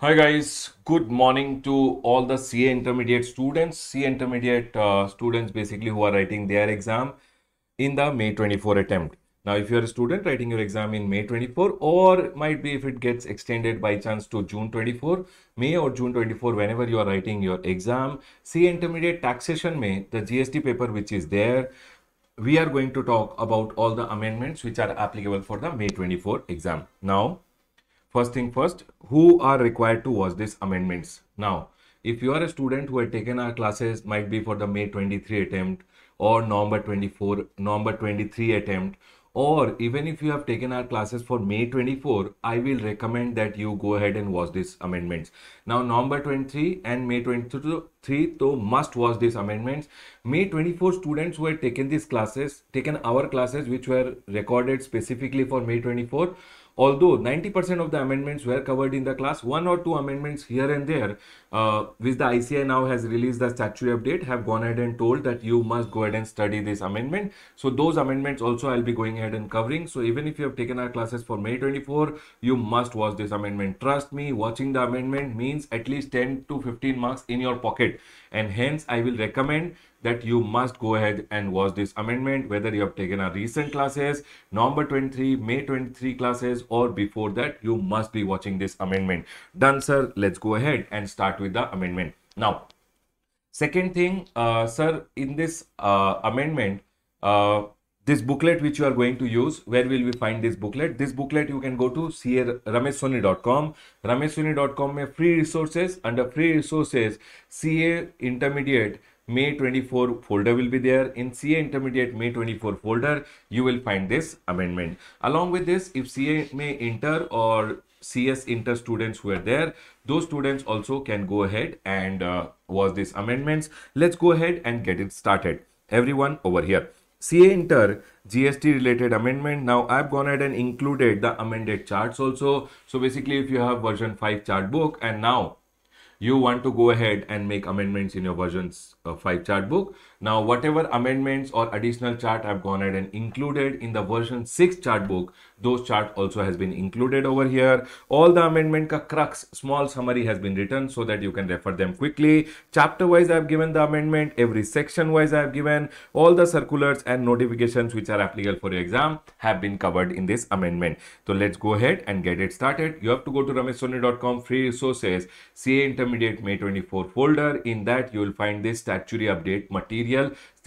Hi guys, good morning to all the CA intermediate students, CA intermediate uh, students basically who are writing their exam in the May 24 attempt. Now, if you're a student writing your exam in May 24 or might be if it gets extended by chance to June 24, May or June 24, whenever you are writing your exam, CA intermediate taxation May, the GST paper which is there, we are going to talk about all the amendments which are applicable for the May 24 exam. Now, first thing first who are required to watch these amendments now if you are a student who had taken our classes might be for the may 23 attempt or november 24 november 23 attempt or even if you have taken our classes for May 24, I will recommend that you go ahead and watch these amendments. Now, November 23 and May 23, so must watch these amendments. May 24 students who had taken these classes, taken our classes which were recorded specifically for May 24, although 90% of the amendments were covered in the class, one or two amendments here and there, uh, which the ICAI now has released the statutory update, have gone ahead and told that you must go ahead and study this amendment. So those amendments also I'll be going ahead and covering. So even if you have taken our classes for May 24, you must watch this amendment. Trust me, watching the amendment means at least 10 to 15 marks in your pocket. And hence I will recommend that you must go ahead and watch this amendment whether you have taken our recent classes november 23 may 23 classes or before that you must be watching this amendment. Done sir. Let's go ahead and start with the amendment. Now second thing uh, sir in this uh, amendment uh, this booklet which you are going to use where will we find this booklet? This booklet you can go to rameshsoni.com rameshsoni.com में free resources under free resources ca intermediate May 24 folder will be there. In CA Intermediate May 24 folder, you will find this amendment. Along with this, if CA may inter or CS inter students who are there, those students also can go ahead and uh, watch these amendments. Let's go ahead and get it started. Everyone over here. CA Inter GST related amendment. Now I've gone ahead and included the amended charts also. So basically if you have version 5 chart book and now you want to go ahead and make amendments in your versions uh, 5 chart book. Now, whatever amendments or additional chart I've gone ahead and included in the version 6 chart book, those chart also has been included over here. All the amendment ka crux, small summary has been written so that you can refer them quickly. Chapter wise, I've given the amendment. Every section wise, I've given all the circulars and notifications which are applicable for your exam have been covered in this amendment. So let's go ahead and get it started. You have to go to rameshsoni.com free resources, CA Intermediate May 24 folder. In that, you will find this statutory update material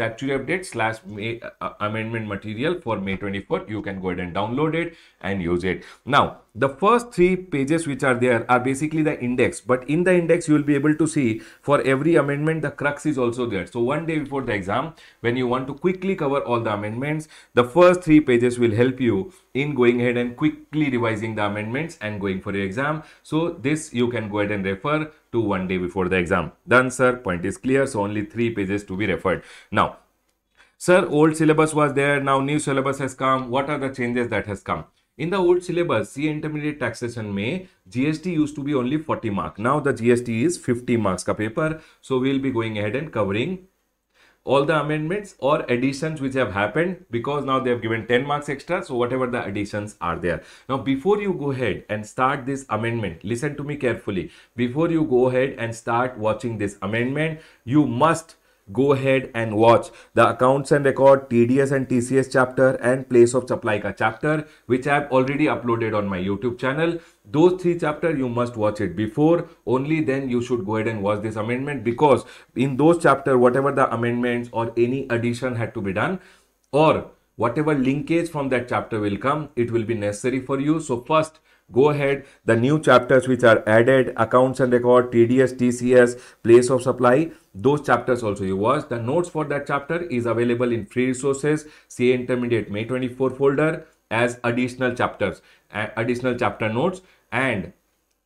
statutory update slash May, uh, amendment material for May 24. You can go ahead and download it and use it. Now, the first three pages which are there are basically the index, but in the index you will be able to see for every amendment the crux is also there. So one day before the exam, when you want to quickly cover all the amendments, the first three pages will help you in going ahead and quickly revising the amendments and going for your exam. So this you can go ahead and refer to one day before the exam. Done sir, point is clear. So only three pages to be referred. Now, sir, old syllabus was there. Now new syllabus has come. What are the changes that has come? In the old syllabus, C intermediate taxation May, GST used to be only 40 mark. Now the GST is 50 marks ka paper. So we'll be going ahead and covering all the amendments or additions which have happened because now they have given 10 marks extra so whatever the additions are there. Now before you go ahead and start this amendment listen to me carefully. Before you go ahead and start watching this amendment you must go ahead and watch the accounts and record TDS and TCS chapter and place of supply ka chapter which I have already uploaded on my YouTube channel. Those three chapter you must watch it before only then you should go ahead and watch this amendment because in those chapter whatever the amendments or any addition had to be done or whatever linkage from that chapter will come it will be necessary for you. So first go ahead. The new chapters which are added accounts and record tds tcs place of supply those chapters also you watch. The notes for that chapter is available in free resources ca intermediate may 24 folder as additional chapters uh, additional chapter notes. And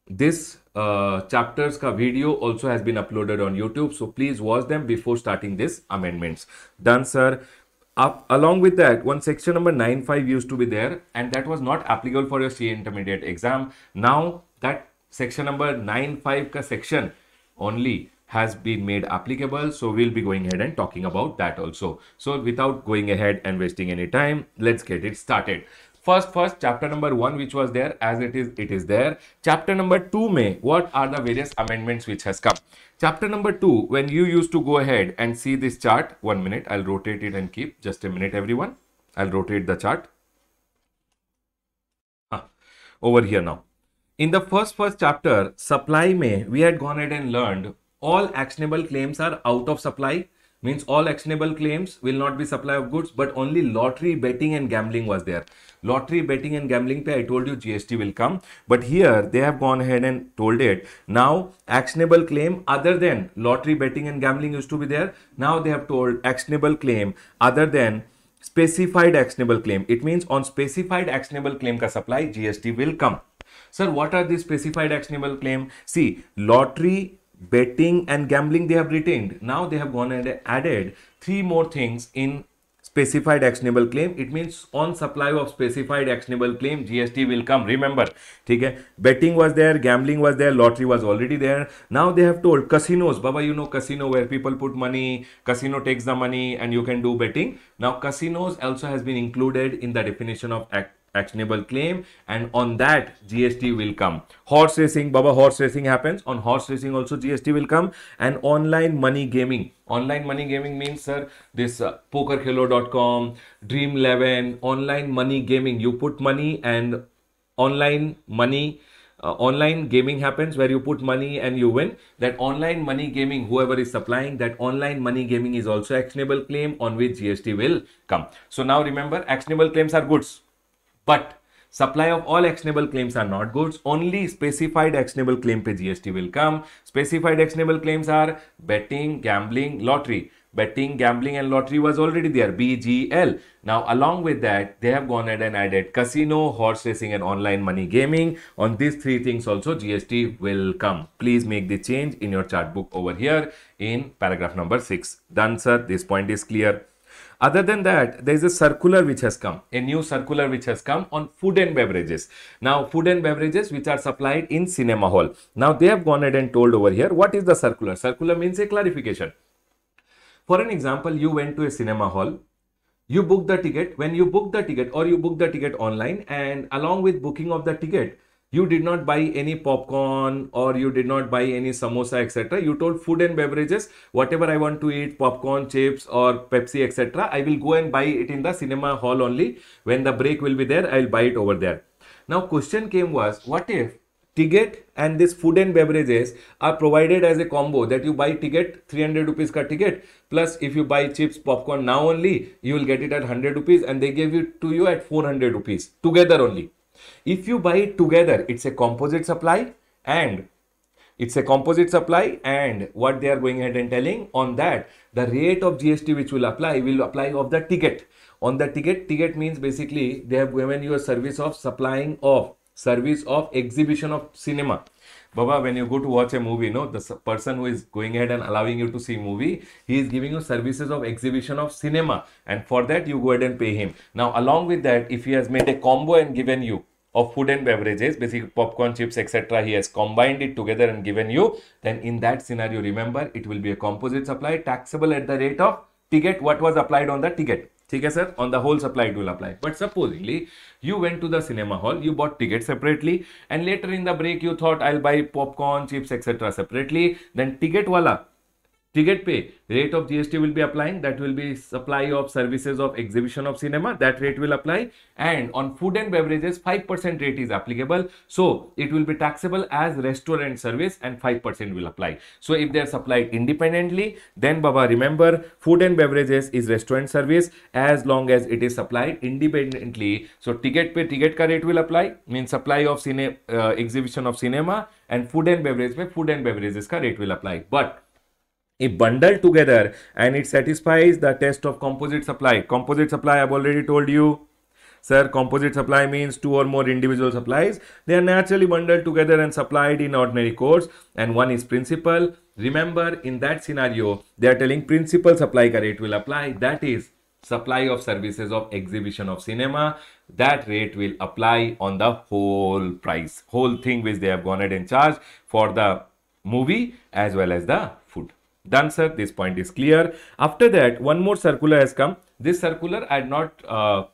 this uh, chapters ka video also has been uploaded on youtube so please watch them before starting this amendments. Done sir up, along with that, one section number 9.5 used to be there and that was not applicable for your CA intermediate exam. Now that section number 9.5 ka section only has been made applicable. So we'll be going ahead and talking about that also. So without going ahead and wasting any time, let's get it started. first first chapter number 1 which was there as it is it is there chapter number 2 may what are the various amendments which has come chapter number 2 when you used to go ahead and see this chart one minute i'll rotate it and keep. Just a minute everyone. I'll rotate the chart. Ah, over here now. In the first first chapter supply may we had gone ahead and learned all actionable claims are out of supply means all actionable claims will not be supply of goods but only lottery betting and gambling was there. Lottery betting and gambling i told you gst will come. But here they have gone ahead and told it. Now actionable claim other than lottery betting and gambling used to be there. Now they have told actionable claim other than specified actionable claim. It means on specified actionable claim ka supply gst will come. Sir what are these specified actionable claim? See lottery betting and gambling they have retained. Now they have gone and added three more things in specified actionable claim. It means on supply of specified actionable claim gst will come. Remember okay betting was there gambling was there lottery was already there. Now they have told casinos. Baba you know casino where people put money casino takes the money and you can do betting. Now casinos also has been included in the definition of act actionable claim and on that GST will come. Horse racing, Baba horse racing happens. On horse racing also GST will come and online money gaming. Online money gaming means sir this uh, pokerhello.com, Dream 11, online money gaming. You put money and online money uh, online gaming happens where you put money and you win that online money gaming whoever is supplying that online money gaming is also actionable claim on which gst will come so now remember actionable claims are goods but supply of all actionable claims are not goods. Only specified actionable claim pe GST will come. Specified actionable claims are betting, gambling, lottery. Betting, gambling and lottery was already there, BGL. Now along with that, they have gone ahead and added casino, horse racing and online money gaming. On these three things also GST will come. Please make the change in your chart book over here in paragraph number 6. Done sir, this point is clear. Other than that, there is a circular which has come, a new circular which has come on food and beverages. Now, food and beverages which are supplied in cinema hall. Now, they have gone ahead and told over here, what is the circular? Circular means a clarification. For an example, you went to a cinema hall, you book the ticket. When you book the ticket or you book the ticket online and along with booking of the ticket, you did not buy any popcorn or you did not buy any samosa etc you told food and beverages whatever i want to eat popcorn chips or pepsi etc i will go and buy it in the cinema hall only. When the break will be there i'll buy it over there. Now question came was what if ticket and this food and beverages are provided as a combo that you buy ticket 300 rupees ka ticket plus if you buy chips popcorn now only you will get it at 100 rupees and they give it to you at 400 rupees together only if you buy it together, it's a composite supply and it's a composite supply and what they are going ahead and telling on that the rate of GST which will apply will apply of the ticket. On the ticket, ticket means basically they have given you a service of supplying of service of exhibition of cinema. Baba, when you go to watch a movie, no, the person who is going ahead and allowing you to see movie, he is giving you services of exhibition of cinema, and for that you go ahead and pay him. Now, along with that, if he has made a combo and given you of food and beverages, basically popcorn, chips, etc. He has combined it together and given you. Then in that scenario, remember it will be a composite supply taxable at the rate of ticket what was applied on the ticket. Okay, sir, on the whole supply it will apply. But supposedly you went to the cinema hall, you bought ticket separately, and later in the break you thought I'll buy popcorn, chips, etc. separately. Then ticket wala ticket पे rate of GST will be applying that will be supply of services of exhibition of cinema that rate will apply and on food and beverages five percent rate is applicable so it will be taxable as restaurant service and five percent will apply so if they are supplied independently then Baba remember food and beverages is restaurant service as long as it is supplied independently so ticket पे ticket का rate will apply mean supply of cine exhibition of cinema and food and beverage पे food and beverages का rate will apply but if bundled together and it satisfies the test of composite supply. Composite supply, I've already told you. Sir, composite supply means two or more individual supplies. They are naturally bundled together and supplied in ordinary course and one is principal. Remember, in that scenario, they are telling principal supply rate will apply. That is supply of services of exhibition of cinema. That rate will apply on the whole price, whole thing which they have gone ahead and charged for the movie as well as the Done, sir. This point is clear. After that, one more circular has come. This circular I had not uh,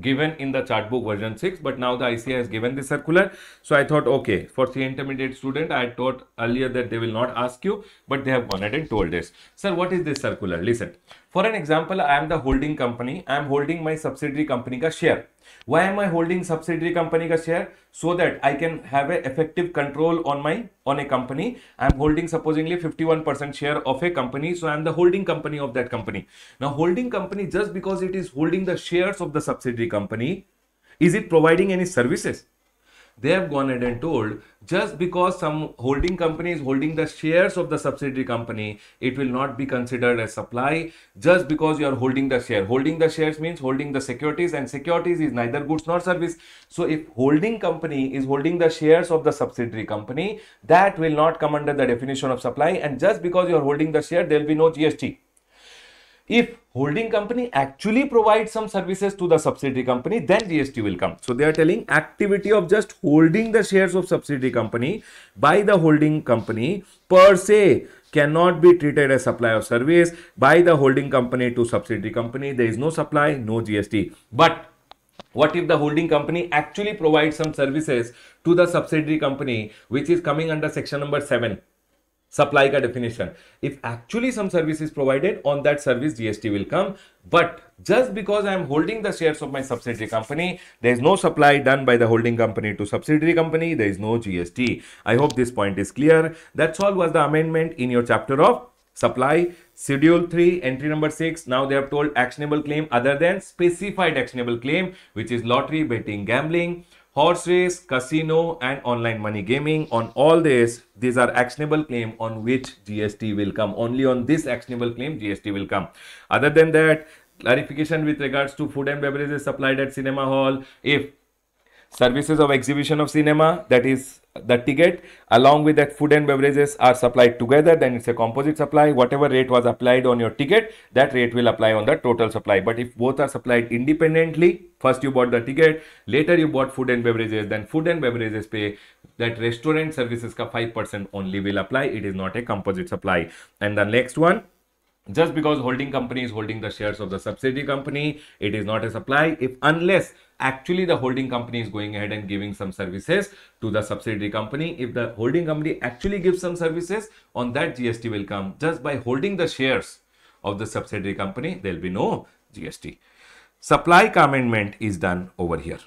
given in the chart book version 6 but now the ICAI has given the circular so I thought okay for CA intermediate student I thought earlier that they will not ask you but they have gone ahead and told this sir what is this circular listen for an example I am the holding company I am holding my subsidiary company ka share why am I holding subsidiary company ka share? So that I can have a effective control on my on a company. I am holding supposedly 51% share of a company. So I am the holding company of that company. Now holding company just because it is holding the shares of the subsidiary company, is it providing any services? They have gone ahead and told just because some holding company is holding the shares of the subsidiary company, it will not be considered as supply just because you are holding the share. Holding the shares means holding the securities and securities is neither goods nor service. So if holding company is holding the shares of the subsidiary company, that will not come under the definition of supply and just because you are holding the share, there will be no GST if holding company actually provides some services to the subsidiary company then gst will come. So they are telling activity of just holding the shares of subsidiary company by the holding company per se cannot be treated as supply of service by the holding company to subsidiary company. There is no supply no gst but what if the holding company actually provides some services to the subsidiary company which is coming under section number 7 supply ka definition. If actually some service is provided on that service gst will come. But just because i am holding the shares of my subsidiary company there is no supply done by the holding company to subsidiary company. There is no gst i hope this point is clear. That's all was the amendment in your chapter of supply schedule 3 entry number 6 now they have told actionable claim other than specified actionable claim which is lottery betting gambling horse race, casino and online money gaming. On all this, these are actionable claim on which GST will come. Only on this actionable claim GST will come. Other than that, clarification with regards to food and beverages supplied at cinema hall. If services of exhibition of cinema that is the ticket along with that food and beverages are supplied together then it's a composite supply. Whatever rate was applied on your ticket that rate will apply on the total supply. But if both are supplied independently first you bought the ticket later you bought food and beverages then food and beverages pay that restaurant services ka 5% only will apply. It is not a composite supply. And the next one just because holding company is holding the shares of the subsidiary company it is not a supply. If unless actually the holding company is going ahead and giving some services to the subsidiary company if the holding company actually gives some services on that gst will come just by holding the shares of the subsidiary company there will be no gst supply amendment is done over here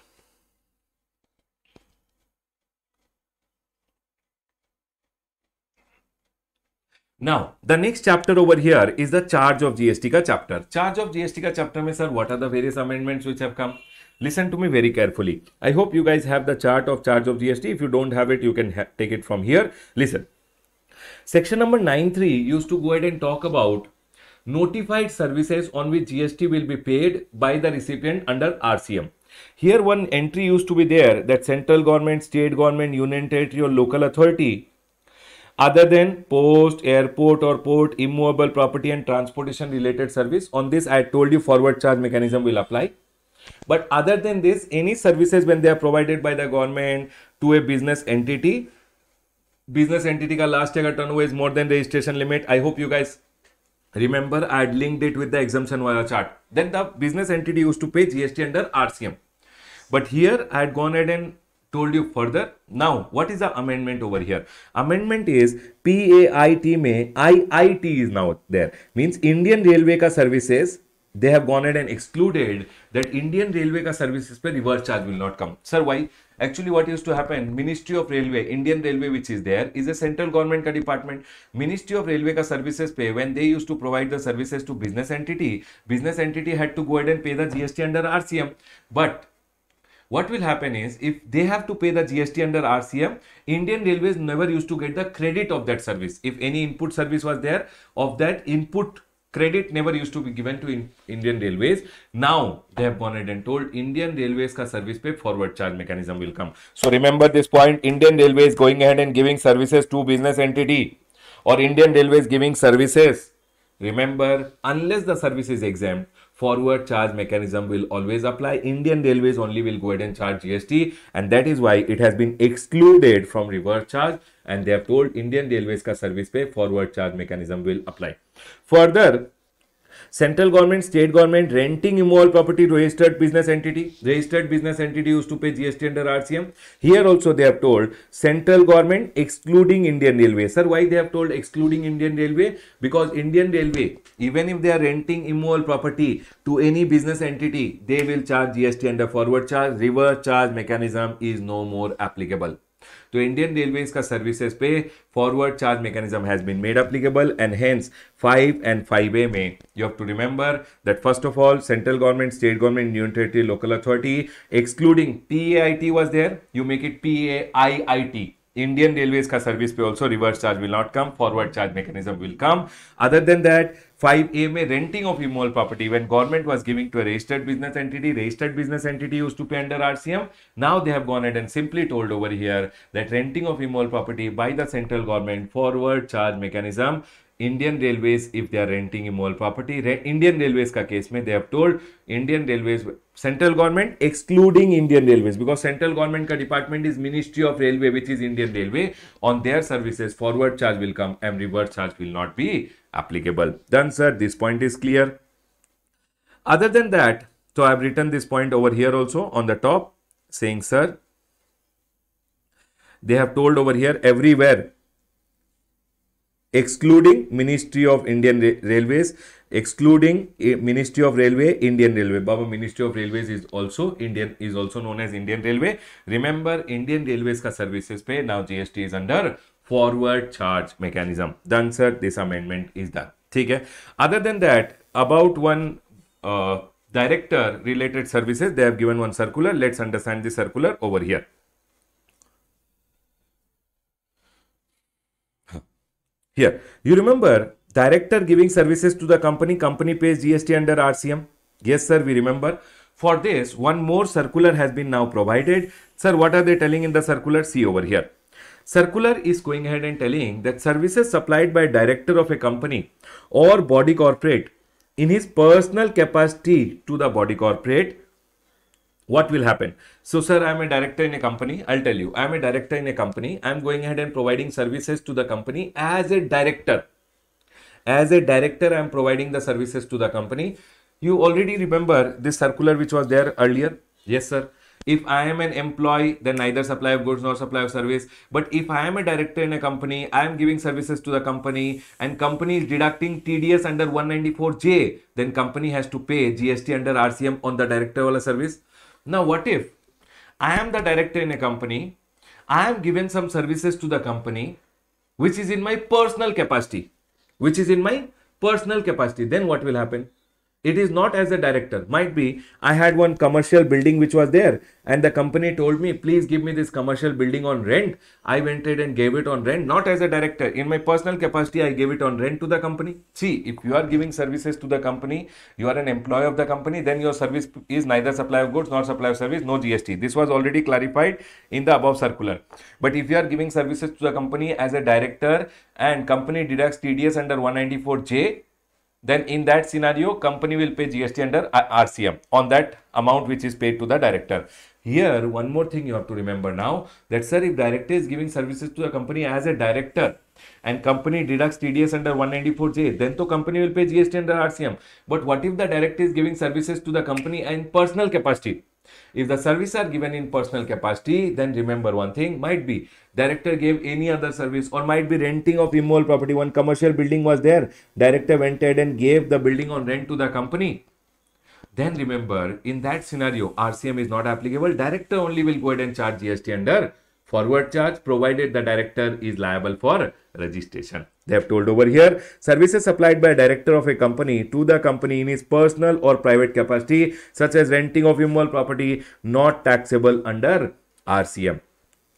Now, the next chapter over here is the charge of GST ka chapter. Charge of GST ka chapter mein sir, what are the various amendments which have come? Listen to me very carefully. I hope you guys have the chart of charge of GST. If you don't have it, you can take it from here. Listen. Section number 9.3 used to go ahead and talk about notified services on which GST will be paid by the recipient under RCM. Here one entry used to be there that central government, state government, union territory or local authority other than post, airport or port, immovable property and transportation related service. On this, I told you forward charge mechanism will apply. But other than this, any services when they are provided by the government to a business entity, business entity ka last year turnover is more than registration limit. I hope you guys remember I had linked it with the exemption via chart. Then the business entity used to pay GST under RCM. But here I had gone ahead and told you further. Now, what is the amendment over here? Amendment is PAIT mein IIT is now there. Means Indian Railway ka services they have gone ahead and excluded that Indian Railway ka services pe reverse charge will not come. Sir, why? Actually, what used to happen? Ministry of Railway, Indian Railway, which is there, is a central government ka department. Ministry of Railway ka services pay when they used to provide the services to business entity, business entity had to go ahead and pay the GST under RCM. But what will happen is if they have to pay the GST under RCM, Indian Railways never used to get the credit of that service. If any input service was there, of that input credit never used to be given to in Indian Railways. Now they have gone ahead and told Indian Railways ka service pay forward charge mechanism will come. So remember this point, Indian Railways going ahead and giving services to business entity or Indian Railways giving services. Remember, unless the service is exempt, forward charge mechanism will always apply. Indian Railways only will go ahead and charge GST and that is why it has been excluded from reverse charge and they have told Indian Railways ka service pay forward charge mechanism will apply. Further, Central government, state government renting immovable property registered business entity. Registered business entity used to pay GST under RCM. Here also they have told central government excluding Indian Railway. Sir, why they have told excluding Indian Railway? Because Indian Railway, even if they are renting immovable property to any business entity, they will charge GST under forward charge. Reverse charge mechanism is no more applicable. तो Indian railway का services पे forward charge mechanism has been made applicable and hence five and five A में you have to remember that first of all central government state government new territory local authority excluding P A I T was there you make it P A I I T Indian railway का service पे also reverse charge will not come forward charge mechanism will come other than that 5A में renting of immovable property when government was giving to a registered business entity, registered business entity used to pay under RCM. Now they have gone ahead and simply told over here that renting of immovable property by the central government forward charge mechanism Indian Railways, if they are renting immovable property, Indian Railways ka case mein, they have told Indian Railways, central government excluding Indian Railways because central government ka department is Ministry of Railway, which is Indian Railway. On their services, forward charge will come and reverse charge will not be applicable. Done, sir. This point is clear. Other than that, so I have written this point over here also on the top saying, sir, they have told over here everywhere excluding Ministry of Indian Railways, excluding eh, Ministry of Railway, Indian Railway. Baba, Ministry of Railways is also Indian, is also known as Indian Railway. Remember, Indian Railways ka services pay now GST is under forward charge mechanism. Done, sir. This amendment is done. Okay. Other than that, about one uh, director related services, they have given one circular. Let's understand the circular over here. Here, you remember director giving services to the company, company pays GST under RCM. Yes, sir, we remember. For this, one more circular has been now provided. Sir, what are they telling in the circular? See over here. Circular is going ahead and telling that services supplied by director of a company or body corporate in his personal capacity to the body corporate what will happen? So sir i am a director in a company. I'll tell you. I am a director in a company. I'm going ahead and providing services to the company as a director. As a director i'm providing the services to the company. You already remember this circular which was there earlier? Yes sir if I am an employee, then neither supply of goods nor supply of service. But if I am a director in a company, I am giving services to the company and company is deducting TDS under 194J, then company has to pay GST under RCM on the director service. Now, what if I am the director in a company, I am given some services to the company which is in my personal capacity, which is in my personal capacity, then what will happen? It is not as a director. Might be i had one commercial building which was there and the company told me please give me this commercial building on rent. I went ahead and gave it on rent not as a director. In my personal capacity i gave it on rent to the company. See if you are giving services to the company you are an employee of the company then your service is neither supply of goods nor supply of service no gst this was already clarified in the above circular. But if you are giving services to the company as a director and company deducts tds under 194j then in that scenario, company will pay GST under RCM on that amount which is paid to the director. Here, one more thing you have to remember now that sir, if director is giving services to the company as a director and company deducts TDS under 194J, then the company will pay GST under RCM. But what if the director is giving services to the company in personal capacity? If the services are given in personal capacity, then remember one thing might be director gave any other service or might be renting of immovable property. One commercial building was there. Director went ahead and gave the building on rent to the company. Then remember, in that scenario, RCM is not applicable. Director only will go ahead and charge GST under forward charge provided the director is liable for registration. They have told over here, services supplied by a director of a company to the company in his personal or private capacity, such as renting of immovable property, not taxable under RCM.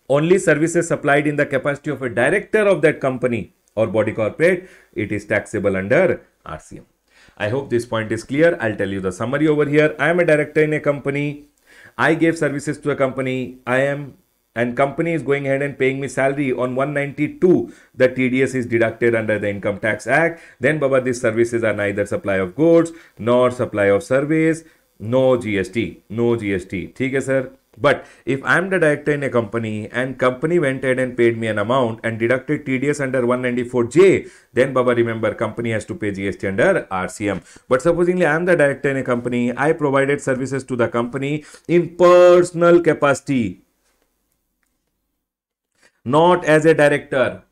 Only services supplied in the capacity of a director of that company or body corporate, it is taxable under RCM. I hope this point is clear. I'll tell you the summary over here. I am a director in a company. I gave services to a company. I am and company is going ahead and paying me salary on 192 the tds is deducted under the income tax act. Then baba these services are neither supply of goods nor supply of service. No gst no gst Okay, sir? But if i'm the director in a company and company went ahead and paid me an amount and deducted tds under 194j then baba remember company has to pay gst under rcm but supposingly i'm the director in a company i provided services to the company in personal capacity not as a director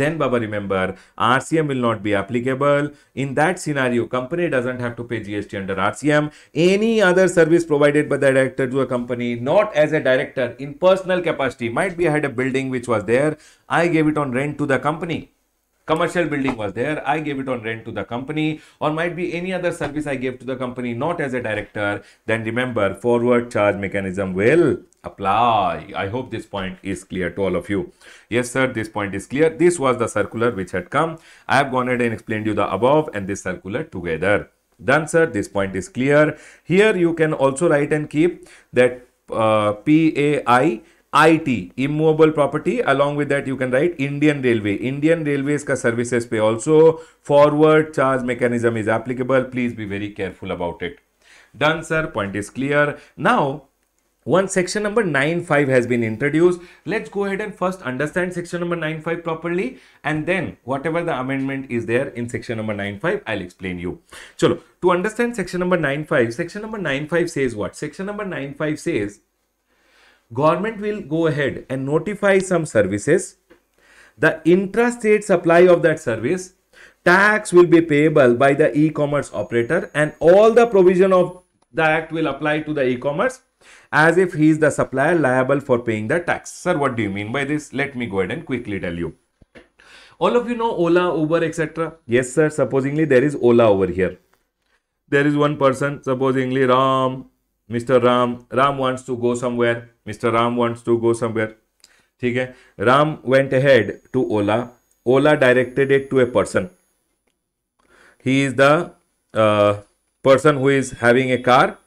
then Baba remember RCM will not be applicable. In that scenario, company doesn't have to pay GST under RCM. Any other service provided by the director to a company, not as a director in personal capacity, might be I had a building which was there. I gave it on rent to the company commercial building was there i gave it on rent to the company or might be any other service i gave to the company not as a director then remember forward charge mechanism will apply i hope this point is clear to all of you yes sir this point is clear this was the circular which had come i have gone ahead and explained you the above and this circular together done sir this point is clear here you can also write and keep that uh, pai IT, immovable property. Along with that, you can write Indian Railway. Indian Railways ka services pay also forward charge mechanism is applicable. Please be very careful about it. Done, sir. Point is clear. Now, once section number 9.5 has been introduced, let's go ahead and first understand section number 9.5 properly and then whatever the amendment is there in section number 9.5, I'll explain you. Chalo, to understand section number 9.5, section number 9.5 says what? Section number 9.5 says government will go ahead and notify some services the intrastate supply of that service tax will be payable by the e-commerce operator and all the provision of the act will apply to the e-commerce as if he is the supplier liable for paying the tax sir what do you mean by this let me go ahead and quickly tell you all of you know ola uber etc yes sir supposingly there is ola over here there is one person supposingly ram Mr. Ram, Ram wants to go somewhere. Mr. Ram wants to go somewhere. ठीक है Ram went ahead to Ola. Ola directed it to a person. He is the uh, person who is having a car.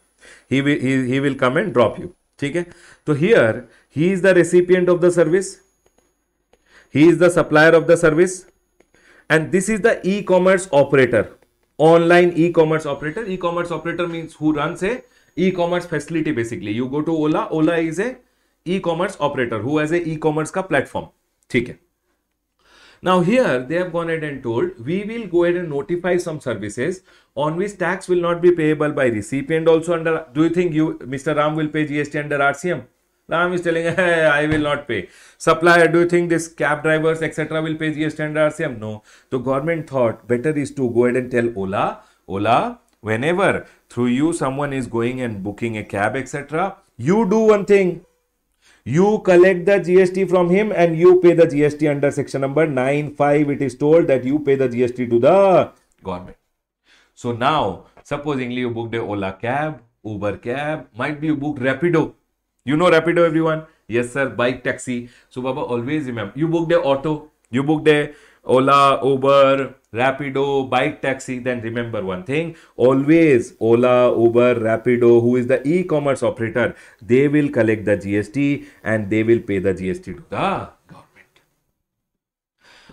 he will come and drop you ठीक है तो here he? Is the recipient of the service he is the supplier of the service and this is the e commerce operator online e commerce operator e commerce operator means who run a e commerce facility basically you go to Ola Ola is a e commerce operator who as a e commerce का platform ठीक है? Now here they have gone ahead and told we will go ahead and notify some services on which tax will not be payable by recipient also under do you think you Mr. Ram will pay GST under RCM? Ram is telling hey, I will not pay. Supplier, do you think this cab drivers etc will pay GST under RCM? No. The government thought better is to go ahead and tell Ola, Ola, whenever through you someone is going and booking a cab etc you do one thing you collect the gst from him and you pay the gst under section number 95 it is told that you pay the gst to the government. So now supposingly you booked a ola cab uber cab might be you booked rapido. You know rapido everyone? Yes sir bike taxi. So baba always remember you booked a auto you booked a Ola, Uber, Rapido, bike taxi, then remember one thing always Ola, Uber, Rapido, who is the e commerce operator, they will collect the GST and they will pay the GST to the government.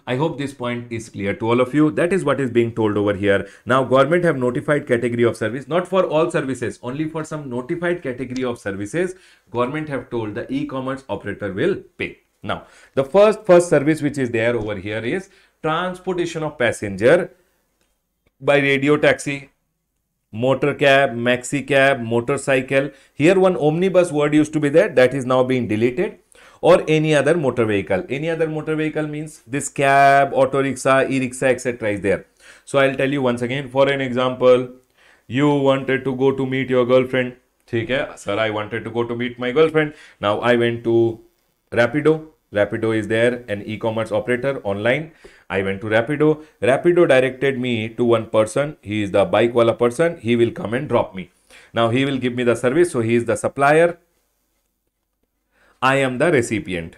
I hope this point is clear to all of you. That is what is being told over here. Now, government have notified category of service, not for all services, only for some notified category of services. Government have told the e-commerce operator will pay. Now, the first first service which is there over here is transportation of passenger by radio taxi, motor cab, maxi cab, motorcycle. Here one omnibus word used to be there that is now being deleted or any other motor vehicle. Any other motor vehicle means this cab, auto rickshaw, e-rickshaw etc. is there. So I'll tell you once again for an example, you wanted to go to meet your girlfriend. Okay, sir, I wanted to go to meet my girlfriend. Now I went to Rapido. Rapido is there, an e-commerce operator online. I went to Rapido. Rapido directed me to one person. He is the bike wala person. He will come and drop me. Now he will give me the service. So he is the supplier. I am the recipient.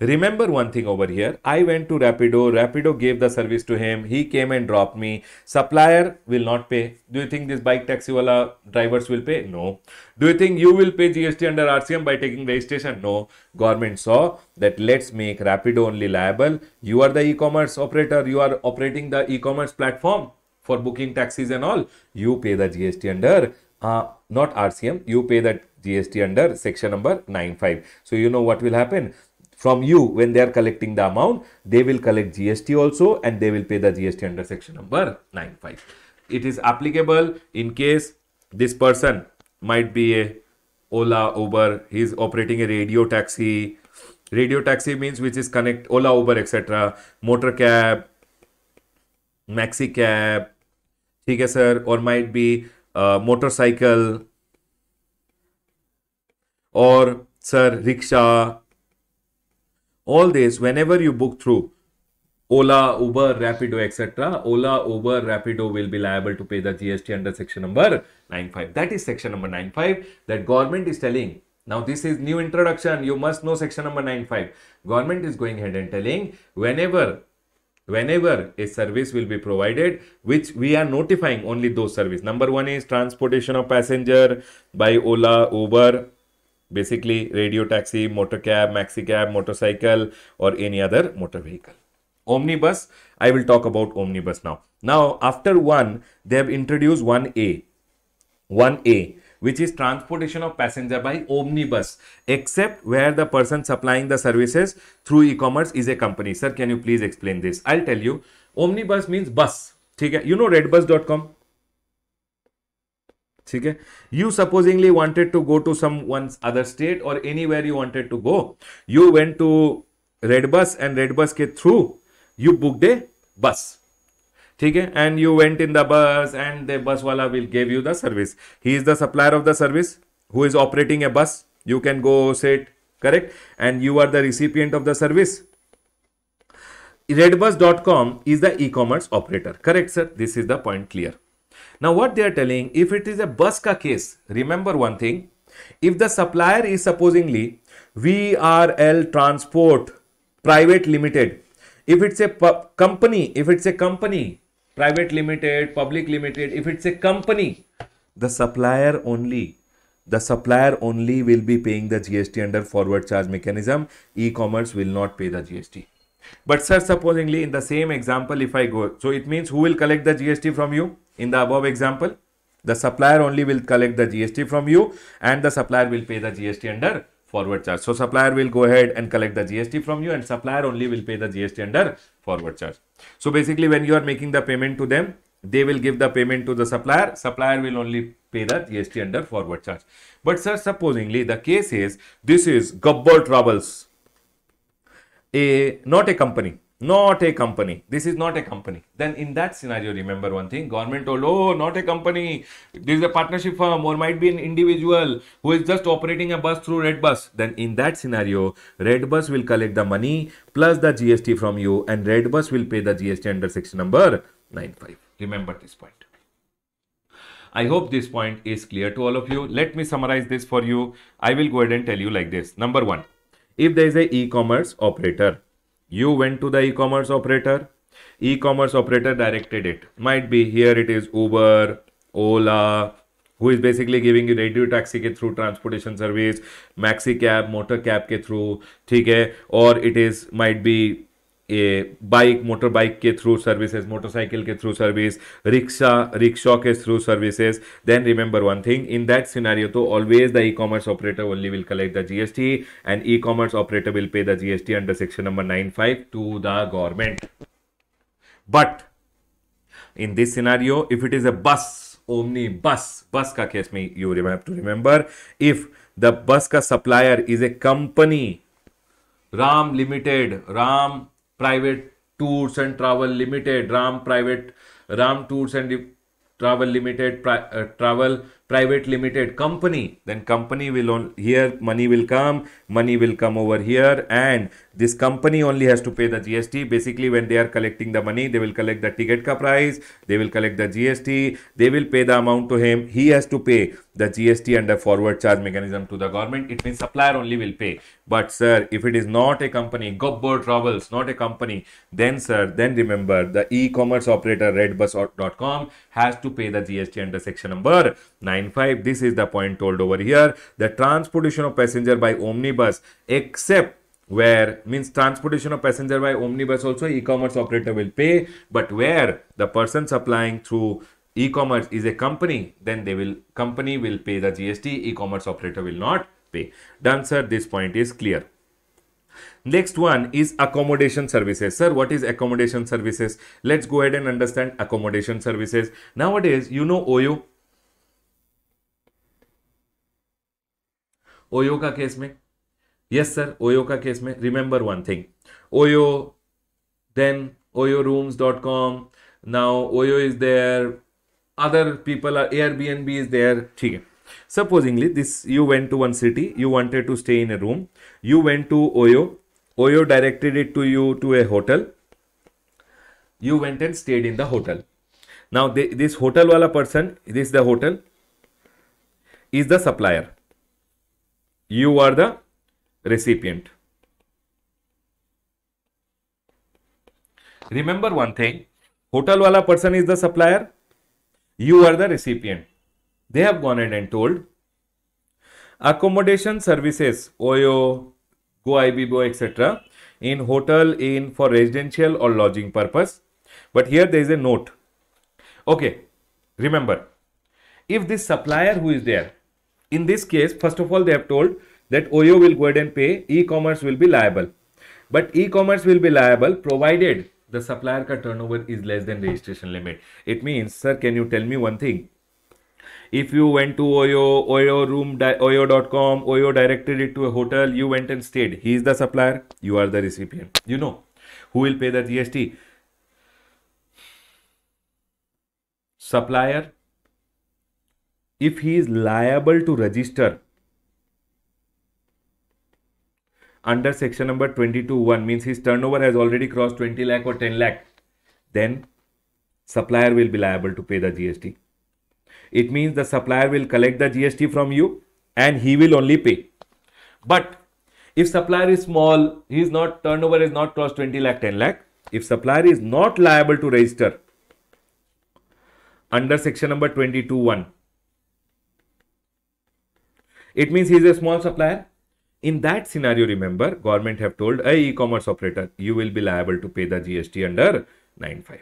Remember one thing over here. I went to Rapido. Rapido gave the service to him. He came and dropped me. Supplier will not pay. Do you think this bike taxi wala drivers will pay? No. Do you think you will pay GST under RCM by taking registration? No. Government saw that let's make Rapido only liable. You are the e-commerce operator. You are operating the e-commerce platform for booking taxis and all. You pay the GST under uh, not RCM. You pay that GST under section number 95. So you know what will happen? From you, when they are collecting the amount, they will collect GST also and they will pay the GST under section number 95. It is applicable in case this person might be a Ola, Uber, he is operating a radio taxi. Radio taxi means which is connect Ola, Uber, etc. Motor cab, maxi cab, ठीक है sir और might be motorcycle or sir rickshaw all this whenever you book through ola uber rapido etc ola uber rapido will be liable to pay the gst under section number 95 that is section number 95 that government is telling. Now this is new introduction. You must know section number 95 government is going ahead and telling whenever whenever a service will be provided which we are notifying only those service. Number one is transportation of passenger by ola uber basically radio taxi motor cab maxi cab motorcycle or any other motor vehicle. Omnibus i will talk about omnibus now. Now after one they have introduced 1a 1a which is transportation of passenger by omnibus except where the person supplying the services through e-commerce is a company. Sir can you please explain this? I'll tell you. Omnibus means bus. you know redbus.com ठीक है you supposingly wanted to go to some one's other state or anywhere you wanted to go you went to redbus and redbus ke through you booked a bus ठीक है and you went in the bus and the bus वाला will give you the service he is the supplier of the service who is operating a bus you can go sit correct and you are the recipient of the service redbus.com is the e-commerce operator correct sir this is the point clear now what they are telling if it is a bus ka case remember one thing if the supplier is supposingly vrl transport private limited if it's a company if it's a company private limited, public limited, if it's a company, the supplier only, the supplier only will be paying the GST under forward charge mechanism. E-commerce will not pay the GST. But sir, supposingly in the same example, if I go, so it means who will collect the GST from you in the above example? The supplier only will collect the GST from you and the supplier will pay the GST under forward charge. So supplier will go ahead and collect the GST from you and supplier only will pay the GST under forward charge. So basically when you are making the payment to them, they will give the payment to the supplier. Supplier will only pay the GST under forward charge. But sir, supposingly the case is this is Gabbar Travels, a not a company not a company. This is not a company. Then in that scenario remember one thing. Government told oh not a company. This is a partnership firm. Or might be an individual who is just operating a bus through redbus then in that scenario redbus will collect the money plus the gst from you and redbus will pay the gst under section number 95 remember this point. I hope this point is clear to all of you. Let me summarize this for you. I will go ahead and tell you like this. Number one, if there is a e-commerce operator you went to the e-commerce operator e-commerce operator directed it. Might be here it is uber ola who is basically giving you radio taxi ke through transportation service maxi cab motor cab ke through theek or it is might be bike motor bike ke through services motorcycle ke through service rickshaw rickshaw ke through services. Then remember one thing in that scenario to always the e-commerce operator only will collect the gst and e-commerce operator will pay the gst under section number 95 to the government. But in this scenario if it is a bus omni bus bus ka case me you have to remember if the bus ka supplier is a company ram limited ram private tours and travel limited ram private ram tours and travel limited pri, uh, travel private limited company then company will on here money will come money will come over here and this company only has to pay the gst basically when they are collecting the money they will collect the ticket ka price they will collect the gst they will pay the amount to him. He has to pay the gst under forward charge mechanism to the government. It means supplier only will pay. But sir if it is not a company Gabbar travels not a company then sir then remember the e-commerce operator redbus.com has to pay the gst under section number 9 995 this is the point told over here the transportation of passenger by omnibus except where means transportation of passenger by omnibus also e-commerce operator will pay but where the person supplying through e-commerce is a company, then they will company will pay the GST. E-commerce operator will not pay. Done, sir. This point is clear. Next one is accommodation services. Sir, what is accommodation services? Let's go ahead and understand accommodation services. Nowadays, you know OYO. OYO का case में yes sir OYO का case में remember one thing OYO then OYO rooms dot com now OYO is there other people are Airbnb is there ठीक है supposingly this you went to one city you wanted to stay in a room you went to OYO OYO directed it to you to a hotel you went and stayed in the hotel now this hotel वाला person this the hotel is the supplier you are the recipient. Remember one thing. Hotel wala person is the supplier. You are the recipient. They have gone ahead and told accommodation services oyo goibibo etc in hotel in for residential or lodging purpose. But here there is a note. Okay remember if this supplier who is there in this case first of all they have told that oyo will go ahead and pay e-commerce will be liable. But e-commerce will be liable provided the supplier ka turnover is less than registration limit. It means sir can you tell me one thing? If you went to oyo oyo room oyo.com oyo directed it to a hotel you went and stayed. He is the supplier you are the recipient. You know. Who will pay the gst supplier if he is liable to register under section number 22.1 means his turnover has already crossed 20 lakh or 10 lakh then supplier will be liable to pay the gst it means the supplier will collect the GST from you and he will only pay. But if supplier is small, his not turnover is not crossed 20 lakh, 10 lakh. If supplier is not liable to register under section number 22.1, it means he is a small supplier. In that scenario, remember, government have told a e-commerce operator, you will be liable to pay the GST under 9.5.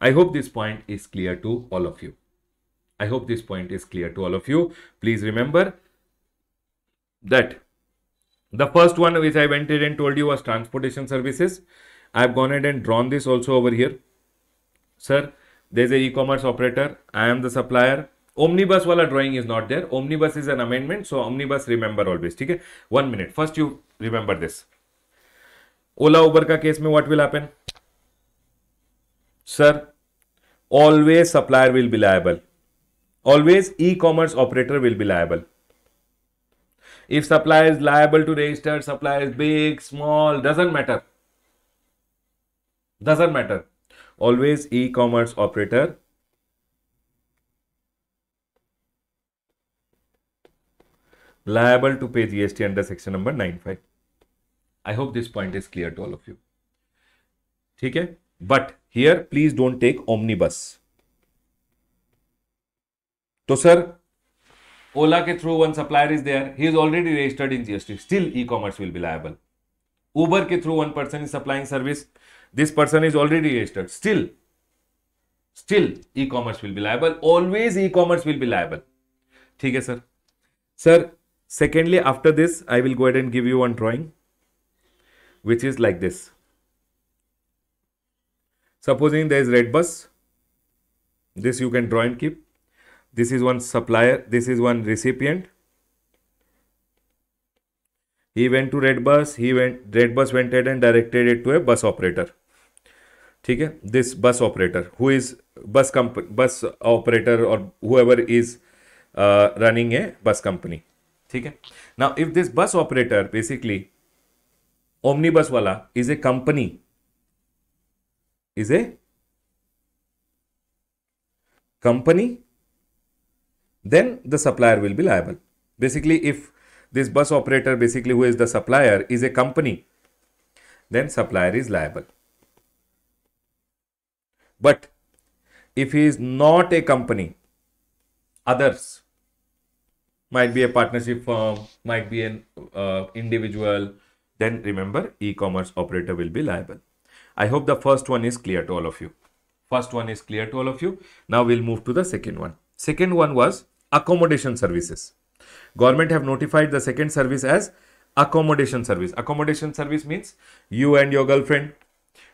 I hope this point is clear to all of you. I hope this point is clear to all of you. Please remember that the first one which I went in and told you was transportation services. I've gone ahead and drawn this also over here. Sir, there's a e-commerce operator. I am the supplier. Omnibus wala drawing is not there. Omnibus is an amendment. So omnibus remember always. Okay? One minute. First you remember this. Ola Uber ka case mein what will happen? Sir, always supplier will be liable. Always e-commerce operator will be liable. If supplier is liable to register, supplier is big, small, doesn't matter. Doesn't matter. Always e-commerce operator liable to pay GST under section number 95. I hope this point is clear to all of you. ठीक है? But here please don't take omnibus तो sir Ola के through one supplier is there he is already registered in GST still e commerce will be liable Uber के through one person is supplying service this person is already registered still still e commerce will be liable always e commerce will be liable ठीक है sir sir secondly, after this, I will go ahead and give you one drawing, which is like this. Supposing there is red bus, this you can draw and keep. This is one supplier, this is one recipient. He went to red bus, he went, red bus went ahead and directed it to a bus operator. ठीक है this bus operator who is बस company bus operator और whoever is running ए बस company ठीक है now if this bus operator basically omni बस वाला is a company is a company, then the supplier will be liable. Basically, if this bus operator, basically who is the supplier, is a company, then supplier is liable. But if he is not a company, others might be a partnership firm, might be an uh, individual, then remember e-commerce operator will be liable. I hope the first one is clear to all of you. First one is clear to all of you. Now we'll move to the second one. Second one was accommodation services. Government have notified the second service as accommodation service. Accommodation service means you and your girlfriend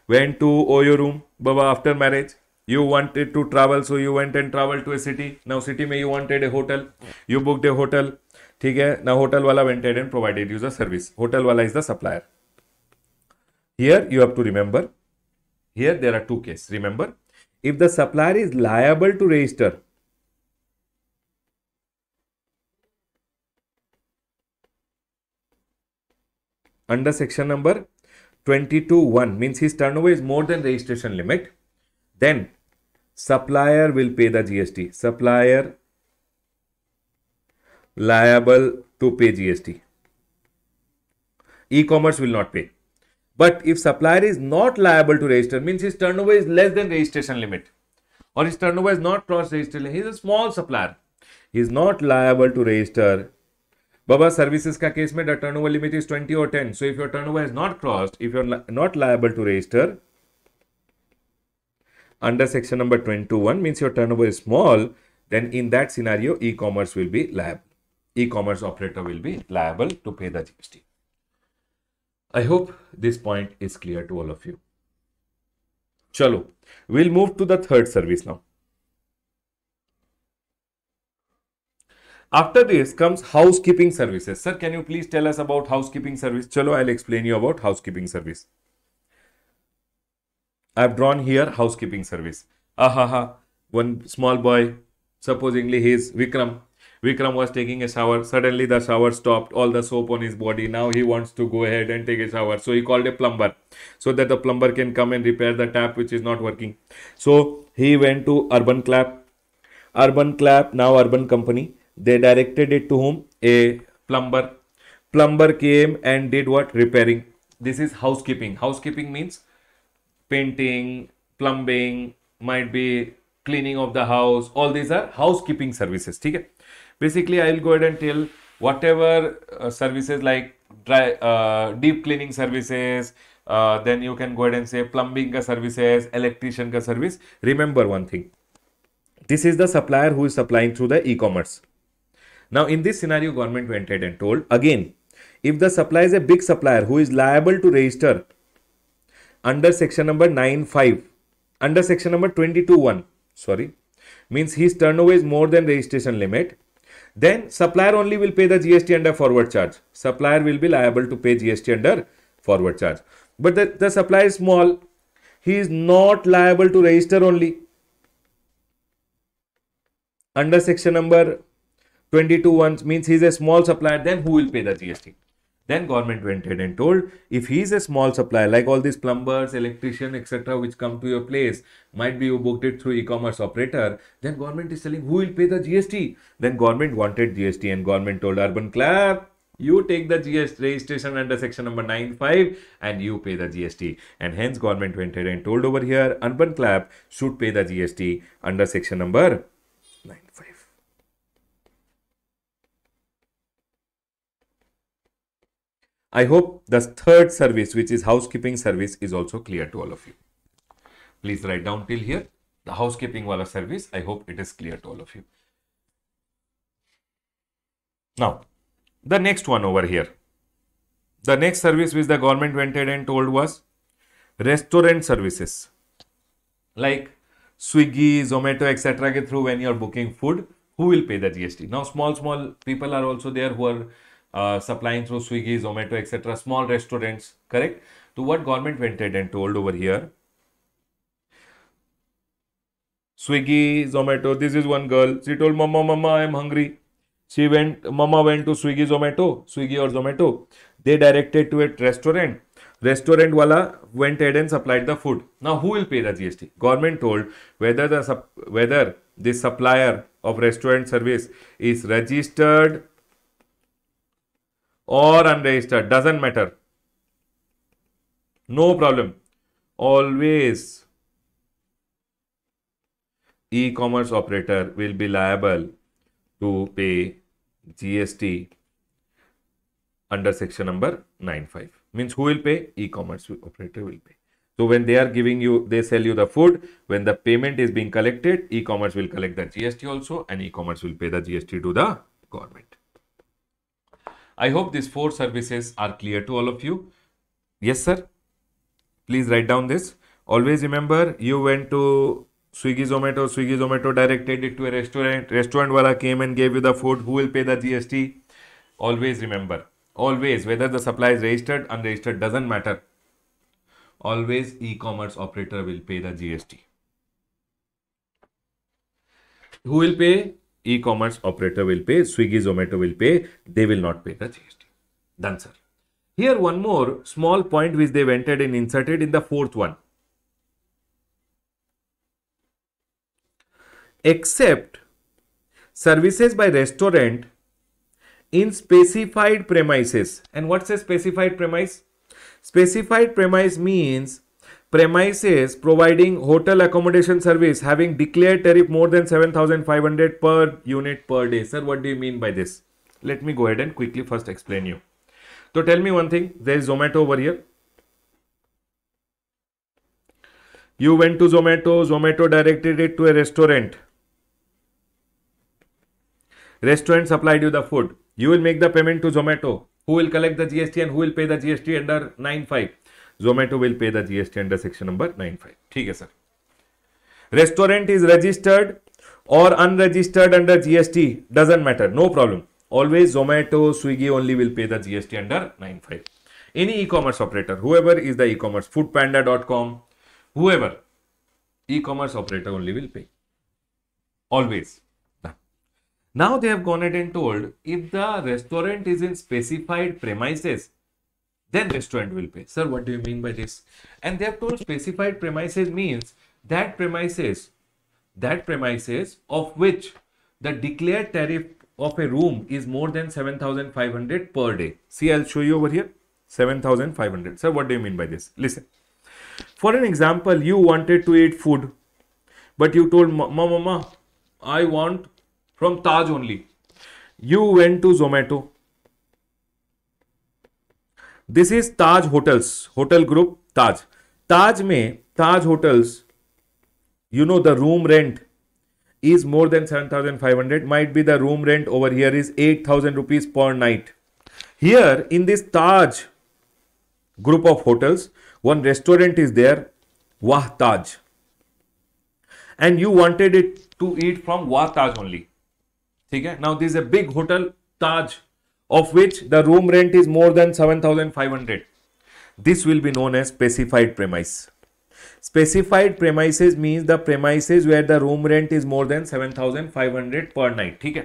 went to Oyo room, Baba, after marriage You wanted to travel, so you went and traveled to a city. Now city में you wanted a hotel. You booked a hotel. ठीक है now hotel wala went ahead and provided you the service hotel wala is the supplier here you have to remember here there are two cases remember if the supplier is liable to register under section number 22.1 means his turnover is more than registration limit then supplier will pay the GST supplier liable to pay GST e-commerce will not pay. But if supplier is not liable to register means his turnover is less than registration limit. Or his turnover is not cross registration limit. He is a small supplier. He is not liable to register. Baba services ka case the turnover limit is 20 or 10. So if your turnover is not crossed, if you're li- not liable to register under section number 21 means your turnover is small, then in that scenario, e-commerce will be liable. E-commerce operator will be liable to pay the GST. I hope this point is clear to all of you. Chalo, we'll move to the third service now. After this comes housekeeping services. Sir, can you please tell us about housekeeping service? Chalo, I'll explain you about housekeeping service. I've drawn here housekeeping service. Ahaha, one small boy, supposedly he is Vikram. Vikram was taking a shower. Suddenly the shower stopped, all the soap on his body. Now he wants to go ahead and take a shower. So he called a plumber so that the plumber can come and repair the tap which is not working. So he went to Urban Clap. Urban Clap, now Urban Company they directed it to whom a plumber plumber came and did what repairing this is housekeeping housekeeping means painting plumbing might be cleaning of the house. All these are housekeeping services okay basically i'll go ahead and tell whatever uh, services like dry uh, deep cleaning services uh, then you can go ahead and say plumbing ka services electrician ka service. Remember one thing. This is the supplier who is supplying through the e-commerce. Now, in this scenario, government went ahead and told again, if the supplier is a big supplier who is liable to register under section number 9.5, under section number 22.1, sorry, means his turnover is more than registration limit, then supplier only will pay the GST under forward charge. Supplier will be liable to pay GST under forward charge. But the, the supplier is small, he is not liable to register only. Under section number 22 ones means is a small supplier, then who will pay the GST? Then government went ahead and told if he's a small supplier, like all these plumbers, electrician, etc., which come to your place, might be you booked it through e-commerce operator, then government is telling who will pay the GST. Then government wanted GST and government told Urban Clap, you take the GST registration under section number 95 and you pay the GST. And hence government went ahead and told over here Urban Clap should pay the GST under section number 95. I hope the third service, which is housekeeping service, is also clear to all of you. Please write down till here the housekeeping wala service. I hope it is clear to all of you. Now, the next one over here. The next service which the government went ahead and told was restaurant services like Swiggy, Zomato, etc. Through when you are booking food, who will pay the GST? Now, small, small people are also there who are uh, supplying through Swiggy, Zomato, etc. Small restaurants, correct? So what government went ahead and told over here? Swiggy, Zomato. This is one girl. She told Mama, Mama, I am hungry. She went. Mama went to Swiggy, Zomato, Swiggy or Zomato. They directed to a restaurant. Restaurant wala went ahead and supplied the food. Now who will pay the GST? Government told whether the whether the supplier of restaurant service is registered or unregistered doesn't matter. No problem. Always. E-commerce operator will be liable to pay gst under section number 95 means who will pay? E-commerce operator will pay. So when they are giving you, they sell you the food. When the payment is being collected, e-commerce will collect the GST also, and e-commerce will pay the GST to the government. I hope these four services are clear to all of you. Yes, sir. Please write down this. Always remember, you went to Swiggy Zomato, Swiggy Zomato directed it to a restaurant. Restaurant wala came and gave you the food. Who will pay the GST? Always remember. Always, whether the supply is registered, unregistered, doesn't matter. Always e-commerce operator will pay the GST. Who will pay? E-commerce operator will pay. Swiggy Zomato will pay. They will not pay the GST. Done, sir. Here one more small point which they've entered and inserted in the fourth one. Except services by restaurant in specified premises. And what's a specified premise? Specified premise means premises providing hotel accommodation service having declared tariff more than 7500 per unit per day. Sir, what do you mean by this? Let me go ahead and quickly first explain you. So tell me one thing, there is Zomato over here. You went to Zomato, Zomato directed it to a restaurant. Restaurant supplied you the food. You will make the payment to Zomato. Who will collect the GST and who will pay the GST under 95? Zomato will pay the GST under section number nine five ठीक है sir restaurant is registered और unregistered under GST doesn't matter no problem always Zomato Swiggy only will pay the GST under nine five any e commerce operator whoever is the e commerce Foodpanda dot com whoever e commerce operator only will pay always now they have gone ahead and told if the restaurant is in specified premises then restaurant will pay. Sir, what do you mean by this? And they have told specified premises means that premises, that premises of which the declared tariff of a room is more than 7500 per day. See, I'll show you over here. 7500. Sir, what do you mean by this? Listen. For an example, you wanted to eat food, but you told Mama, Mama, I want from Taj only. You went to Zomato. This is Taj Hotels, hotel group Taj. Taj में Taj Hotels, you know the room rent is more than 7500 might be the room rent over here is 8000 rupees per night. Here in this taj group of hotels one restaurant is there wah taj. And you wanted it to eat from wah taj only. okay now this is a big hotel taj of which the room rent is more than 7500 this will be known as specified premise Specified premises means the premises where the room rent is more than 7500 per night. Okay.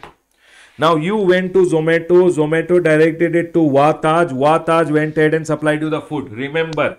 Now you went to Zomato, Zomato directed it to Wataj, Wataj went ahead and supplied you the food. Remember,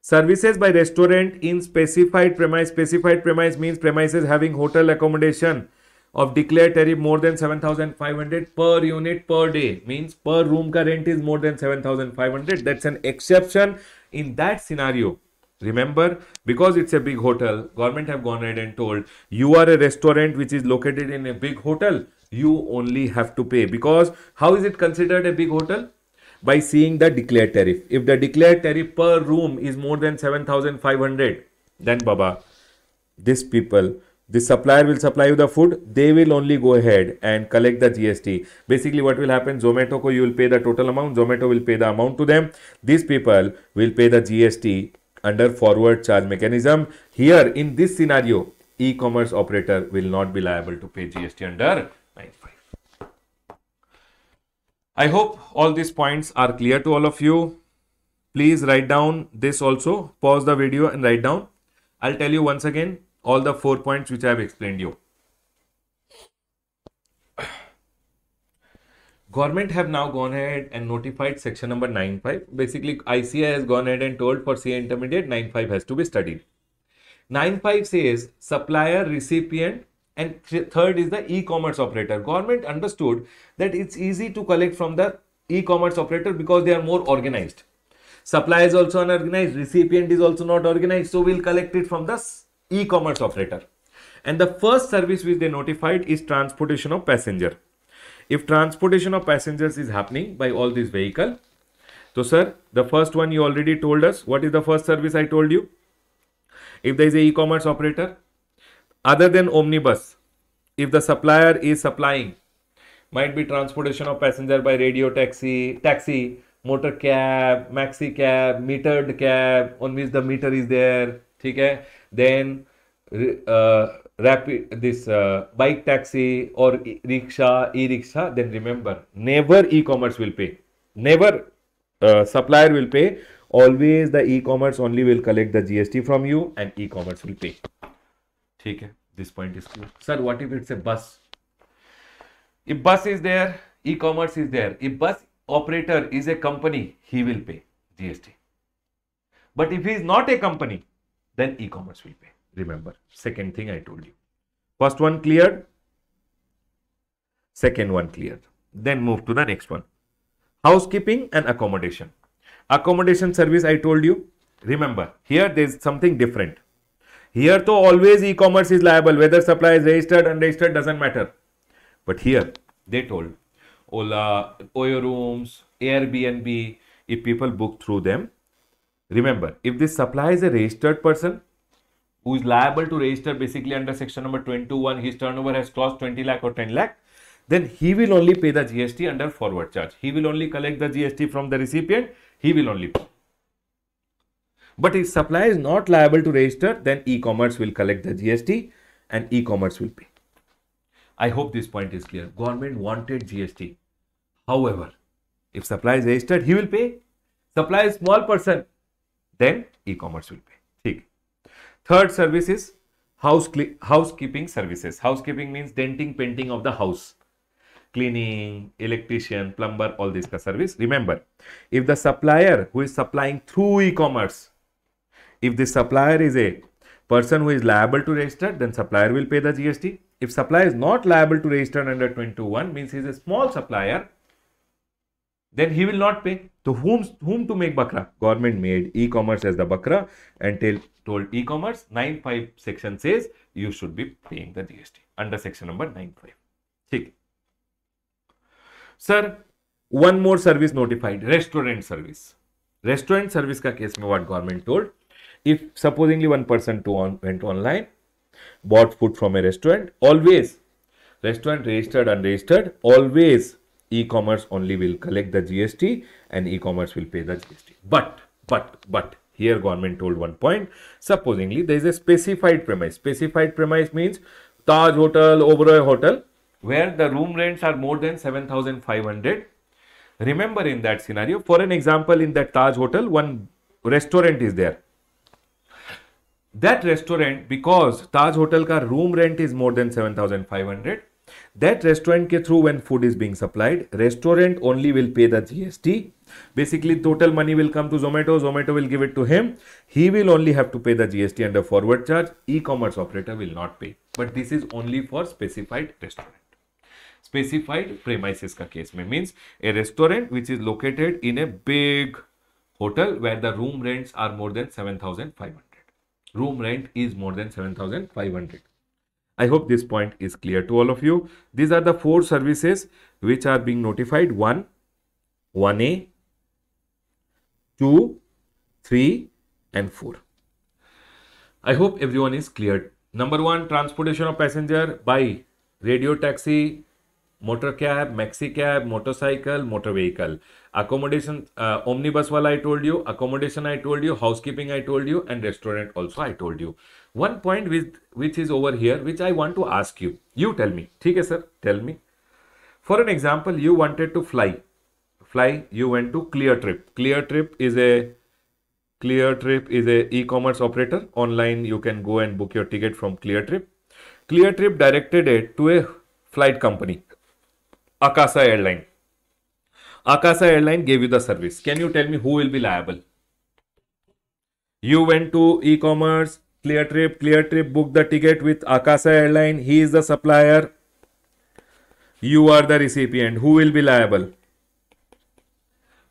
services by restaurant in specified premise. Specified premise means premises having hotel accommodation of declared tariff more than 7500 per unit per day. Means per room ka rent is more than 7500 that's an exception in that scenario. Remember because it's a big hotel government have gone ahead and told you are a restaurant which is located in a big hotel you only have to pay. Because how is it considered a big hotel? By seeing the declared tariff. If the declared tariff per room is more than 7500 then baba these people the supplier will supply you the food. They will only go ahead and collect the gst basically what will happen? Zomato ko you will pay the total amount. Zomato will pay the amount to them. These people will pay the gst under forward charge mechanism. Here in this scenario e-commerce operator will not be liable to pay gst under 95 i hope all these points are clear to all of you. Please write down this also. Pause the video and write down. I'll tell you once again all the four points which I have explained you. Government have now gone ahead and notified section number 9.5. Basically, ICAI has gone ahead and told for CA intermediate 9.5 has to be studied. 9.5 says supplier, recipient, and third is the e-commerce operator. Government understood that it's easy to collect from the e-commerce operator because they are more organized. Supply is also unorganized, recipient is also not organized, so we'll collect it from the e-commerce operator. And the first service which they notified is transportation of passenger. If transportation of passengers is happening by all this vehicle, So, sir, the first one you already told us. What is the first service I told you? If there is a e-commerce operator, other than omnibus, if the supplier is supplying, might be transportation of passenger by radio taxi, taxi, motor cab, maxi cab, metered cab, on which the meter is there. Okay? Then uh, Rapido this uh, bike taxi or e- rickshaw, e-rickshaw. Then remember, never e-commerce will pay. Never uh, supplier will pay. Always the e-commerce only will collect the GST from you and e-commerce will pay. Okay? This point is clear. Sir, what if it's a bus? If bus is there, e-commerce is there. If bus operator is a company, he will pay GST. But if he is not a company, then e-commerce will pay. Remember, second thing I told you. First one cleared, second one cleared. Then move to the next one. Housekeeping and accommodation. Accommodation service I told you. Remember, here there is something different. Here, though, always e-commerce is liable. Whether supply is registered, unregistered, doesn't matter. But here, they told Ola, Oyo Rooms, Airbnb, if people book through them, remember, if this supply is a registered person who is liable to register basically under section number 21, his turnover has crossed 20 lakh or 10 lakh, then he will only pay the GST under forward charge. He will only collect the GST from the recipient, he will only pay. But if supply is not liable to register, then e-commerce will collect the GST and e-commerce will pay. I hope this point is clear. Government wanted GST. However, if supply is registered, he will pay. Supply is small person, then e-commerce will pay. Theek. Third service is house housekeeping services. Housekeeping means denting, painting of the house. Cleaning, electrician, plumber, all this ka service. Remember, if the supplier who is supplying through e-commerce if the supplier is a person who is liable to register, then supplier will pay the GST. If supplier is not liable to register under 21, means he is a small supplier, then he will not pay. So whom, whom to make bakra? Government made e-commerce as the bakra and tell, told e-commerce 95 section says you should be paying the GST under section number 95. Sir, one more service notified, restaurant service. Restaurant service ka case mein what government told, if supposedly one person to on, went online, bought food from a restaurant, always, restaurant registered, unregistered, always e-commerce only will collect the gst and e-commerce will pay the gst but but but here government told one point. Supposingly there is a specified premise. Specified premise means taj hotel oberoi hotel where the room rents are more than 7500 remember in that scenario for an example in that taj hotel one restaurant is there. That restaurant because Taj Hotel ka room rent is more than 7500 that restaurant ke through when food is being supplied restaurant only will pay the GST basically total money will come to Zomato Zomato will give it to him. He will only have to pay the GST under forward charge. E-commerce operator will not pay. But this is only for specified restaurant. Specified premises ka case mein means a restaurant which is located in a big hotel where the room rents are more than 7500 room rent is more than 7500 i hope this point is clear to all of you these are the four services which are being notified 1 1a 2 3 and 4 i hope everyone is cleared number 1 transportation of passenger by radio taxi motor cab, maxi cab, motorcycle, motor vehicle. Accommodation, uh, omnibus wala I told you, accommodation I told you, housekeeping I told you, and restaurant also I told you. One point with, which is over here, which I want to ask you. You tell me. Okay, sir, tell me. For an example, you wanted to fly. Fly, you went to Clear Trip. Clear Trip is a Clear Trip is a e-commerce operator. Online, you can go and book your ticket from Clear Trip. Clear Trip directed it to a flight company Akasa Airline. Akasa Airline gave you the service. Can you tell me who will be liable? You went to e-commerce, Clear Trip, Clear Trip booked the ticket with Akasa Airline. He is the supplier. You are the recipient. Who will be liable?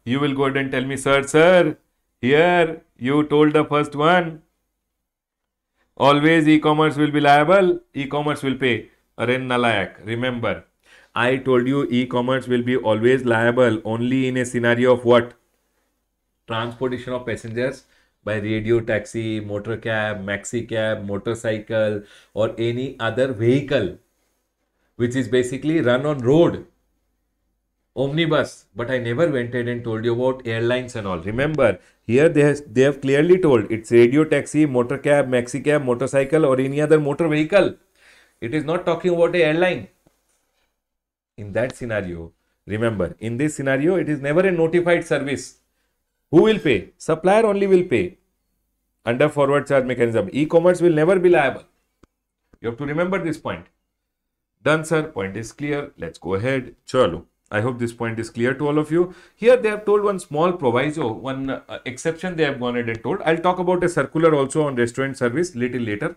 You will go ahead and tell me, sir, sir, here you told the first one. Always e-commerce will be liable. E-commerce will pay. Aren Nalayak. Remember, I told you e-commerce will be always liable only in a scenario of what? transportation of passengers by radio taxi, motor cab, maxi cab, motorcycle, or any other vehicle which is basically run on road. Omnibus, but I never went ahead and told you about airlines and all. Remember, here they, has, they have clearly told it's radio taxi, motor cab, maxi cab, motorcycle, or any other motor vehicle. It is not talking about a airline. In that scenario, remember, in this scenario, it is never a notified service. Who will pay? Supplier only will pay under forward charge mechanism. E-commerce will never be liable. You have to remember this point. Done, sir. Point is clear. Let's go ahead. Chalo. I hope this point is clear to all of you. Here they have told one small proviso, one uh, exception they have gone ahead and told. I'll talk about a circular also on restaurant service little later.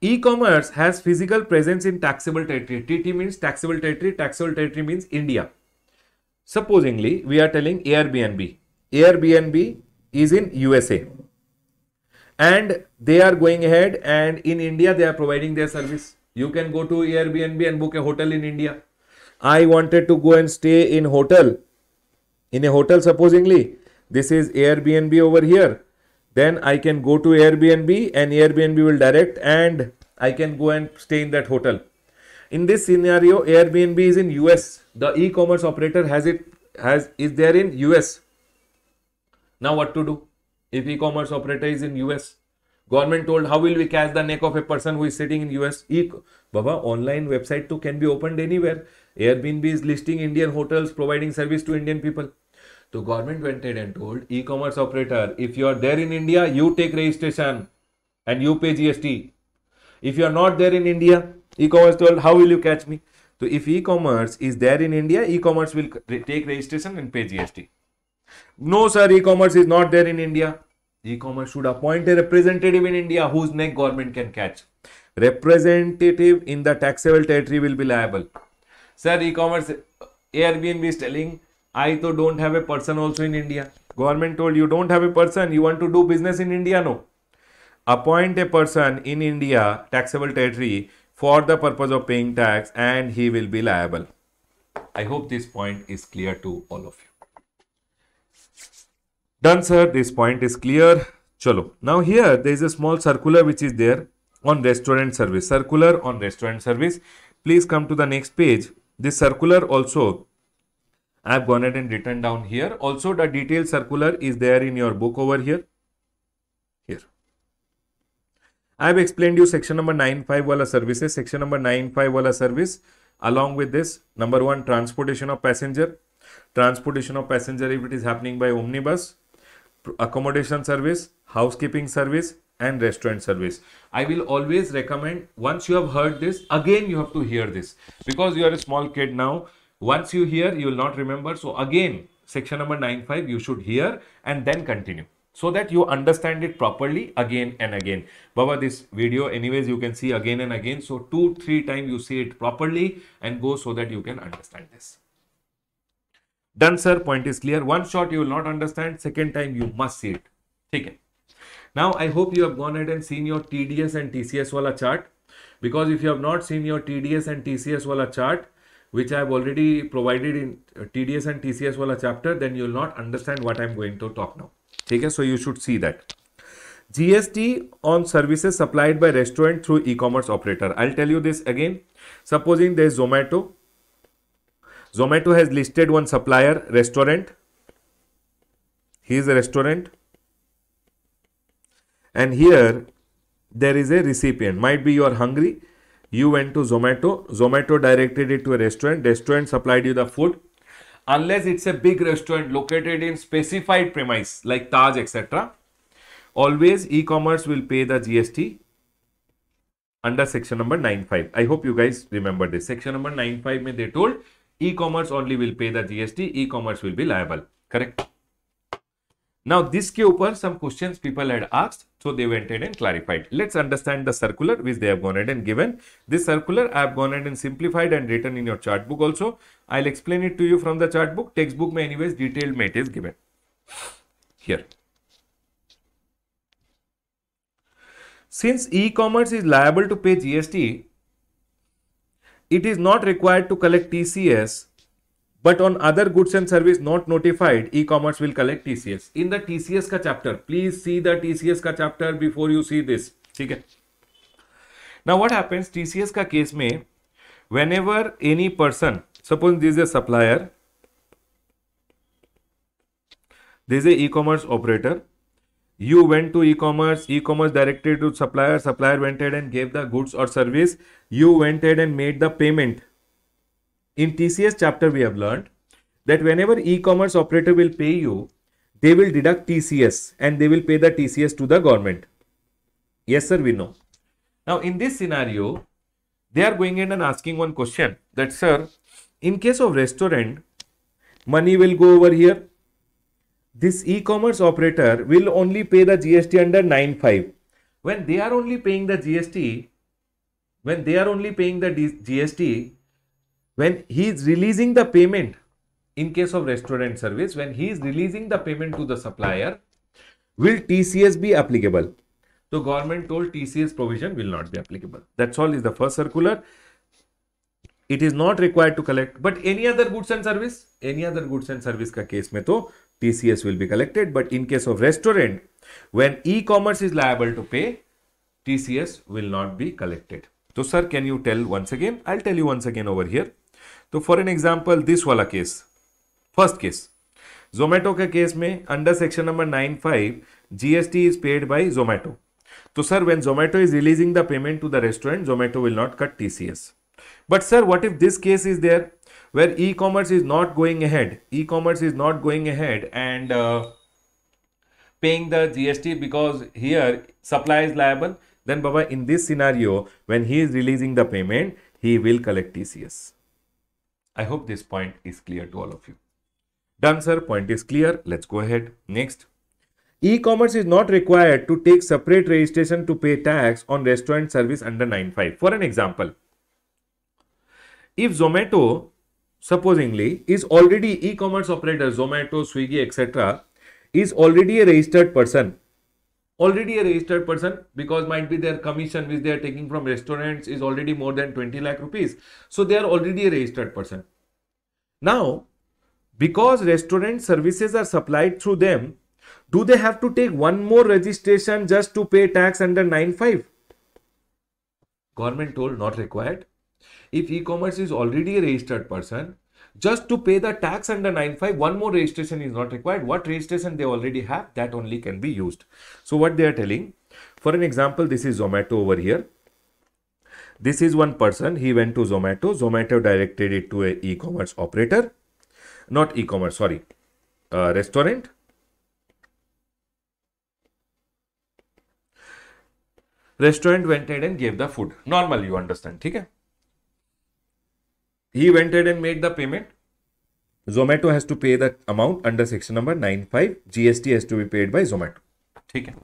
E-commerce has physical presence in taxable territory. TT means taxable territory. Taxable territory means India. Supposingly, we are telling Airbnb. Airbnb is in USA. And they are going ahead and in India they are providing their service. You can go to Airbnb and book a hotel in India I wanted to go and stay in hotel, in a hotel supposingly. This is Airbnb over here. Then I can go to Airbnb and Airbnb will direct and I can go and stay in that hotel. In this scenario, Airbnb is in US. The e-commerce operator has it has is there in US. Now what to do? If e-commerce operator is in US, government told how will we catch the neck of a person who is sitting in US? E Baba, online website too can be opened anywhere. Airbnb is listing Indian hotels providing service to Indian people. So government went ahead and told e-commerce operator, if you are there in India, you take registration and you pay GST. If you are not there in India, e-commerce told, how will you catch me? So if e-commerce is there in India, e-commerce will take registration and pay GST. No, sir, e-commerce is not there in India. E-commerce should appoint a representative in India whose neck government can catch. Representative in the taxable territory will be liable. Sir, e-commerce Airbnb is telling, I though don't have a person also in India. Government told you don't have a person, you want to do business in India? No. Appoint a person in India, taxable territory, for the purpose of paying tax and he will be liable. I hope this point is clear to all of you. Done, sir. This point is clear. Chalo. Now here there is a small circular which is there on restaurant service. Circular on restaurant service. Please come to the next page. This circular also, I have gone ahead and written down here. Also, the detailed circular is there in your book over here. Here. I have explained you section number 9.5 wala services. Section number 9.5 wala service. Along with this, number one, transportation of passenger. Transportation of passenger if it is happening by omnibus. Accommodation service, housekeeping service, and restaurant service. I will always recommend once you have heard this, again you have to hear this because you are a small kid now. Once you hear, you will not remember. So again, section number 95, you should hear and then continue so that you understand it properly again and again. Baba, this video anyways you can see again and again. So two, three times you see it properly and go so that you can understand this. Done sir, point is clear. One shot you will not understand, second time you must see it. It. Now, I hope you have gone ahead and seen your TDS and TCS wala chart because if you have not seen your TDS and TCS wala chart, which I have already provided in uh, TDS and TCS wala chapter, then you will not understand what I am going to talk now. Okay, so you should see that. GST on services supplied by restaurant through e-commerce operator. I'll tell you this again. Supposing there is Zomato. Zomato has listed one supplier, restaurant. He is a restaurant. And here there is a recipient. Might be you are hungry. You went to zomato. Zomato directed it to a restaurant. Restaurant supplied you the food. Unless it's a big restaurant located in specified premise like taj etc always e-commerce will pay the gst under section number 95 i hope you guys remember this. Section number 95 may they told e-commerce only will pay the GST, e-commerce will be liable. Correct. Now, this ke upar some questions people had asked, so they went ahead and clarified. Let's understand the circular which they have gone ahead and given. This circular I have gone ahead and simplified and written in your chart book also. I'll explain it to you from the chart book. Textbook may anyways detailed mate is given. Here. Since e-commerce is liable to pay GST, it is not required to collect TCS but on other goods and service not notified, e-commerce will collect TCS. In the TCS ka chapter, please see the TCS ka chapter before you see this. Okay. Now what happens? TCS ka case mein, whenever any person, suppose this is a supplier, this is a e-commerce operator, you went to e-commerce e-commerce directed to supplier supplier went ahead and gave the goods or service. You went ahead and made the payment. In tcs chapter we have learned that whenever e-commerce operator will pay you they will deduct tcs and they will pay the tcs to the government. Yes sir we know. Now in this scenario they are going in and asking one question that sir in case of restaurant money will go over here this e-commerce operator will only pay the GST under 9.5. When they are only paying the GST, when they are only paying the GST, when he is releasing the payment in case of restaurant service, when he is releasing the payment to the supplier, will TCS be applicable? So government told TCS provision will not be applicable. That's all is the first circular. It is not required to collect, but any other goods and service, any other goods and service case mein to TCS will be collected. But in case of restaurant, when e-commerce is liable to pay, TCS will not be collected. So sir, can you tell once again? I'll tell you once again over here. So for an example, this wala case, first case, Zomato case में under section number 95 GST is paid by Zomato. So sir, when Zomato is releasing the payment to the restaurant, Zomato will not cut TCS. But sir, what if this case is there? Where e-commerce is not going ahead. E-commerce is not going ahead and uh, paying the gst because here supply is liable. Then baba in this scenario when he is releasing the payment he will collect tcs i hope this point is clear to all of you. Done sir. Point is clear. Let's go ahead. Next. E-commerce is not required to take separate registration to pay tax on restaurant service under 95 for an example if zomato supposingly is already e-commerce operator zomato swiggy etc is already a registered person. Already a registered person because might be their commission which they are taking from restaurants is already more than 20 lakh rupees. So they are already a registered person. Now because restaurant services are supplied through them do they have to take one more registration just to pay tax under 95 government told not required if e-commerce is already a registered person, just to pay the tax under 95, one more registration is not required. What registration they already have, that only can be used. So what they are telling, for an example, this is Zomato over here. This is one person, he went to Zomato. Zomato directed it to a e-commerce operator. Not e-commerce, sorry, uh, restaurant. Restaurant went ahead and gave the food. Normal, you understand, okay? He went ahead and made the payment. Zomato has to pay the amount under section number 95. GST has to be paid by Zomato. Okay.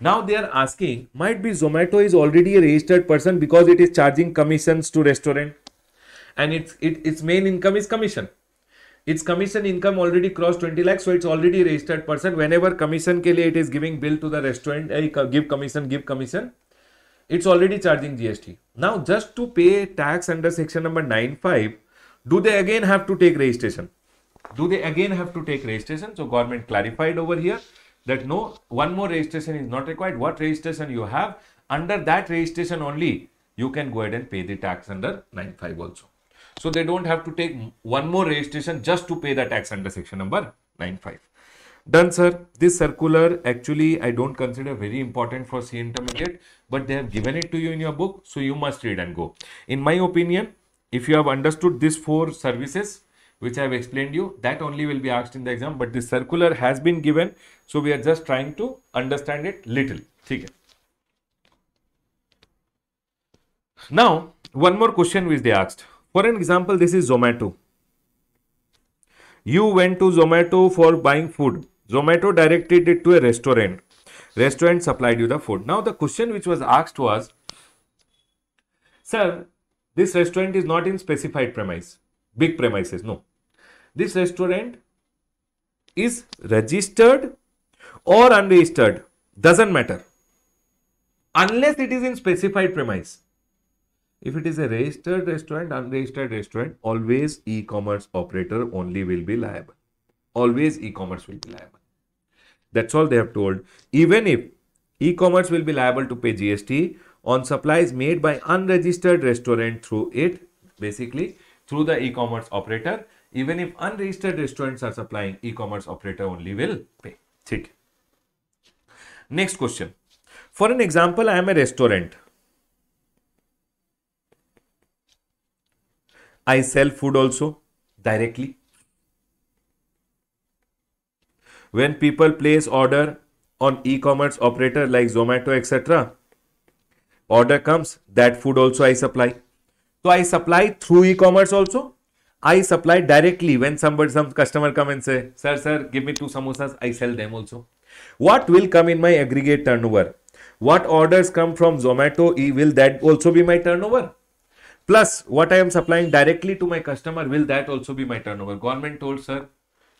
Now they are asking, might be Zomato is already a registered person because it is charging commissions to restaurant and its it, its main income is commission. Its commission income already crossed 20 lakhs, so it's already a registered person. Whenever commission ke liye it is giving bill to the restaurant, hey, give commission, give commission, it's already charging GST. Now, just to pay tax under section number 95, do they again have to take registration? Do they again have to take registration? So, government clarified over here that no, one more registration is not required. What registration you have, under that registration only, you can go ahead and pay the tax under 95 also. So, they don't have to take one more registration just to pay the tax under section number 95. Done, sir. This circular actually I don't consider very important for C intermediate, but they have given it to you in your book, so you must read and go. In my opinion, if you have understood these four services, which I have explained you, that only will be asked in the exam. But this circular has been given, so we are just trying to understand it little. Okay. Now, one more question which they asked. For an example, this is Zomato. You went to Zomato for buying food Zomato directed it to a restaurant. Restaurant supplied you the food. Now the question which was asked was, Sir, this restaurant is not in specified premise, big premises. No. This restaurant is registered or unregistered. Doesn't matter. Unless it is in specified premise. if it is a registered restaurant, unregistered restaurant, always e-commerce operator only will be liable. Always e-commerce will be liable. That's all they have told. Even if e-commerce will be liable to pay GST on supplies made by unregistered restaurant through it, basically through the e-commerce operator, even if unregistered restaurants are supplying, e-commerce operator only will pay. Take. Next question. For an example, I am a restaurant I sell food also directly. When people place order on e-commerce operator like Zomato, etc., order comes, that food also I supply. So I supply through e-commerce also. I supply directly when somebody, some customer come and say, sir, sir, give me two samosas, I sell them also. What will come in my aggregate turnover? What orders come from Zomato, will that also be my turnover? Plus, what I am supplying directly to my customer, will that also be my turnover? Government told, sir,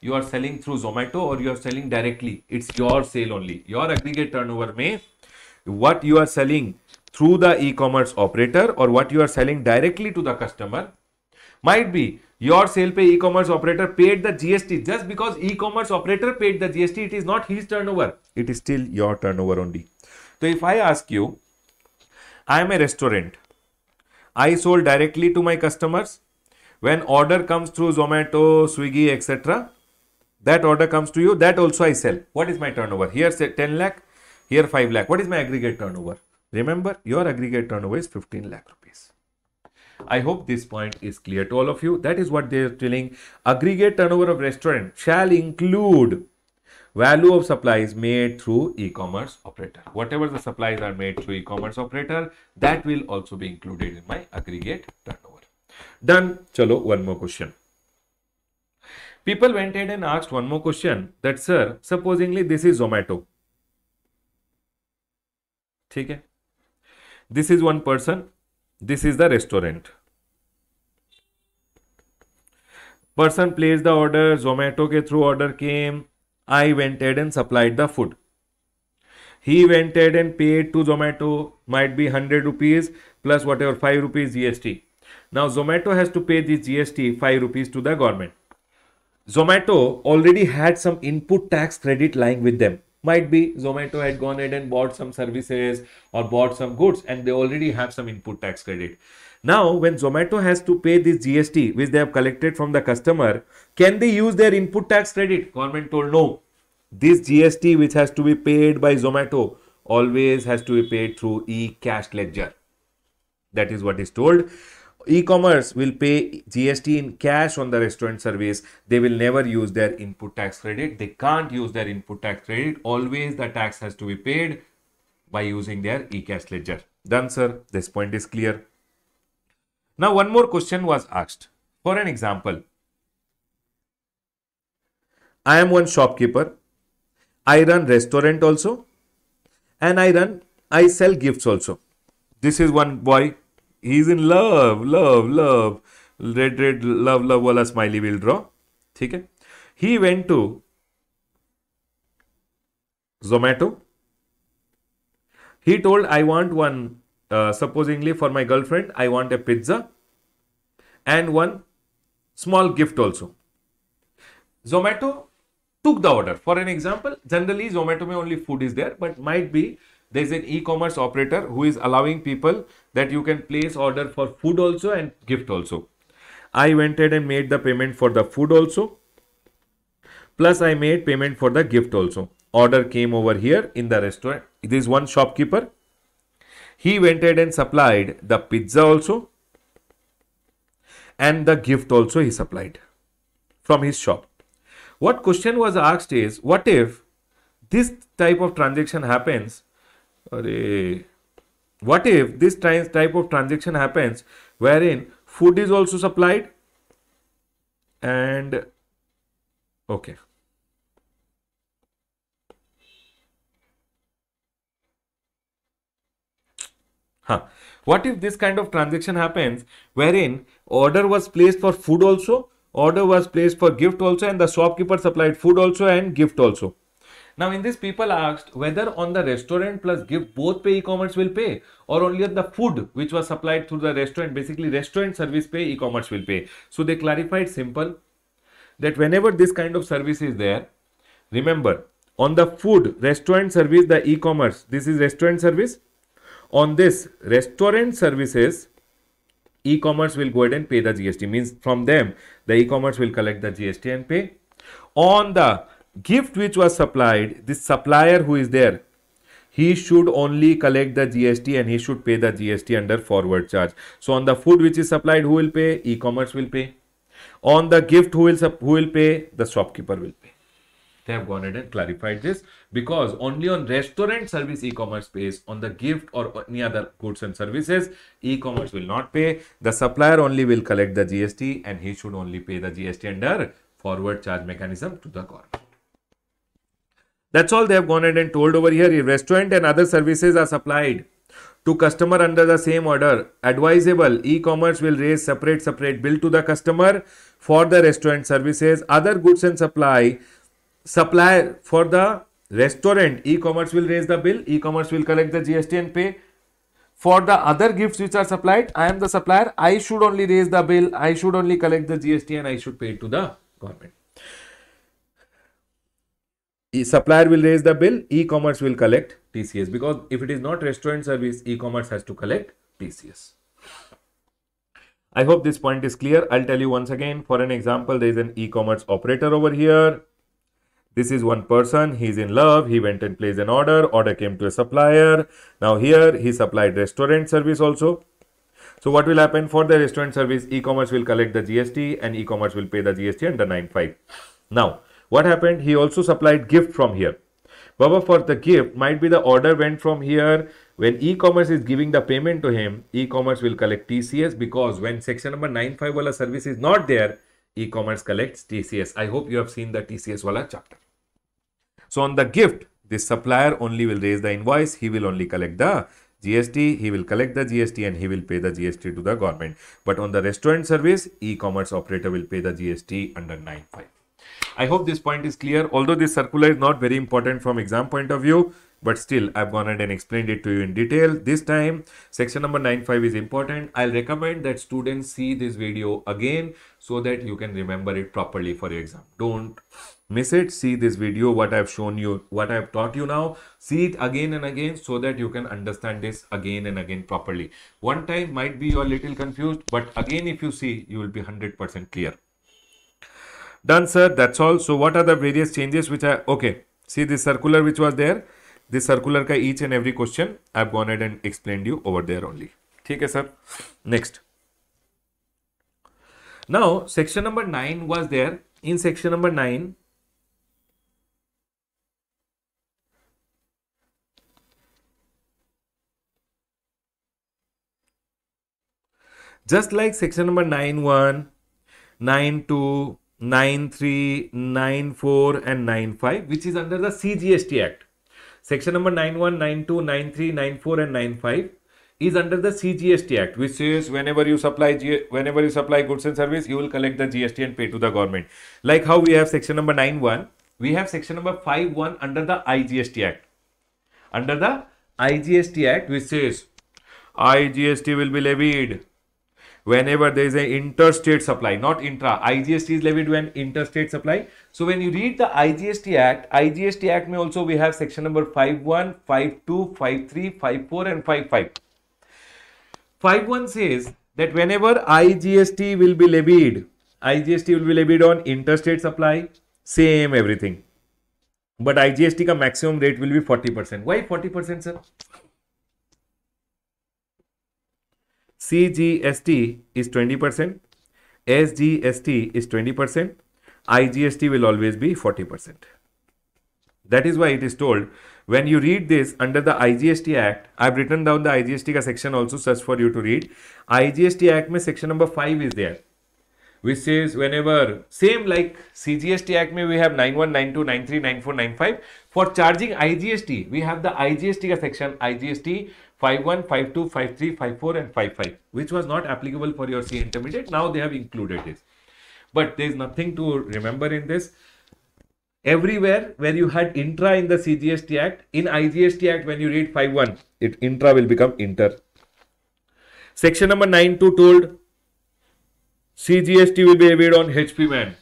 you are selling through Zomato or you are selling directly. It's your sale only. Your aggregate turnover may, what you are selling through the e-commerce operator or what you are selling directly to the customer might be your sale pay e-commerce operator paid the GST just because e-commerce operator paid the GST it is not his turnover it is still your turnover only so if I ask you I am a restaurant I sold directly to my customers. When order comes through Zomato, Swiggy, etc., that order comes to you, that also I sell. What is my turnover? Here say 10 lakh, here 5 lakh. What is my aggregate turnover? Remember, your aggregate turnover is 15 lakh rupees. I hope this point is clear to all of you. That is what they are telling. Aggregate turnover of restaurant shall include value of supplies made through e-commerce operator. Whatever the supplies are made through e-commerce operator, that will also be included in my aggregate turnover. Done. Chalo, one more question. People went ahead and asked one more question that, sir, supposingly this is Zomato. This is one person. This is the restaurant. Person placed the order. Zomato through order came I went ahead and supplied the food. He went ahead and paid to Zomato, might be 100 rupees plus whatever 5 rupees GST. Now Zomato has to pay this GST 5 rupees to the government. Zomato already had some input tax credit lying with them. Might be Zomato had gone ahead and bought some services or bought some goods and they already have some input tax credit. Now, when Zomato has to pay this GST, which they have collected from the customer, can they use their input tax credit? Government told no. This GST, which has to be paid by Zomato, always has to be paid through e-cash ledger. That is what is told. E-commerce will pay GST in cash on the restaurant service. They will never use their input tax credit. They can't use their input tax credit. Always the tax has to be paid by using their e-cash ledger. Done, sir. This point is clear. Now, one more question was asked. For an example, I am one shopkeeper. I run restaurant also and I run, I sell gifts also. This is one boy. He's in love, love, love. Red, red, love, love wala smiley will draw. Okay. He went to Zomato. He told, I want one uh, supposingly for my girlfriend, I want a pizza and one small gift also. Zomato took the order. For an example, generally Zomato may only food is there, but might be there is an e-commerce operator who is allowing people that you can place order for food also and gift also. I went ahead and made the payment for the food also. Plus I made payment for the gift also. Order came over here in the restaurant. This is one shopkeeper he went ahead and supplied the pizza also and the gift also he supplied from his shop. What question was asked is what if this type of transaction happens? What if this type of transaction happens wherein food is also supplied and okay Huh. What if this kind of transaction happens wherein order was placed for food also, order was placed for gift also, and the shopkeeper supplied food also and gift also. Now in this people asked whether on the restaurant plus gift both pay e-commerce will pay or only on the food which was supplied through the restaurant. Basically restaurant service pay e-commerce will pay. So they clarified simple that whenever this kind of service is there remember on the food restaurant service the e-commerce this is restaurant service. On this restaurant services e-commerce will go ahead and pay the gst means from them the e-commerce will collect the gst and pay. On the gift which was supplied this supplier who is there he should only collect the gst and he should pay the gst under forward charge. So on the food which is supplied who will pay? E-commerce will pay. On the gift who will who will pay? The shopkeeper will pay. They have gone ahead and clarified this because only on restaurant service e-commerce pays. On the gift or any other goods and services e-commerce will not pay. The supplier only will collect the gst and he should only pay the gst under forward charge mechanism to the government that's all they have gone ahead and told over here. If restaurant and other services are supplied to customer under the same order. Advisable e-commerce will raise separate separate bill to the customer for the restaurant services. Other goods and supply supply for the restaurant. E-commerce will raise the bill. E-commerce will collect the gst and pay. For the other gifts which are supplied i am the supplier. I should only raise the bill. I should only collect the gst and i should pay it to the government supplier will raise the bill e-commerce will collect tcs because if it is not restaurant service e-commerce has to collect tcs i hope this point is clear i'll tell you once again for an example there is an e-commerce operator over here this is one person, he's in love, he went and placed an order, order came to a supplier. Now here he supplied restaurant service also. So what will happen for the restaurant service? E-commerce will collect the GST and e-commerce will pay the GST under 95. Now what happened? He also supplied gift from here. Baba for the gift might be the order went from here. When e-commerce is giving the payment to him, e-commerce will collect TCS because when section number 95 wala service is not there, e-commerce collects TCS. I hope you have seen the TCS wala chapter. So on the gift, the supplier only will raise the invoice, he will only collect the GST, he will collect the GST and he will pay the GST to the government. But on the restaurant service, e-commerce operator will pay the GST under 95. I hope this point is clear. Although this circular is not very important from exam point of view, but still I've gone ahead and explained it to you in detail. This time section number 95 is important. I'll recommend that students see this video again so that you can remember it properly for your exam. Don't miss it see this video what i've shown you what i've taught you now see it again and again so that you can understand this again and again properly one time might be you're a little confused but again if you see you will be 100% clear done sir. That's all. So what are the various changes which are okay. See this circular which was there this circular ka each and every question i've gone ahead and explained you over there only. Okay sir. Next. Now section number 9 was there. In section number 9 Just like section number 91, 92, 93, 94 and 95 which is under the CGST Act. Section number 91, 92, 93, 94 and 95 is under the CGST Act which says whenever you supply G whenever you supply goods and service you will collect the GST and pay to the government. Like how we have section number 91 we have section number 51 under the IGST Act. Under the IGST Act which says IGST will be levied whenever there is an interstate supply, not intra. IGST is levied when interstate supply. So when you read the IGST Act, IGST Act may also we have section number 51, 52, 53, 54 and 55. 51 says that whenever IGST will be levied, IGST will be levied on interstate supply, same everything. But IGST ka maximum rate will be 40%. Why 40% sir? CGST is 20%, SGST is 20%, IGST will always be 40%. That is why it is told when you read this under the IGST Act, I've written down the IGST ka section also such for you to read. IGST Act mein section number 5 is there which says whenever same like CGST Act may we have 91, 92, 93, 94, 95. For charging IGST, we have the IGST ka section IGST 51, 52, 53, 54 and 55 which was not applicable for your C intermediate. Now they have included this. But there is nothing to remember in this. everywhere where you had intra in the CGST Act, in IGST Act, when you read 5.1, it intra will become inter. Section number 9.2 told CGST will be levied on HP man.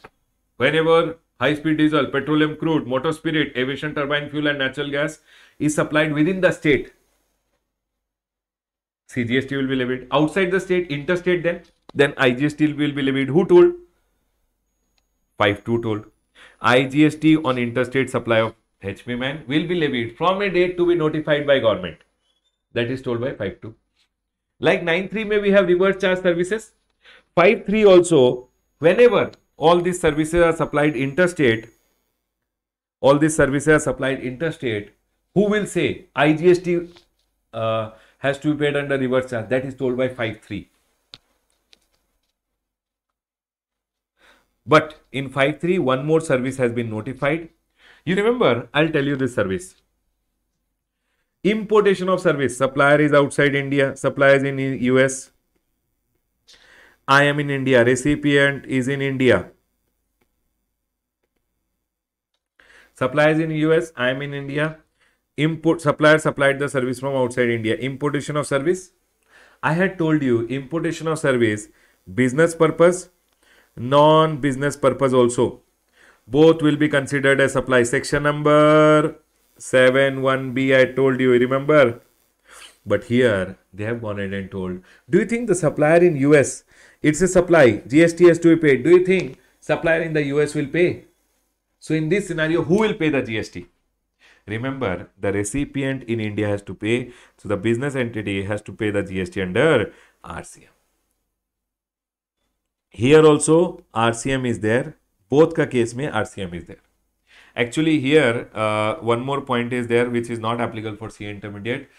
Whenever high-speed diesel, petroleum crude, motor spirit, aviation turbine fuel and natural gas is supplied within the state, CGST will be levied. Outside the state, interstate then, then IGST will be levied. Who told? 5.2 told. IGST on interstate supply of HP man will be levied from a date to be notified by government. That is told by 5.2. Like 9.3 may we have reverse charge services. 5.3 also, whenever all these services are supplied interstate, all these services are supplied interstate, who will say IGST uh, has to be paid under reverse charge? That is told by 5.3. But in 5.3, one more service has been notified. You remember, I'll tell you this service. Importation of service. Supplier is outside India. Supplier is in US. I am in India. Recipient is in India. Supplier is in US. I am in India. Import supplier supplied the service from outside India. Importation of service. I had told you importation of service business purpose non-business purpose also. Both will be considered as supply. Section number 7 1b I told you, remember? But here they have gone ahead and told, do you think the supplier in US, it's a supply, GST has to be paid. Do you think supplier in the US will pay? So in this scenario, who will pay the GST? Remember, the recipient in India has to pay. So the business entity has to pay the GST under RCM. Here also RCM is there. Both ka case mein RCM is there. Actually here uh, one more point is there which is not applicable for CA intermediate.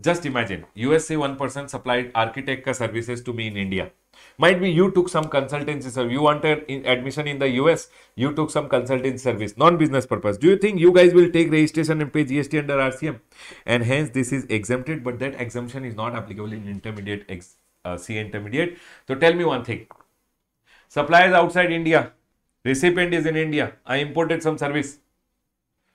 Just imagine USA one supplied architect ka services to me in India. Might be you took some consultancy service. You wanted in admission in the US. You took some consultancy service, non-business purpose. Do you think you guys will take registration and pay GST under RCM? And hence this is exempted, but that exemption is not applicable in intermediate uh, CA intermediate. So tell me one thing. Supply is outside India. Recipient is in India. I imported some service.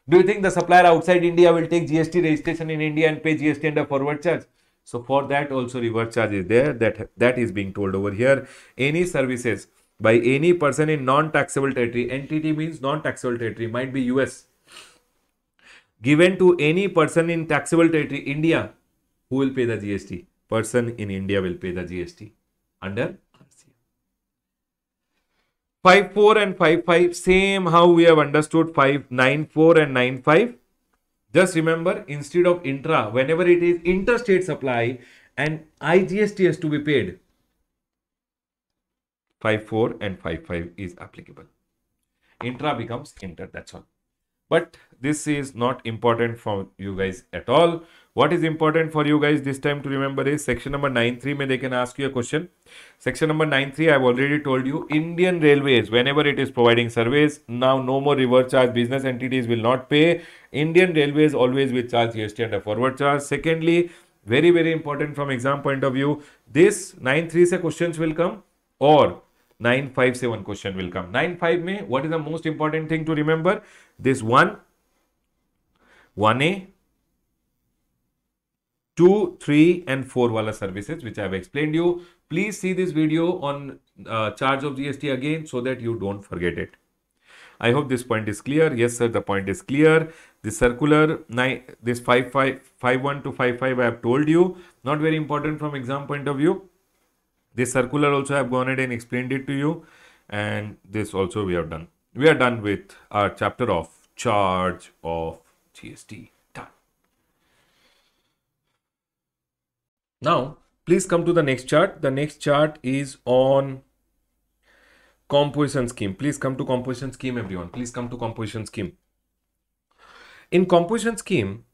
Do you think the supplier outside India will take GST registration in India and pay GST under forward charge? So for that also reverse charge is there. That that is being told over here. Any services by any person in non-taxable territory. NTT means non-taxable territory. Might be US. Given to any person in taxable territory, India, who will pay the GST? Person in India will pay the GST under 5 4 and 5 5 same how we have understood 5.9.4 and 9 5 just remember instead of intra whenever it is interstate supply and IGST has to be paid. 5 4 and 5 5 is applicable. Intra becomes inter that's all. But this is not important for you guys at all what is important for you guys this time to remember is section number 9.3 may they can ask you a question. Section number 9.3 I have already told you Indian Railways whenever it is providing service now no more reverse charge business entities will not pay. Indian Railways always will charge GST under forward charge. Secondly very very important from exam point of view this 9.3 se questions will come or 957 question will come. 9.5 may what is the most important thing to remember this one 1A 2, 3 and 4 wala services which I have explained you. Please see this video on uh, charge of GST again so that you don't forget it. I hope this point is clear. Yes, sir, the point is clear. The circular, this 5, 5, 5 1 to 5 5 I have told you. Not very important from exam point of view. This circular also I have gone ahead and explained it to you. And this also we have done. We are done with our chapter of charge of GST. Now, please come to the next chart. The next chart is on composition scheme. Please come to composition scheme, everyone. Please come to composition scheme. In composition scheme,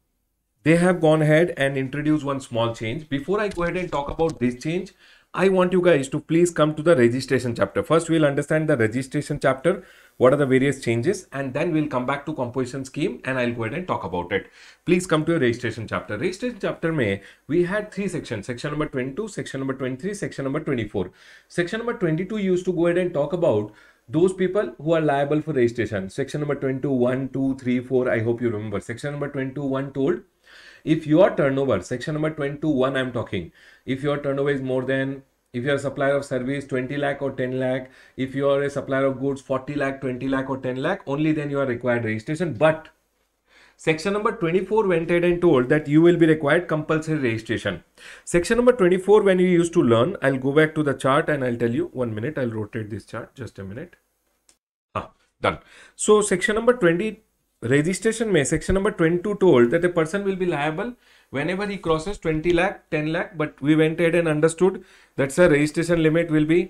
they have gone ahead and introduced one small change. Before I go ahead and talk about this change, I want you guys to please come to the registration chapter. First, we'll understand the registration chapter what are the various changes and then we'll come back to composition scheme and I'll go ahead and talk about it. Please come to your registration chapter. Registration chapter may we had three sections, section number 22, section number 23, section number 24. Section number 22 used to go ahead and talk about those people who are liable for registration. Section number 22, 1, 2, 3, 4. I hope you remember. Section number 22, 1 told if your turnover, section number 22, 1 I'm talking, if your turnover is more than if you are a supplier of service 20 lakh or 10 lakh. If you are a supplier of goods 40 lakh 20 lakh or 10 lakh only then you are required registration. But section number 24 went ahead and told that you will be required compulsory registration. Section number 24 when you used to learn i'll go back to the chart and i'll tell you. One minute i'll rotate this chart. Just a minute. Ah, done. So section number 20 registration may section number 22 told that a person will be liable whenever he crosses 20 lakh 10 lakh but we went ahead and understood that the registration limit will be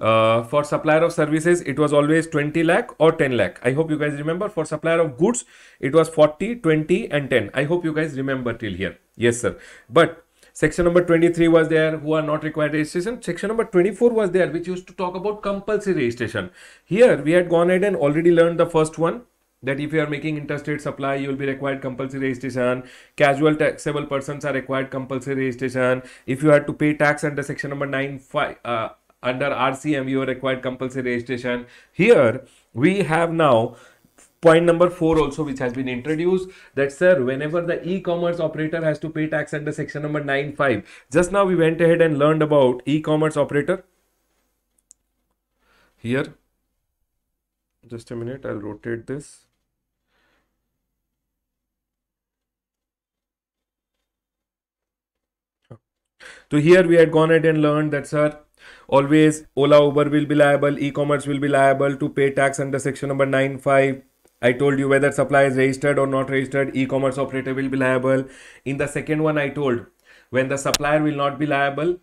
uh, for supplier of services it was always 20 lakh or 10 lakh. I hope you guys remember for supplier of goods it was 40 20 and 10 i hope you guys remember till here. Yes sir. But section number 23 was there who are not required registration. Section number 24 was there which used to talk about compulsory registration. Here we had gone ahead and already learned the first one that if you are making interstate supply you will be required compulsory registration. Casual taxable persons are required compulsory registration. If you had to pay tax under section number 9 5 uh, under rcm you are required compulsory registration. Here we have now point number 4 also which has been introduced that sir whenever the e-commerce operator has to pay tax under section number 95 just now we went ahead and learned about e-commerce operator. Here just a minute i'll rotate this So here we had gone ahead and learned that sir, always Ola Uber will be liable, e-commerce will be liable to pay tax under section number 95. I told you whether supply is registered or not registered, e-commerce operator will be liable. In the second one I told when the supplier will not be liable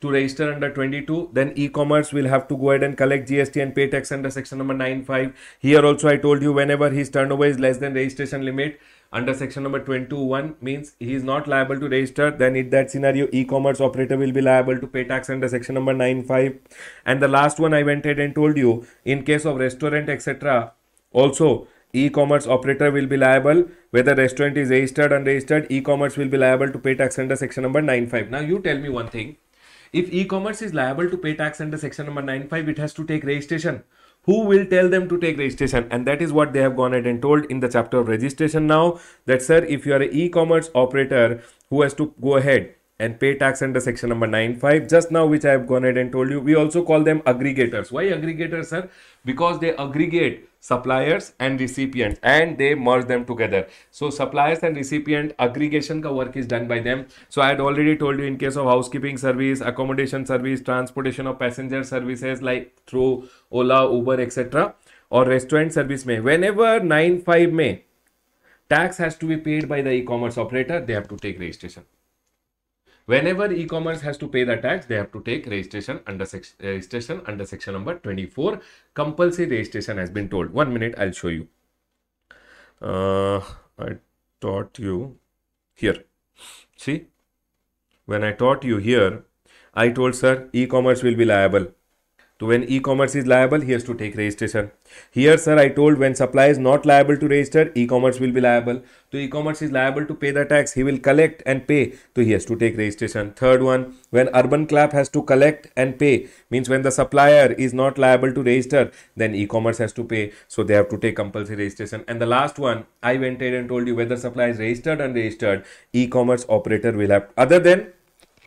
to register under 22 then e-commerce will have to go ahead and collect gst and pay tax under section number 95 here also i told you whenever his turnover is less than registration limit under section number 21 means he is not liable to register. Then in that scenario e-commerce operator will be liable to pay tax under section number 95 and the last one i went ahead and told you in case of restaurant etc also e-commerce operator will be liable. Whether restaurant is registered or unregistered e-commerce will be liable to pay tax under section number 95 now you tell me one thing. If e-commerce is liable to pay tax under section number 95 it has to take registration who will tell them to take registration? And that is what they have gone ahead and told in the chapter of registration now that sir if you are an e-commerce operator who has to go ahead and pay tax under section number 95 just now which i have gone ahead and told you we also call them aggregators. Why aggregators sir? Because they aggregate suppliers and recipients and they merge them together. So suppliers and recipient aggregation ka work is done by them. So i had already told you in case of housekeeping service accommodation service transportation of passenger services like through ola uber etc or restaurant service may. Whenever 95 may tax has to be paid by the e-commerce operator. They have to take registration Whenever e-commerce has to pay the tax, they have to take registration under section registration under section number 24. Compulsory registration has been told. One minute, I'll show you. Uh, I taught you here. See, when I taught you here, I told sir e-commerce will be liable. So when e-commerce is liable, he has to take registration. Here, sir, I told when supply is not liable to register, e-commerce will be liable. So e-commerce is liable to pay the tax. He will collect and pay. So he has to take registration. Third one, when UrbanClap has to collect and pay, means when the supplier is not liable to register, then e-commerce has to pay. So they have to take compulsory registration. And the last one, I went ahead and told you whether supply is registered and registered, e-commerce operator will have, other than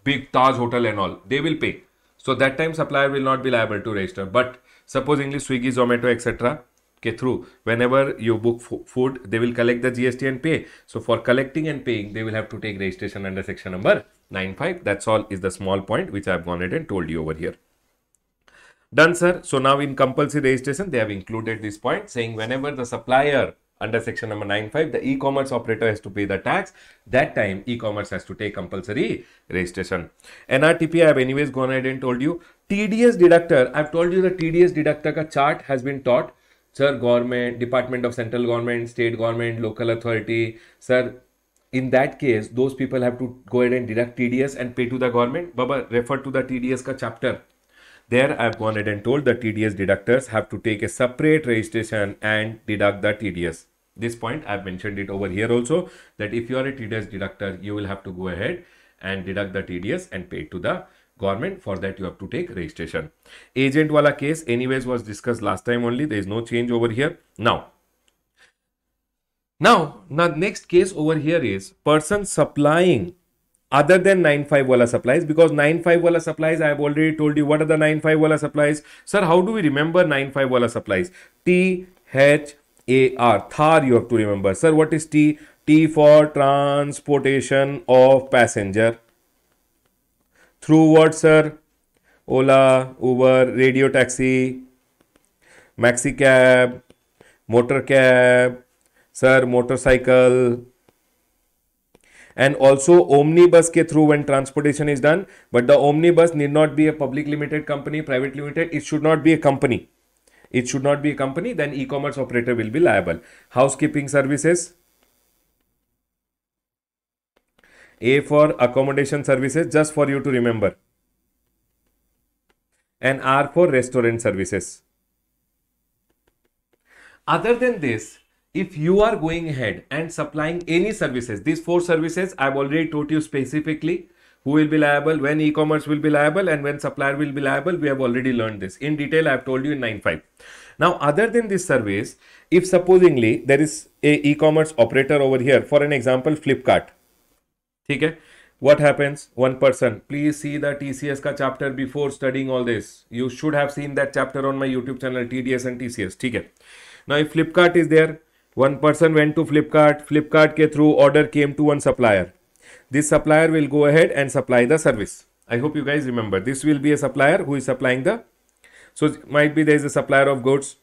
big Taj hotel and all, they will pay so that time supplier will not be liable to register. But supposingly Swiggy, Zomato, etc. Okay, through whenever you book food, they will collect the GST and pay. So for collecting and paying, they will have to take registration under section number 95. That's all is the small point which I have gone ahead and told you over here. Done, sir. So now in compulsory registration, they have included this point saying whenever the supplier under section number 95 the e-commerce operator has to pay the tax. That time e-commerce has to take compulsory registration. Nrtp i have anyways gone ahead and told you. Tds deductor i've told you the tds deductor ka chart has been taught. Sir government department of central government state government local authority. Sir in that case those people have to go ahead and deduct tds and pay to the government. Baba refer to the tds ka chapter. There I've gone ahead and told the TDS deductors have to take a separate registration and deduct the TDS. This point I've mentioned it over here also that if you are a TDS deductor, you will have to go ahead and deduct the TDS and pay to the government. For that you have to take registration. Agent wala case anyways was discussed last time only. There is no change over here. Now now the next case over here is person supplying other than 95 wala supplies because 95 wala supplies I have already told you what are the 95 wala supplies. Sir how do we remember 95 wala supplies? T H A R Thar you have to remember. Sir what is T? T for transportation of passenger. Through what sir? Ola Uber radio taxi maxi cab motor cab sir motorcycle. And also omnibus ke through when transportation is done. But the omnibus need not be a public limited company private limited. It should not be a company it should not be a company then e-commerce operator will be liable. Housekeeping services. A for accommodation services just for you to remember. And r for restaurant services. Other than this if you are going ahead and supplying any services, these four services I've already told you specifically who will be liable, when e-commerce will be liable and when supplier will be liable. We have already learned this. In detail, I've told you in 9.5. Now, other than this service, if supposingly there is a e-commerce operator over here, for an example, Flipkart. Okay? What happens? One person. Please see the TCS ka chapter before studying all this. You should have seen that chapter on my YouTube channel, TDS and TCS. Okay? Now, if Flipkart is there, one person went to Flipkart, Flipkart ke through order came to one supplier. This supplier will go ahead and supply the service. I hope you guys remember. This will be a supplier who is supplying the. So might be there is a supplier of goods.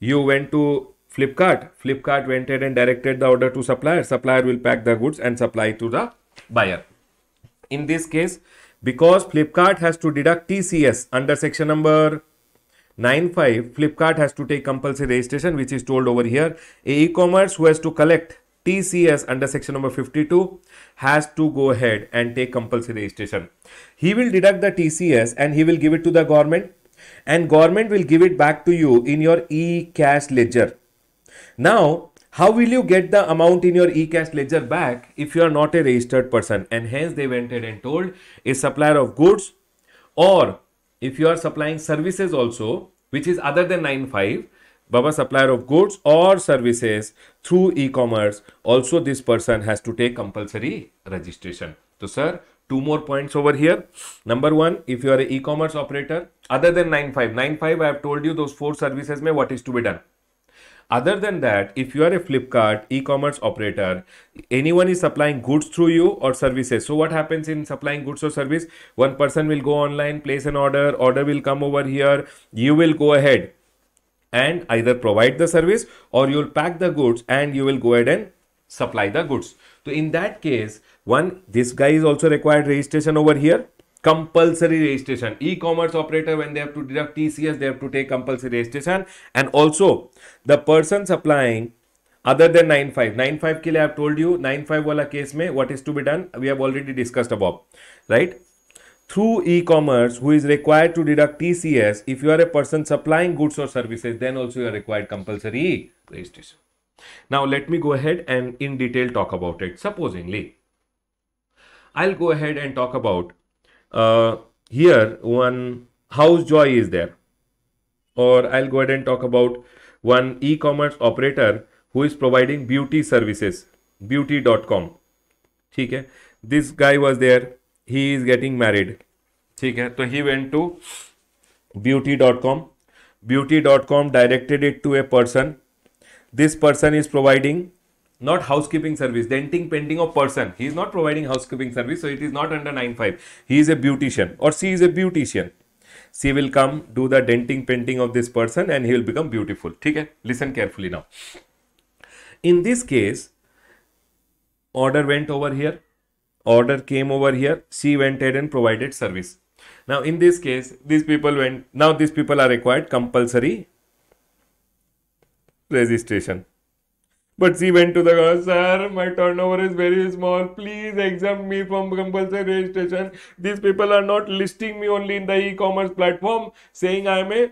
You went to Flipkart. Flipkart went ahead and directed the order to supplier. Supplier will pack the goods and supply to the buyer. In this case, because Flipkart has to deduct TCS under section number 9.5 Flipkart has to take compulsory registration which is told over here. A e-commerce who has to collect TCS under section number 52 has to go ahead and take compulsory registration. He will deduct the TCS and he will give it to the government and government will give it back to you in your e-cash ledger. Now, how will you get the amount in your e-cash ledger back if you are not a registered person? And hence they went ahead and told a supplier of goods or if you are supplying services also, which is other than 95, Baba supplier of goods or services through e-commerce, also this person has to take compulsory registration. So sir, two more points over here. Number one, if you are an e-commerce operator, other than 95, 95 I have told you those four services may what is to be done. Other than that, if you are a Flipkart e-commerce operator, anyone is supplying goods through you or services. So what happens in supplying goods or service? One person will go online, place an order, order will come over here. You will go ahead and either provide the service or you'll pack the goods and you will go ahead and supply the goods. So in that case, one, this guy is also required registration over here. Compulsory registration. E-commerce operator when they have to deduct tcs they have to take compulsory registration. And also the person supplying other than 95 95 ke liye i have told you 95 wala case mein what is to be done we have already discussed above right through e-commerce who is required to deduct TCS. If you are a person supplying goods or services, then also you are required compulsory registration. Now let me go ahead and in detail talk about it. Supposingly, I'll go ahead and talk about uh, here one Housejoy is there or I'll go ahead and talk about one e-commerce operator who is providing beauty services beauty.com. This guy was there he is getting married ठीक है तो he went to beauty.com beauty.com directed it to a person this person is providing not housekeeping service denting painting of person he is not providing housekeeping service so it is not under 95 he is a beautician or she is a beautician she will come do the denting painting of this person and he will become beautiful okay listen carefully now in this case order went over here order came over here she went ahead and provided service now in this case these people went now these people are required compulsory registration but she went to the girl, sir, my turnover is very small. Please exempt me from compulsory registration. These people are not listing me only in the e-commerce platform, saying I am a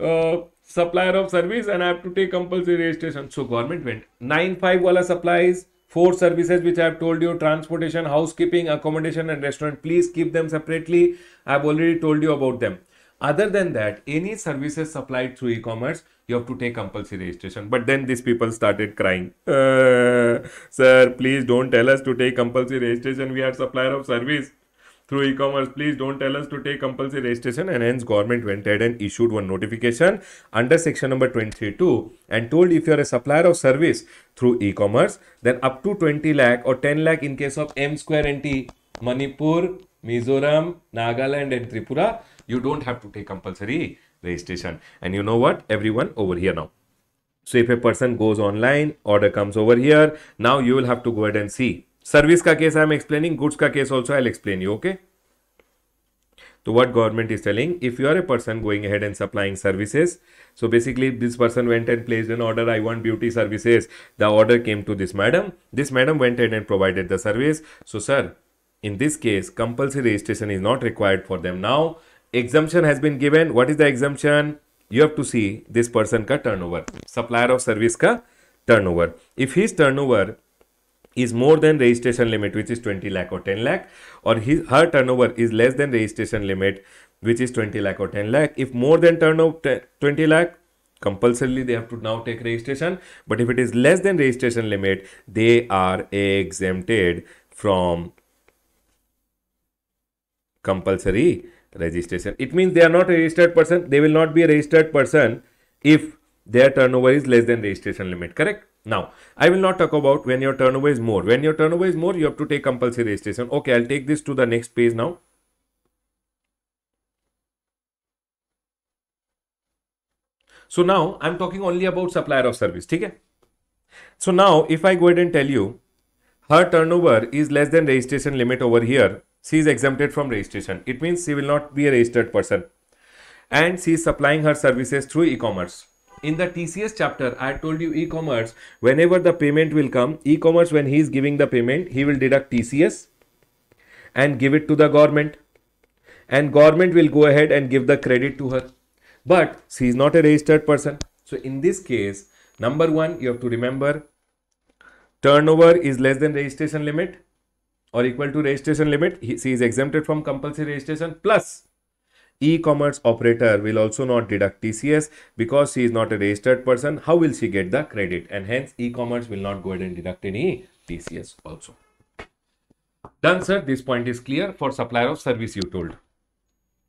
uh, supplier of service and I have to take compulsory registration. So government went. nine five wala supplies four services which I have told you transportation, housekeeping, accommodation, and restaurant. Please keep them separately. I have already told you about them. Other than that, any services supplied through e commerce, you have to take compulsory registration. But then these people started crying. Uh, sir, please don't tell us to take compulsory registration. We are supplier of service through e-commerce please don't tell us to take compulsory registration. And hence government went ahead and issued one notification under section number 22 and told if you are a supplier of service through e-commerce then up to 20 lakh or 10 lakh in case of m square nt manipur mizoram nagaland and tripura you don't have to take compulsory registration. And you know what? Everyone over here now. So if a person goes online order comes over here now you will have to go ahead and see service का case I am explaining goods का case also I explain you okay तो what government is telling if you are a person going ahead and supplying services so basically this person went and place an order I want beauty services the order came to this madam this madam went and and provided the service so sir in this case compulsory registration is not required for them now exemption has been given what is the exemption you have to see this person का turnover supplier of service का turnover if his turnover is more than registration limit which is 20 lakh or 10 lakh or his her turnover is less than registration limit which is 20 lakh or 10 lakh. If more than turnover 20 lakh compulsorily they have to now take registration but if it is less than registration limit they are exempted from compulsory registration. It means they are not a registered person they will not be a registered person if their turnover is less than registration limit correct now, I will not talk about when your turnover is more. When your turnover is more, you have to take compulsory registration. Okay, I'll take this to the next page now. So now I'm talking only about supplier of service. Okay? So now if I go ahead and tell you her turnover is less than registration limit over here, she is exempted from registration. It means she will not be a registered person and she is supplying her services through e-commerce in the TCS chapter, I told you e-commerce, whenever the payment will come, e-commerce, when he is giving the payment, he will deduct TCS and give it to the government. And government will go ahead and give the credit to her. But she is not a registered person. So in this case, number one, you have to remember turnover is less than registration limit or equal to registration limit. She is exempted from compulsory registration plus e-commerce operator will also not deduct TCS because she is not a registered person. How will she get the credit? And hence e-commerce will not go ahead and deduct any TCS also. Done sir, this point is clear for supplier of service you told.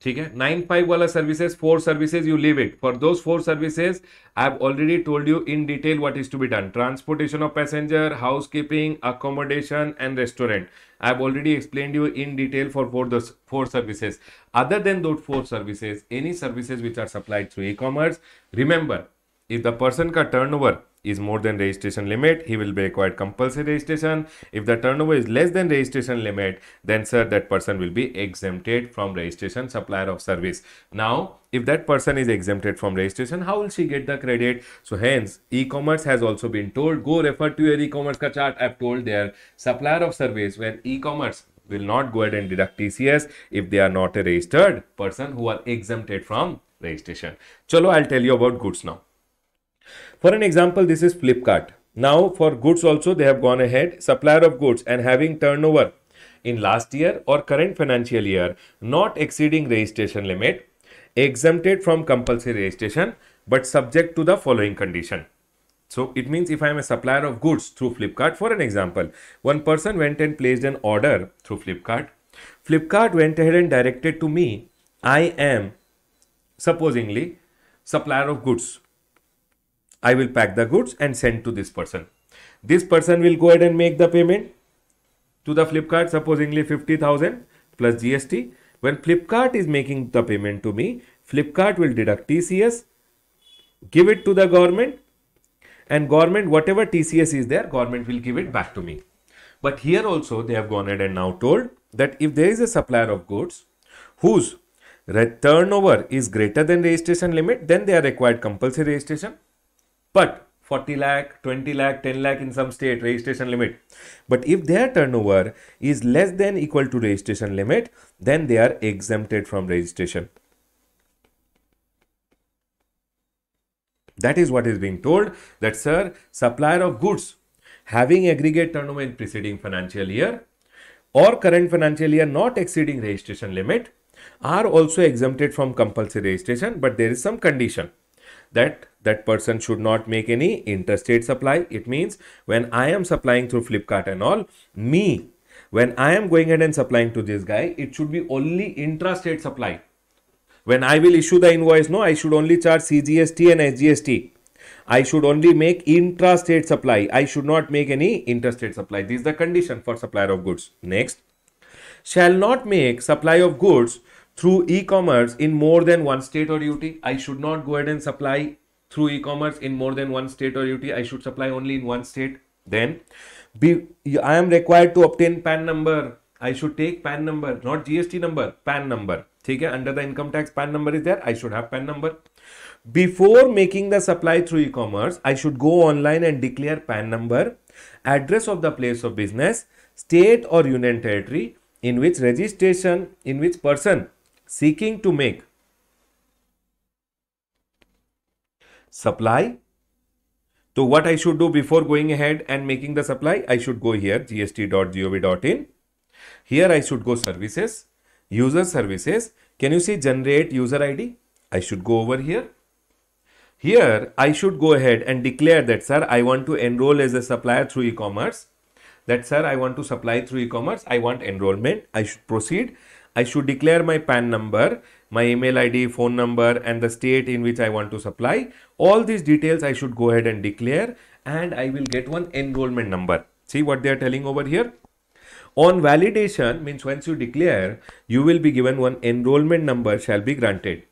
ठीक है nine five वाला services four services you leave it for those four services I have already told you in detail what is to be done transportation of passenger housekeeping accommodation and restaurant I have already explained you in detail for four, those four services. Other than those four services, any services which are supplied through e-commerce, remember, if the person ka turnover is more than registration limit, he will be required compulsory registration. If the turnover is less than registration limit, then sir, that person will be exempted from registration supplier of service. Now, if that person is exempted from registration, how will she get the credit? So hence, e-commerce has also been told, go refer to your e-commerce ka chart. I've told there, supplier of service where e-commerce will not go ahead and deduct TCS if they are not a registered person who are exempted from registration. Chalo, I'll tell you about goods now. For an example, this is Flipkart. Now for goods also they have gone ahead, supplier of goods and having turnover in last year or current financial year not exceeding registration limit, exempted from compulsory registration but subject to the following condition. So it means if I am a supplier of goods through Flipkart, for an example, one person went and placed an order through Flipkart. Flipkart went ahead and directed to me, I am supposingly supplier of goods I will pack the goods and send to this person. This person will go ahead and make the payment to the Flipkart, supposedly 50,000 plus GST. When Flipkart is making the payment to me, Flipkart will deduct TCS, give it to the government and government, whatever TCS is there, government will give it back to me. But here also they have gone ahead and now told that if there is a supplier of goods whose turnover is greater than registration limit, then they are required compulsory registration but 40 lakh, 20 lakh, 10 lakh in some state registration limit. But if their turnover is less than equal to registration limit, then they are exempted from registration. That is what is being told that sir, supplier of goods having aggregate turnover in preceding financial year or current financial year not exceeding registration limit are also exempted from compulsory registration but there is some condition that that person should not make any interstate supply it means when i am supplying through flipkart and all me when i am going ahead and supplying to this guy it should be only intrastate supply when i will issue the invoice no i should only charge cgst and sgst I should only make intrastate supply. I should not make any interstate supply. This is the condition for supplier of goods. Next, shall not make supply of goods through e-commerce in more than one state or UT. I should not go ahead and supply through e-commerce in more than one state or UT. I should supply only in one state. Then, be, I am required to obtain PAN number. I should take PAN number, not GST number, PAN number. Okay, under the income tax PAN number is there. I should have PAN number. Before making the supply through e-commerce, I should go online and declare PAN number, address of the place of business, state or union territory in which registration, in which person seeking to make supply. So what I should do before going ahead and making the supply, I should go here gst.gov.in. Here I should go services, user services. Can you see generate user ID? I should go over here here, I should go ahead and declare that, sir, I want to enroll as a supplier through e-commerce. That, sir, I want to supply through e-commerce. I want enrollment. I should proceed. I should declare my PAN number, my email ID, phone number, and the state in which I want to supply. All these details I should go ahead and declare and I will get one enrollment number. See what they are telling over here? On validation means once you declare, you will be given one enrollment number shall be granted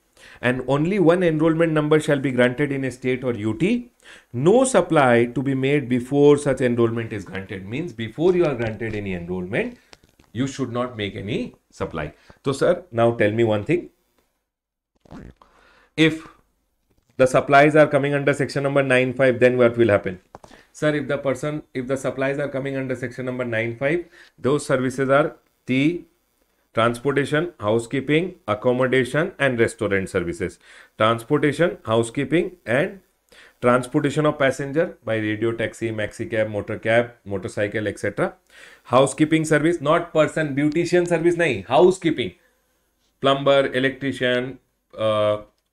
and only one enrollment number shall be granted in a state or UT. No supply to be made before such enrollment is granted. Means before you are granted any enrollment, you should not make any supply. So sir, now tell me one thing. If the supplies are coming under section number 95, then what will happen? Sir, if the person, if the supplies are coming under section number 95, those services are the transportation, housekeeping, accommodation and restaurant services. Transportation, housekeeping and transportation of passenger by radio, taxi, maxi cab, motor cab, motorcycle, etc. Housekeeping service not person beautician service नहीं housekeeping plumber electrician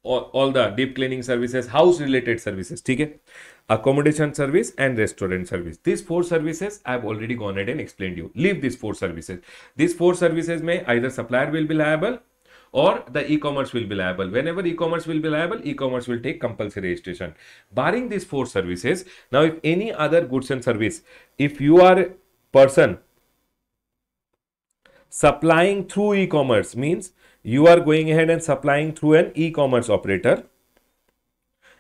all the deep cleaning services house related services ठीक है? Accommodation service and restaurant service this four services I have already gone ahead and explain you leave this four services this four services में either supplier will be liable और the e commerce will be liable whenever e commerce will be liable e commerce will take compulsory registration barring this four services now if any other goods and service if you are person. Supplying through e-commerce means you are going ahead and supplying through an e-commerce operator.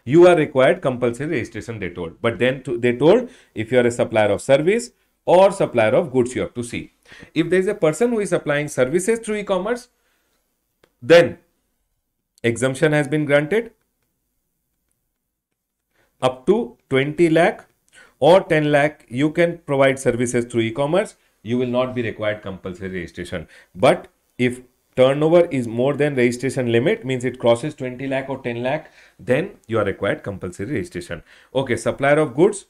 You are required compulsory registration they told. But then to, they told if you are a supplier of service or supplier of goods you have to see. If there is a person who is supplying services through e-commerce then exemption has been granted. Up to 20 lakh or 10 lakh you can provide services through e-commerce. You will not be required compulsory registration. But if turnover is more than registration limit means it crosses 20 lakh or 10 lakh then you are required compulsory registration. Okay supplier of goods.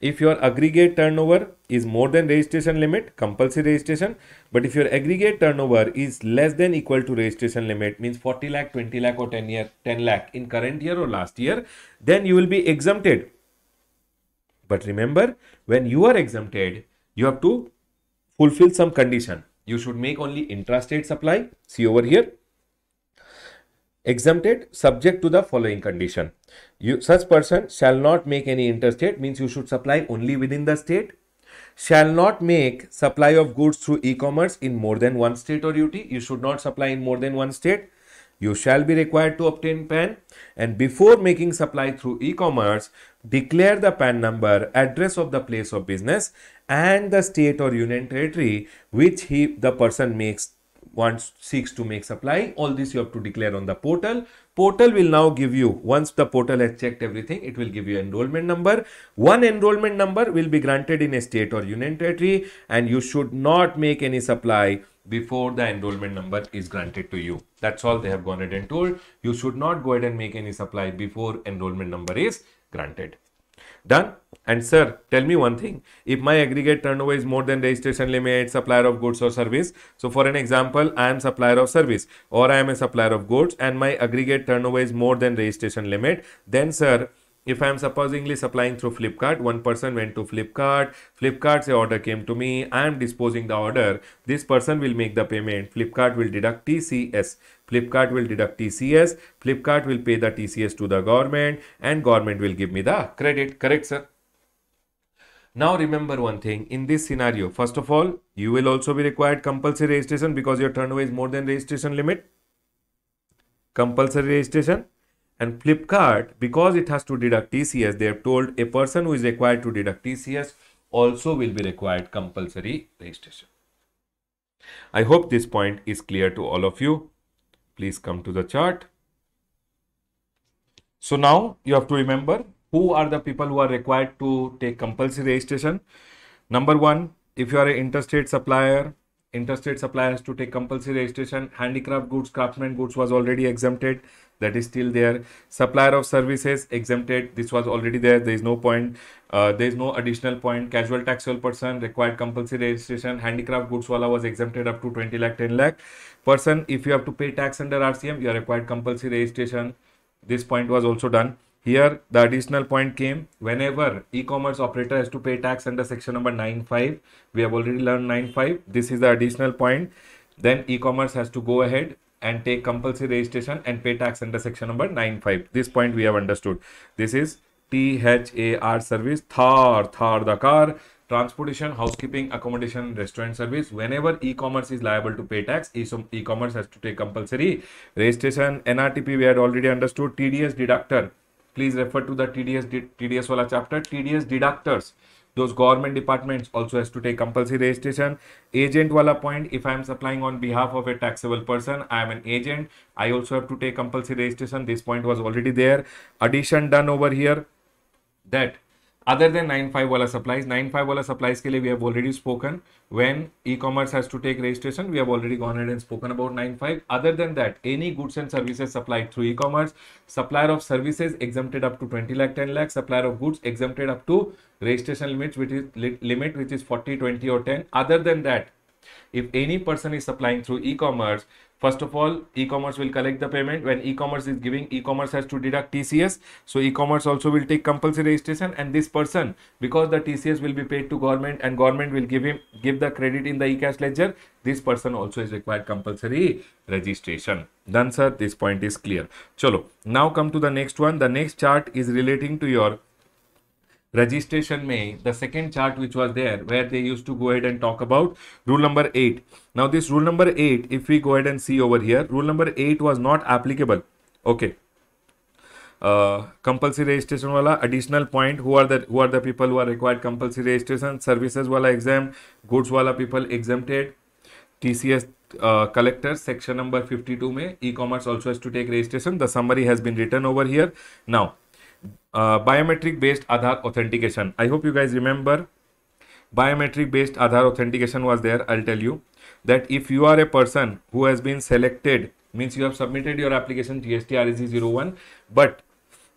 If your aggregate turnover is more than registration limit compulsory registration. But if your aggregate turnover is less than equal to registration limit means 40 lakh 20 lakh or 10 year 10 lakh in current year or last year then you will be exempted but remember when you are exempted you have to fulfill some condition you should make only intrastate supply. See over here. Exempted subject to the following condition. You, such person shall not make any interstate means you should supply only within the state. Shall not make supply of goods through e-commerce in more than one state or UT. You should not supply in more than one state you shall be required to obtain PAN and before making supply through e-commerce, declare the PAN number, address of the place of business and the state or union territory which he the person makes wants seeks to make supply. All this you have to declare on the portal. Portal will now give you once the portal has checked everything it will give you enrollment number. One enrollment number will be granted in a state or union territory and you should not make any supply before the enrollment number is granted to you. That's all they have gone ahead and told. You should not go ahead and make any supply before enrollment number is granted. Done. And sir, tell me one thing. If my aggregate turnover is more than registration limit, supplier of goods or service. So for an example, I am supplier of service or I am a supplier of goods and my aggregate turnover is more than registration limit. Then sir, if I am supposingly supplying through Flipkart, one person went to Flipkart, Flipkart's order came to me, I am disposing the order, this person will make the payment, Flipkart will deduct TCS, Flipkart will deduct TCS, Flipkart will pay the TCS to the government and government will give me the credit, correct sir? Now remember one thing, in this scenario, first of all, you will also be required compulsory registration because your turnover is more than registration limit. Compulsory registration and Flipkart, because it has to deduct TCS, they have told a person who is required to deduct TCS also will be required compulsory registration. I hope this point is clear to all of you. Please come to the chart. So now you have to remember who are the people who are required to take compulsory registration. Number one, if you are an interstate supplier, interstate supplier has to take compulsory registration. Handicraft goods, craftsman goods was already exempted that is still there. Supplier of services exempted. This was already there. There is no point uh, there is no additional point. Casual taxable person required compulsory registration. Handicraft goods wala was exempted up to 20 lakh 10 lakh. Person if you have to pay tax under rcm you are required compulsory registration. This point was also done. Here the additional point came. Whenever e-commerce operator has to pay tax under section number 95 we have already learned 95 this is the additional point. Then e-commerce has to go ahead and take compulsory registration and pay tax under section number 95. This point we have understood. This is THAR service, THAR, THAR the car, transportation, housekeeping, accommodation, restaurant service. Whenever e-commerce is liable to pay tax, e-commerce has to take compulsory registration. NRTP we had already understood. TDS deductor. Please refer to the TDS TDS wala chapter. TDS deductors those government departments also has to take compulsory registration. Agent wala point if i am supplying on behalf of a taxable person i am an agent i also have to take compulsory registration. This point was already there. Addition done over here that other than nine five वाला supplies nine five वाला supplies के लिए we have already spoken when e commerce has to take registration we have already gone and spoken about nine five other than that any goods and services supplied through e commerce supplier of services exempted up to twenty lakh ten lakh supplier of goods exempted up to registration limit which is limit which is forty twenty और ten other than that if any person is supplying through e commerce First of all, e-commerce will collect the payment. When e-commerce is giving, e-commerce has to deduct TCS. So e-commerce also will take compulsory registration and this person, because the TCS will be paid to government and government will give him, give the credit in the e-cash ledger, this person also is required compulsory registration. Done sir, this point is clear. Chalo, now come to the next one. The next chart is relating to your registration may the second chart which was there where they used to go ahead and talk about rule number 8 now this rule number 8 if we go ahead and see over here rule number 8 was not applicable. Okay. Uh, compulsory registration wala additional point who are the who are the people who are required compulsory registration services wala exempt goods wala people exempted tcs uh, collector section number 52 may e-commerce also has to take registration the summary has been written over here. Now uh, biometric based Aadhaar authentication. I hope you guys remember biometric based Aadhaar authentication was there. I'll tell you that if you are a person who has been selected, means you have submitted your application GST REG 01, but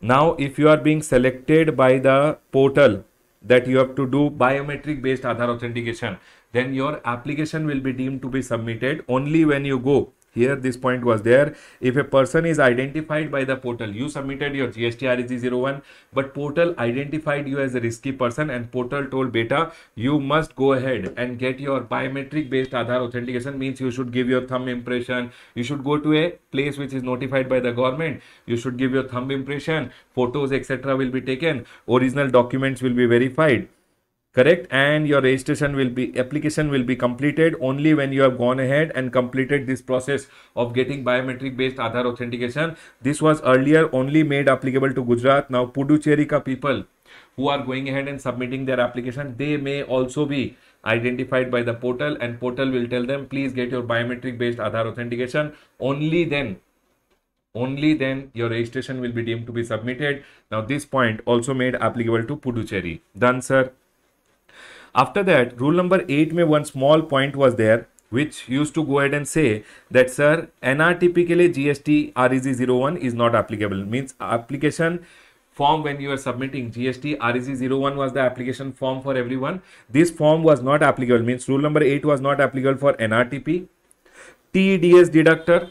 now if you are being selected by the portal that you have to do biometric based Aadhaar authentication, then your application will be deemed to be submitted only when you go here this point was there. If a person is identified by the portal you submitted your gst reg01 but portal identified you as a risky person and portal told beta you must go ahead and get your biometric based aadhaar authentication means you should give your thumb impression. You should go to a place which is notified by the government. You should give your thumb impression. Photos etc will be taken. Original documents will be verified correct? And your registration will be application will be completed only when you have gone ahead and completed this process of getting biometric based Aadhaar authentication. This was earlier only made applicable to Gujarat. Now Puducherry ka people who are going ahead and submitting their application they may also be identified by the portal and portal will tell them please get your biometric based Aadhaar authentication. Only then only then your registration will be deemed to be submitted. Now this point also made applicable to Puducherry. Done sir after that, rule number 8 may one small point was there which used to go ahead and say that sir NRTP के GST REG01 is not applicable means application form when you are submitting GST REG01 was the application form for everyone. This form was not applicable means rule number 8 was not applicable for NRTP, TDS deductor,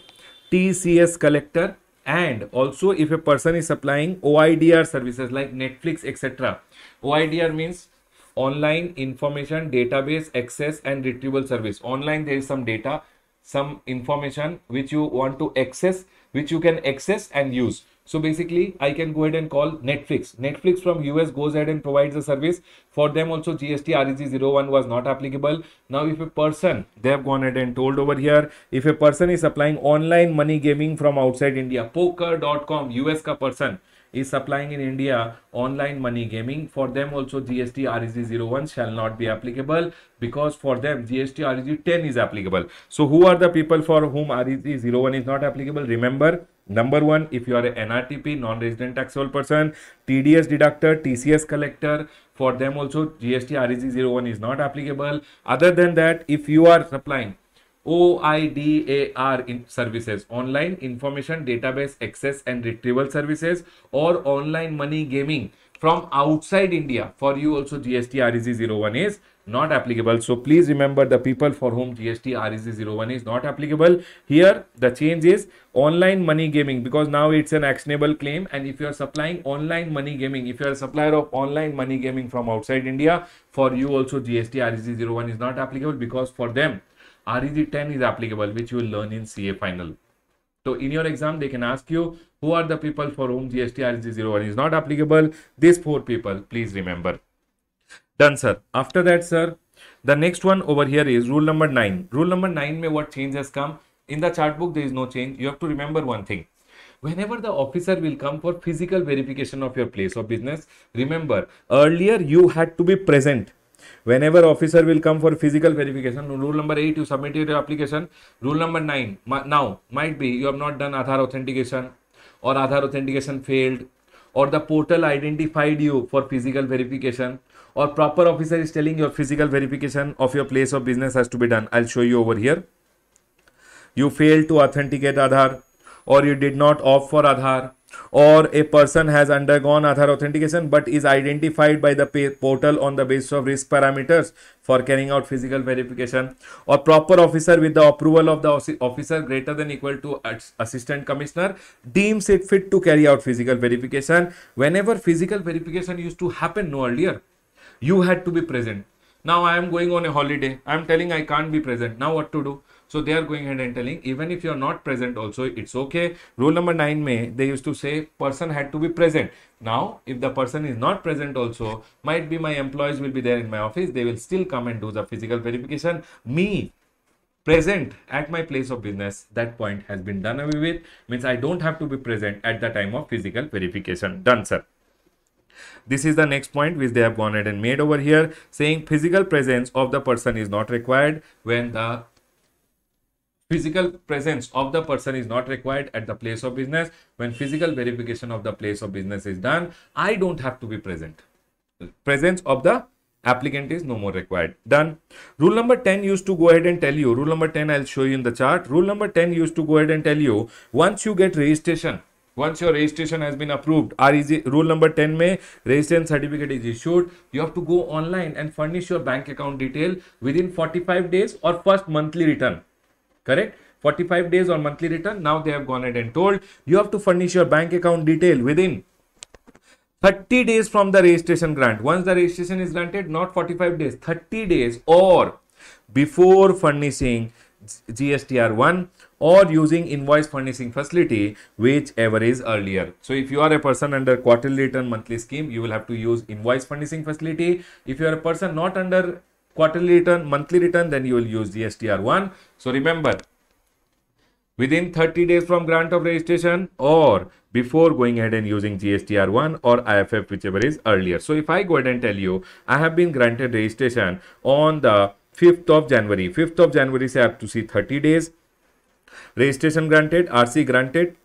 TCS collector and also if a person is supplying OIDR services like Netflix etc. OIDR means online information database access and retrieval service. Online there is some data, some information which you want to access, which you can access and use. So basically, I can go ahead and call Netflix. Netflix from US goes ahead and provides the service. For them also GST REG 01 was not applicable. Now if a person, they have gone ahead and told over here, if a person is applying online money gaming from outside India, poker.com, US ka person, is supplying in India online money gaming. For them also GST REG 01 shall not be applicable because for them GST REG 10 is applicable. So who are the people for whom REG 01 is not applicable? Remember number one if you are an NRTP non-resident taxable person, TDS deductor, TCS collector for them also GST REG 01 is not applicable. Other than that if you are supplying OIDAR in services, online information database access and retrieval services or online money gaming from outside India. For you also GST REG 01 is not applicable. So please remember the people for whom GST REG 01 is not applicable. Here the change is online money gaming because now it's an actionable claim and if you are supplying online money gaming, if you are a supplier of online money gaming from outside India, for you also GST REG 01 is not applicable because for them REG 10 is applicable, which you will learn in CA final. So in your exam, they can ask you who are the people for whom GST REG 01 is not applicable. These four people, please remember. Done, sir. After that, sir, the next one over here is rule number 9. Rule number 9 may what change has come? In the chart book, there is no change. You have to remember one thing. Whenever the officer will come for physical verification of your place of business, remember earlier you had to be present whenever officer will come for physical verification rule number eight you submit your application rule number nine now might be you have not done Aadhaar authentication और Aadhaar authentication failed और the portal identified you for physical verification और proper officer is telling your physical verification of your place of business has to be done I show you over here you fail to authenticate Aadhaar और you did not opt for Aadhaar or a person has undergone Aadhaar authentication but is identified by the portal on the basis of risk parameters for carrying out physical verification. Or proper officer with the approval of the officer greater than equal to assistant commissioner deems it fit to carry out physical verification. Whenever physical verification used to happen no earlier you had to be present. Now i am going on a holiday. I am telling i can't be present. Now what to do so they are going ahead and telling even if you are not present also it's okay. Rule number 9 may they used to say person had to be present. Now if the person is not present also might be my employees will be there in my office they will still come and do the physical verification. Me present at my place of business that point has been done away with means I don't have to be present at the time of physical verification. Done sir. This is the next point which they have gone ahead and made over here saying physical presence of the person is not required when the Physical presence of the person is not required at the place of business. When physical verification of the place of business is done, I don't have to be present. Presence of the applicant is no more required. Done. Rule number 10 used to go ahead and tell you, rule number 10 I'll show you in the chart. Rule number 10 used to go ahead and tell you, once you get registration, once your registration has been approved, REC, rule number 10 May, registration certificate is issued, you have to go online and furnish your bank account detail within 45 days or first monthly return correct? 45 days or monthly return. Now they have gone ahead and told you have to furnish your bank account detail within 30 days from the registration grant. Once the registration is granted not 45 days 30 days or before furnishing GSTR1 or using invoice furnishing facility whichever is earlier. So if you are a person under quarterly return monthly scheme you will have to use invoice furnishing facility. If you are a person not under quarterly return, monthly return, then you will use GSTR1. So remember, within 30 days from grant of registration or before going ahead and using GSTR1 or IFF, whichever is earlier. So if I go ahead and tell you, I have been granted registration on the 5th of January. 5th of January, say I have to see 30 days. Registration granted, RC granted,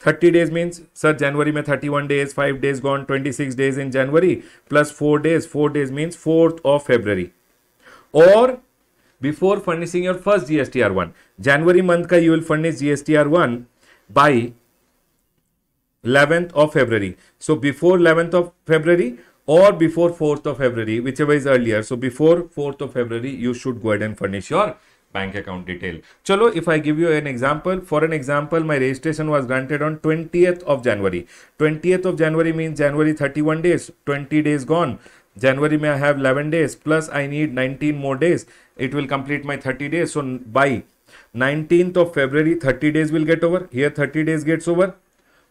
30 days means sir January में 31 days 5 days gone 26 days in January plus 4 days 4 days means 4th of February or before furnishing your first GSTR1. January month ka you will furnish GSTR1 by 11th of February. So before 11th of February or before 4th of February, whichever is earlier. So before 4th of February, you should go ahead and furnish your bank account detail. Chalo, if I give you an example, for an example, my registration was granted on 20th of January. 20th of January means January 31 days, 20 days gone. January may I have 11 days plus I need 19 more days. It will complete my 30 days. So by 19th of February, 30 days will get over. Here 30 days gets over.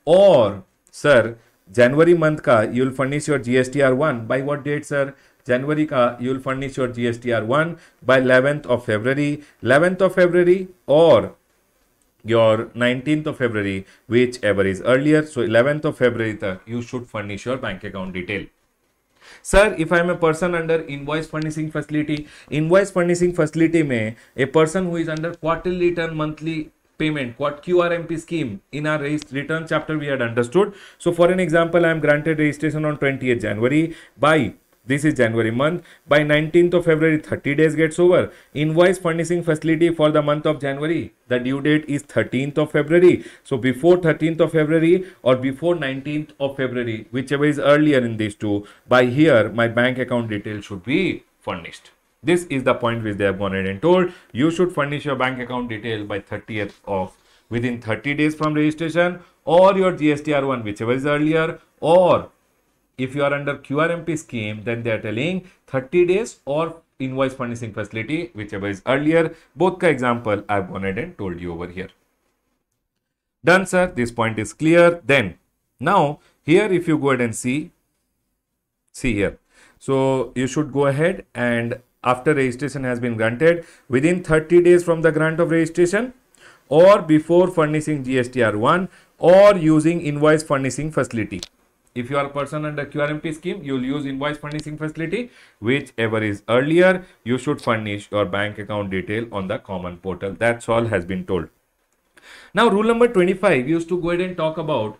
Or, sir, January month ka you will furnish your GSTR 1 by what date, sir? January ka you will furnish your GSTR 1 by 11th of February, 11th of February or your 19th of February, whichever is earlier. So 11th of February, you should furnish your bank account detail. Sir, if I am a person under invoice furnishing facility, invoice furnishing facility may a person who is under quarterly return monthly payment what qrmp scheme in our return chapter we had understood. So for an example i am granted registration on 20th january by this is January month. By 19th of February, 30 days gets over. Invoice furnishing facility for the month of January. The due date is 13th of February. So before 13th of February or before 19th of February, whichever is earlier in these two, by here, my bank account details should be furnished. This is the point which they have gone ahead and told. You should furnish your bank account detail by 30th of within 30 days from registration or your GSTR1, whichever is earlier, or if you are under QRMP scheme, then they are telling 30 days or invoice furnishing facility, whichever is earlier. Both ka example I've gone ahead and told you over here. Done, sir. This point is clear. Then, now here if you go ahead and see, see here. So you should go ahead and after registration has been granted within 30 days from the grant of registration or before furnishing GSTR 1 or using invoice furnishing facility. If you are a person under QRMP scheme, you will use invoice furnishing facility. Whichever is earlier, you should furnish your bank account detail on the common portal. That's all has been told. Now, rule number 25 used to go ahead and talk about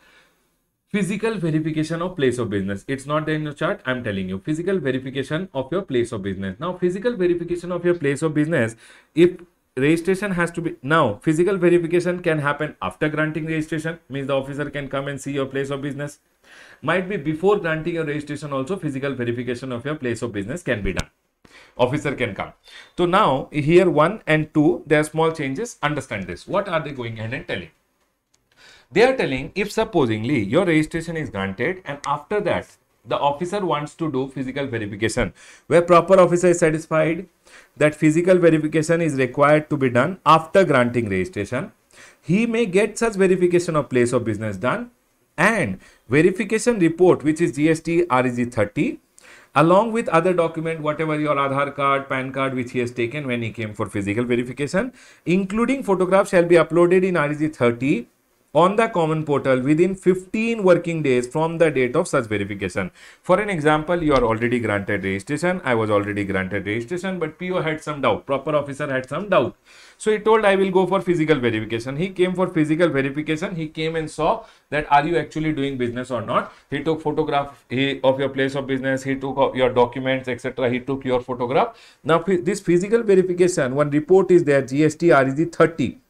physical verification of place of business. It's not there in the chart. I'm telling you physical verification of your place of business. Now, physical verification of your place of business, if registration has to be now physical verification can happen after granting registration means the officer can come and see your place of business might be before granting your registration also physical verification of your place of business can be done. Officer can come. So now here one and two there are small changes. Understand this. What are they going ahead and telling? They are telling if supposingly your registration is granted and after that the officer wants to do physical verification where proper officer is satisfied that physical verification is required to be done after granting registration he may get such verification of place of business done and verification report which is GST REG 30 along with other document whatever your Aadhaar card, PAN card which he has taken when he came for physical verification including photograph shall be uploaded in REG 30 on the common portal within 15 working days from the date of such verification. For an example, you are already granted registration. I was already granted registration, but PO had some doubt. Proper officer had some doubt. So he told I will go for physical verification. He came for physical verification. He came and saw that are you actually doing business or not. He took photograph of your place of business. He took uh, your documents, etc. He took your photograph. Now this physical verification, one report is there, GST REG 30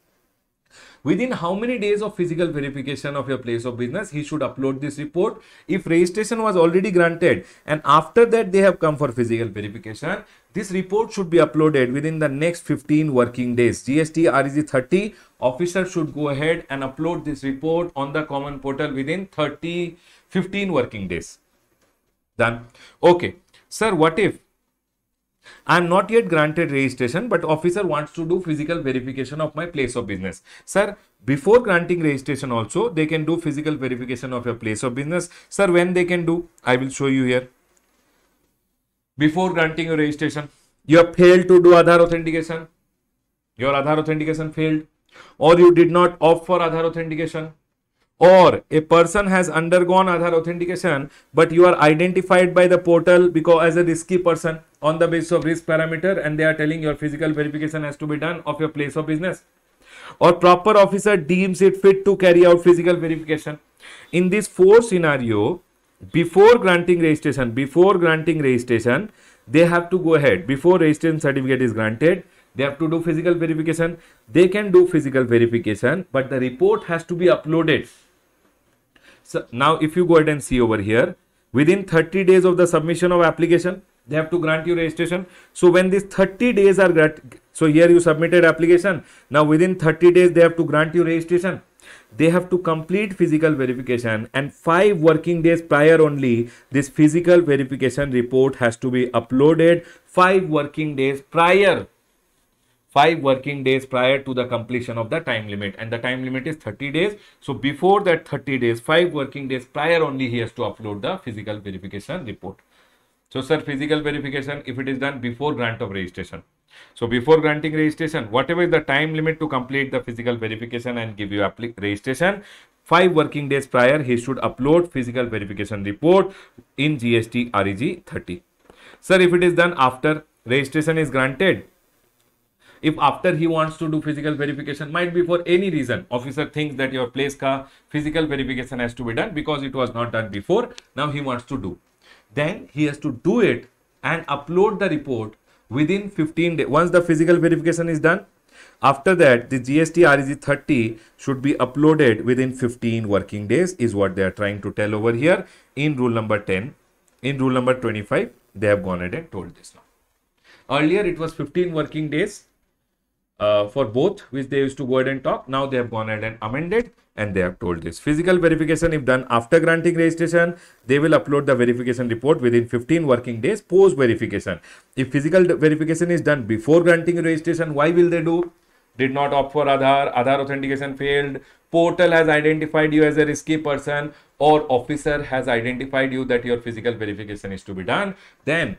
Within how many days of physical verification of your place of business, he should upload this report. If registration was already granted and after that they have come for physical verification, this report should be uploaded within the next 15 working days. GST REG 30 officer should go ahead and upload this report on the common portal within 30 15 working days. Done. Okay. Sir, what if I am not yet granted registration, but officer wants to do physical verification of my place of business. Sir, before granting registration also, they can do physical verification of your place of business. Sir, when they can do, I will show you here. Before granting your registration, you have failed to do Aadhaar authentication. Your Aadhaar authentication failed or you did not opt for Aadhaar authentication or a person has undergone Aadhaar authentication but you are identified by the portal because as a risky person on the basis of risk parameter and they are telling your physical verification has to be done of your place of business. Or proper officer deems it fit to carry out physical verification. In this four scenario before granting registration before granting registration they have to go ahead. Before registration certificate is granted they have to do physical verification. They can do physical verification but the report has to be uploaded So now if you go ahead and see over here, within 30 days of the submission of application, they have to grant you registration. So when these 30 days are grant, so here you submitted application. Now within 30 days, they have to grant you registration they have to complete physical verification and five working days prior only this physical verification report has to be uploaded five working days prior five working days prior to the completion of the time limit. And the time limit is 30 days. So before that 30 days five working days prior only he has to upload the physical verification report. So sir physical verification if it is done before grant of registration. So before granting registration, whatever is the time limit to complete the physical verification and give you registration, five working days prior, he should upload physical verification report in GST REG 30. Sir, if it is done after registration is granted, if after he wants to do physical verification, might be for any reason, officer thinks that your place ka physical verification has to be done because it was not done before, now he wants to do. Then he has to do it and upload the report within 15 days. Once the physical verification is done, after that, the GST REG 30 should be uploaded within 15 working days is what they are trying to tell over here in rule number 10. In rule number 25, they have gone ahead and told this now. Earlier, it was 15 working days uh, for both, which they used to go ahead and talk. Now they have gone ahead and amended and they have told this. Physical verification, if done after granting registration, they will upload the verification report within 15 working days post verification. If physical verification is done before granting registration, why will they do? Did not opt for Aadhaar, Aadhaar authentication failed, portal has identified you as a risky person, or officer has identified you that your physical verification is to be done, then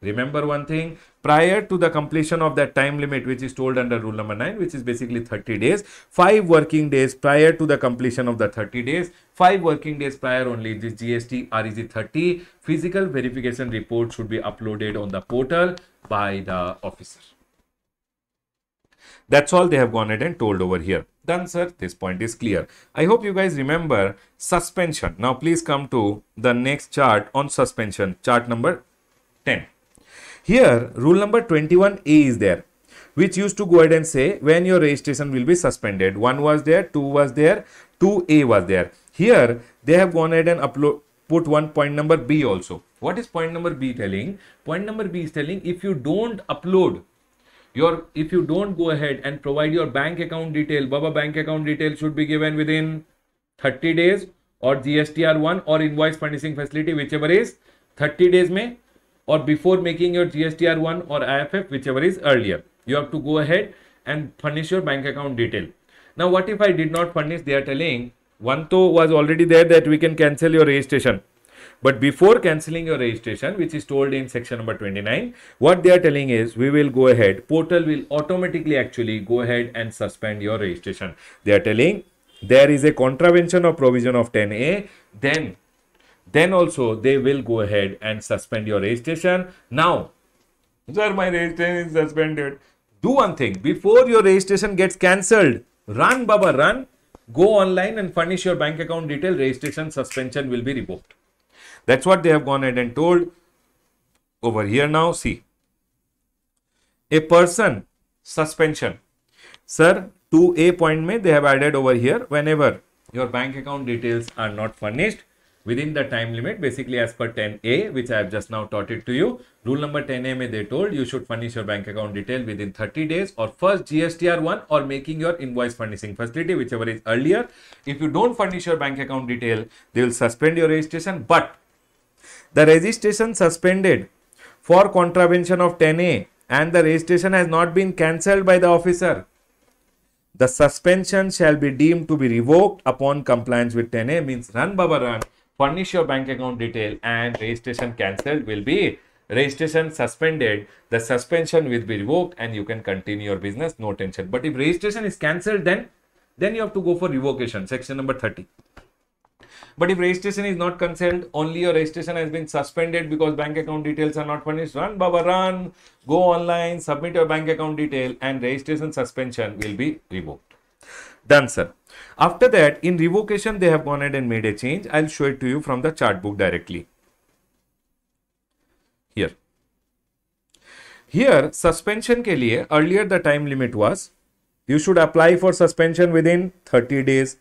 Remember one thing, prior to the completion of that time limit, which is told under rule number 9, which is basically 30 days, 5 working days prior to the completion of the 30 days, 5 working days prior only, this GST REG 30 physical verification report should be uploaded on the portal by the officer. That's all they have gone ahead and told over here. Done, sir. This point is clear. I hope you guys remember suspension. Now, please come to the next chart on suspension, chart number 10. Here, rule number 21A is there, which used to go ahead and say when your registration will be suspended. 1 was there, 2 was there, 2A was there. Here, they have gone ahead and upload, put one point number B also. What is point number B telling? Point number B is telling if you don't upload your, if you don't go ahead and provide your bank account detail, Baba bank account detail should be given within 30 days or GSTR1 or invoice furnishing facility, whichever is 30 days may or before making your GSTR1 or IFF, whichever is earlier. You have to go ahead and furnish your bank account detail. Now, what if I did not furnish? They are telling one to was already there that we can cancel your registration. But before cancelling your registration, which is told in section number 29, what they are telling is we will go ahead, portal will automatically actually go ahead and suspend your registration. They are telling there is a contravention of provision of 10A, then then also they will go ahead and suspend your registration. Now, sir, my registration is suspended. Do one thing before your registration gets cancelled. Run, Baba, run. Go online and furnish your bank account detail. Registration suspension will be revoked. That's what they have gone ahead and told. Over here now, see. A person suspension. Sir, to a point may they have added over here whenever your bank account details are not furnished within the time limit basically as per 10a which I have just now taught it to you. Rule number 10a may they told you should furnish your bank account detail within 30 days or first GSTR1 or making your invoice furnishing facility whichever is earlier. If you don't furnish your bank account detail they will suspend your registration but the registration suspended for contravention of 10a and the registration has not been cancelled by the officer the suspension shall be deemed to be revoked upon compliance with 10a means run baba run furnish your bank account detail and registration cancelled will be registration suspended. The suspension will be revoked and you can continue your business no tension. But if registration is cancelled then then you have to go for revocation section number 30 but if registration is not cancelled only your registration has been suspended because bank account details are not furnished. Run baba run. Go online submit your bank account detail and registration suspension will be revoked. Done sir after that, in revocation, they have gone ahead and made a change. I'll show it to you from the chart book directly. Here. Here, suspension ke liye, earlier the time limit was, you should apply for suspension within 30 days.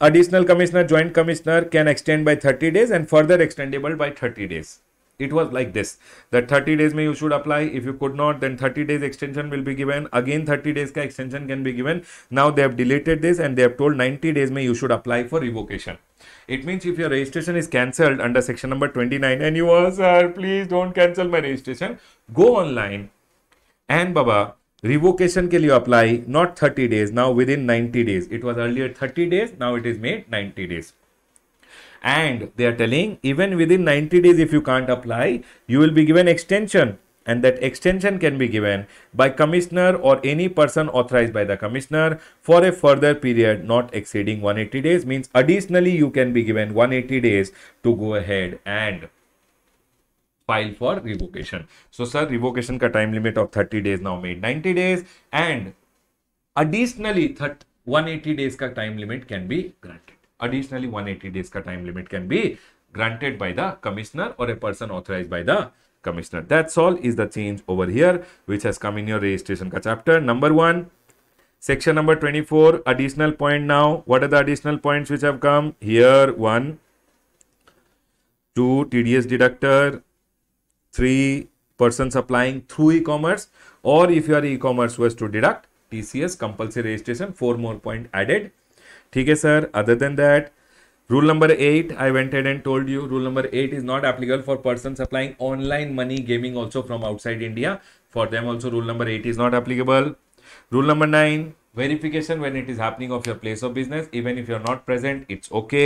additional commissioner, joint commissioner can extend by 30 days and further extendable by 30 days it was like this that 30 days may you should apply. If you could not then 30 days extension will be given. Again 30 days ka extension can be given. Now they have deleted this and they have told 90 days may you should apply for revocation. It means if your registration is cancelled under section number 29 and you are sir please don't cancel my registration go online and baba revocation ke liye apply not 30 days now within 90 days. It was earlier 30 days now it is made 90 days and they are telling even within 90 days if you can't apply you will be given extension and that extension can be given by commissioner or any person authorized by the commissioner for a further period not exceeding 180 days means additionally you can be given 180 days to go ahead and file for revocation. So, sir, revocation ka time limit of 30 days now made 90 days and additionally 180 days ka time limit can be granted. Additionally, 180 days ka time limit can be granted by the commissioner or a person authorized by the commissioner. That's all is the change over here which has come in your registration ka chapter. Number one, section number 24, additional point now. What are the additional points which have come? Here, one, two, TDS deductor, three persons applying through e-commerce or if you are e-commerce was to deduct TCS compulsory registration four more point added ठीक है sir other than that rule number 8 I went ahead and told you rule number 8 is not applicable for persons applying online money gaming also from outside India for them also rule number 8 is not applicable rule number 9 verification when it is happening of your place of business even if you're not present it's okay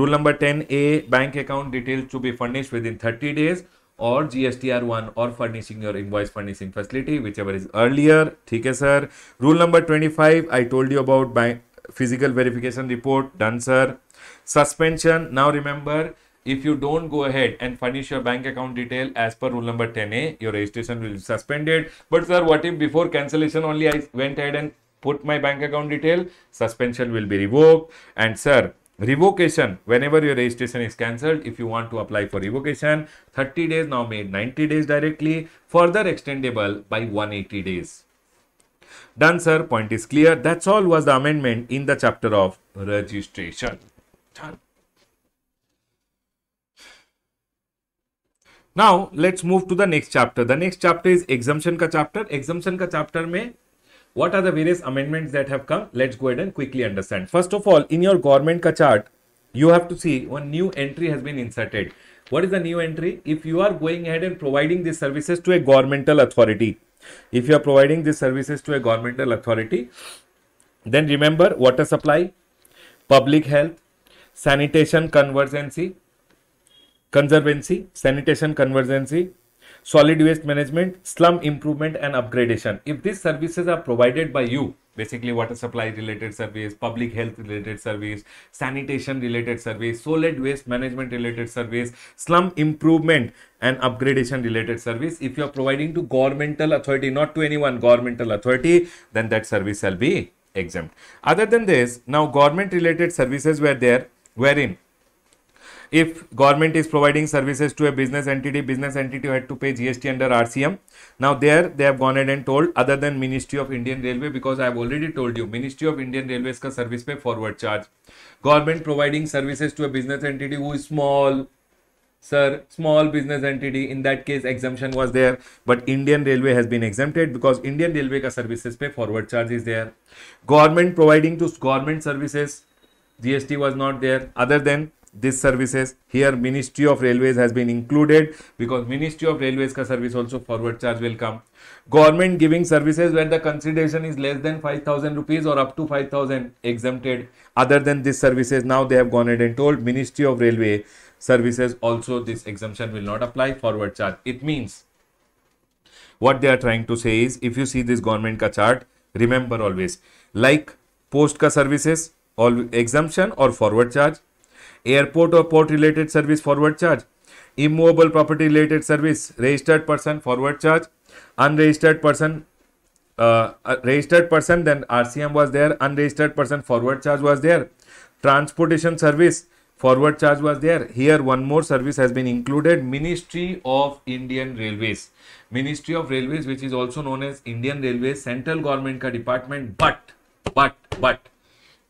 rule number 10a bank account details to be furnished within 30 days or GSTR1 or furnishing your invoice furnishing facility, whichever is earlier. Okay, sir. Rule number 25, I told you about by physical verification report. Done, sir. Suspension. Now remember, if you don't go ahead and furnish your bank account detail as per rule number 10A, your registration will be suspended. But sir, what if before cancellation only I went ahead and put my bank account detail? Suspension will be revoked. And sir, revocation whenever your registration is cancelled if you want to apply for revocation 30 days now made 90 days directly further extendable by 180 days done sir point is clear that's all was the amendment in the chapter of registration let's move to the next chapter the next chapter is exemption ka chapter exemption ka chapter mein what are the various amendments that have come? Let's go ahead and quickly understand. First of all, in your government ka chart, you have to see one new entry has been inserted. What is the new entry? If you are going ahead and providing these services to a governmental authority, if you are providing these services to a governmental authority, then remember water supply, public health, sanitation convergency, conservancy, sanitation convergency, solid waste management, slum improvement and upgradation. If these services are provided by you, basically water supply related service, public health related service, sanitation related service, solid waste management related service, slum improvement and upgradation related service. If you are providing to governmental authority, not to anyone, governmental authority, then that service shall be exempt. Other than this, now government related services were there wherein if government is providing services to a business entity business entity had to pay gst under rcm now there they have gone ahead and told other than ministry of indian railway because i have already told you ministry of indian railways ka service pay forward charge. Government providing services to a business entity who is small sir small business entity in that case exemption was there. But indian railway has been exempted because indian railway ka services pay forward charge is there. Government providing to government services gst was not there. Other than this services. Here ministry of railways has been included because ministry of railways ka service also forward charge will come. Government giving services where the consideration is less than 5000 rupees or up to 5000 exempted. Other than this services now they have gone ahead and told ministry of railway services also this exemption will not apply forward charge. It means what they are trying to say is if you see this government ka chart remember always like post ka services all exemption or forward charge airport और port related service forward charge immovable property related service registered person forward charge unregistered person registered person then RCM was there unregistered person forward charge was there transportation service forward charge was there here one more service has been included ministry of Indian railways ministry of railways which is also known as Indian railway central government का department but but but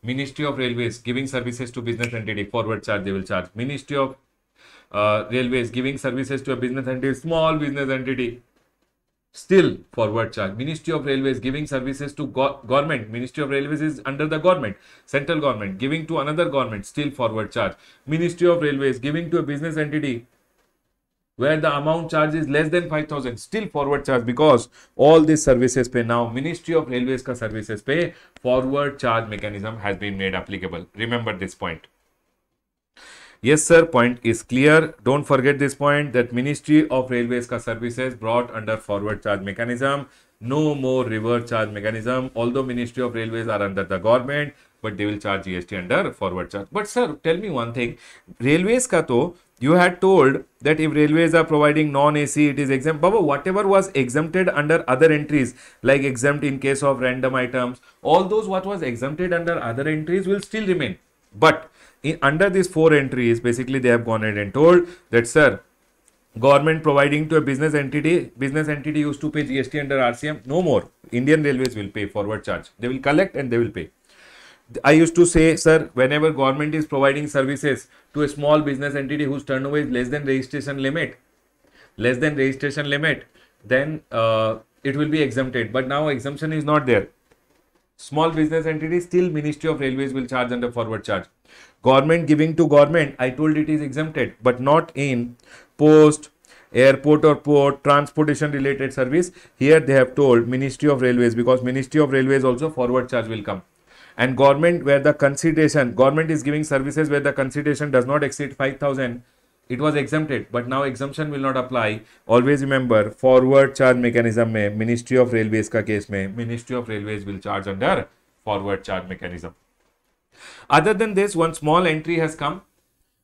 Ministry of Railways giving services to business entity, forward charge they will charge. Ministry of uh, Railways giving services to a business entity, small business entity, still forward charge. Ministry of Railways giving services to go government. Ministry of Railways is under the government, central government, giving to another government, still forward charge. Ministry of Railways giving to a business entity where the amount charge is less than 5000 still forward charge because all these services pay now ministry of railways ka services pay forward charge mechanism has been made applicable remember this point Yes, sir. Point is clear. Don't forget this point that Ministry of Railways ka services brought under forward charge mechanism. No more reverse charge mechanism. Although Ministry of Railways are under the government, but they will charge GST under forward charge. But sir, tell me one thing. Railways ka to you had told that if railways are providing non-AC, it is exempt. Baba, whatever was exempted under other entries, like exempt in case of random items, all those what was exempted under other entries will still remain. But in, under these four entries, basically they have gone ahead and told that, sir, government providing to a business entity, business entity used to pay GST under RCM, no more. Indian Railways will pay forward charge. They will collect and they will pay. I used to say, sir, whenever government is providing services to a small business entity whose turnover is less than registration limit, less than registration limit, then uh, it will be exempted. But now exemption is not there. Small business entity still Ministry of Railways will charge under forward charge. Government giving to government, I told it is exempted, but not in post, airport or port, transportation related service. Here they have told Ministry of Railways because Ministry of Railways also forward charge will come. And government where the consideration, government is giving services where the consideration does not exceed 5000 it was exempted but now exemption will not apply. Always remember forward charge mechanism mein ministry of railways ka case mein ministry of railways will charge under forward charge mechanism. Other than this, one small entry has come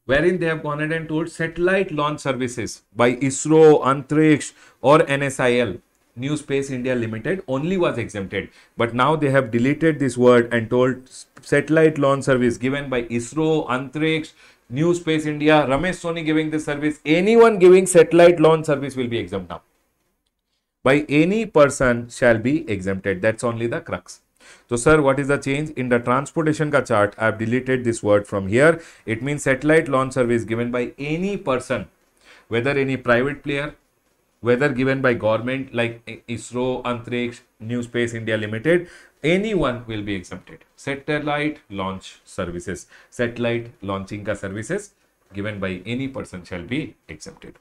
wherein they have gone ahead and told satellite launch services by ISRO, Antriksh or NSIL, New Space India Limited only was exempted. But now they have deleted this word and told satellite launch service given by ISRO, Antriksh, New Space India, Ramesh Soni giving this service, anyone giving satellite launch service will be exempt now. By any person shall be exempted. That's only the crux. So sir, what is the change? In the transportation ka chart, I have deleted this word from here. It means satellite launch service given by any person, whether any private player, whether given by government like ISRO, Antriksh, New Space India Limited, anyone will be exempted. Satellite launch services, satellite launching ka services given by any person shall be exempted.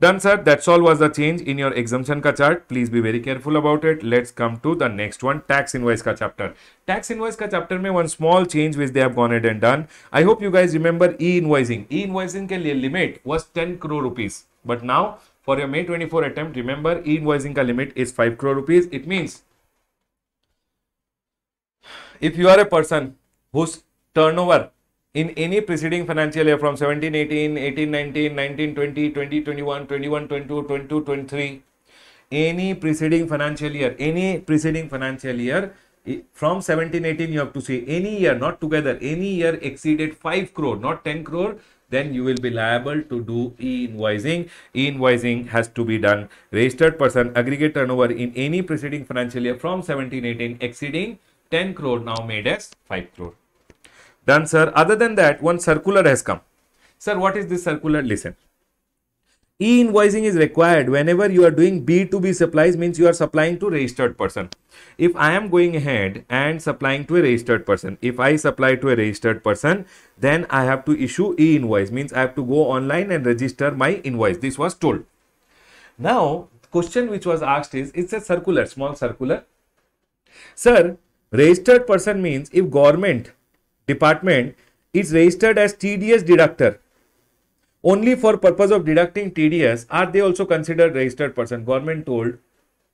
Done sir, that's all was the change in your exemption ka chart. Please be very careful about it. Let's come to the next one, tax invoice ka chapter. Tax invoice ka chapter mein one small change which they have gone ahead and done. I hope you guys remember e-invoicing. E-invoicing ke liye limit was 10 crore rupees. But now for your May 24 attempt, remember e-invoicing ka limit is 5 crore rupees. It means if you are a person whose turnover in any preceding financial year from 17 18 18 19 19 20 20 21 21 22 22 23 any preceding financial year any preceding financial year from 17 18 you have to say any year not together any year exceeded 5 crore not 10 crore then you will be liable to do e-invoicing. E-invoicing has to be done. Registered person aggregate turnover in any preceding financial year from 17 18 exceeding 10 crore now made as 5 crore. Done, sir. Other than that, one circular has come. Sir, what is this circular? Listen. E-invoicing is required whenever you are doing B2B supplies means you are supplying to registered person. If I am going ahead and supplying to a registered person, if I supply to a registered person, then I have to issue e-invoice means I have to go online and register my invoice. This was told. Now, question which was asked is, it's a circular, small circular. Sir, registered person means if government department is registered as TDS deductor. Only for purpose of deducting TDS are they also considered registered person. Government told,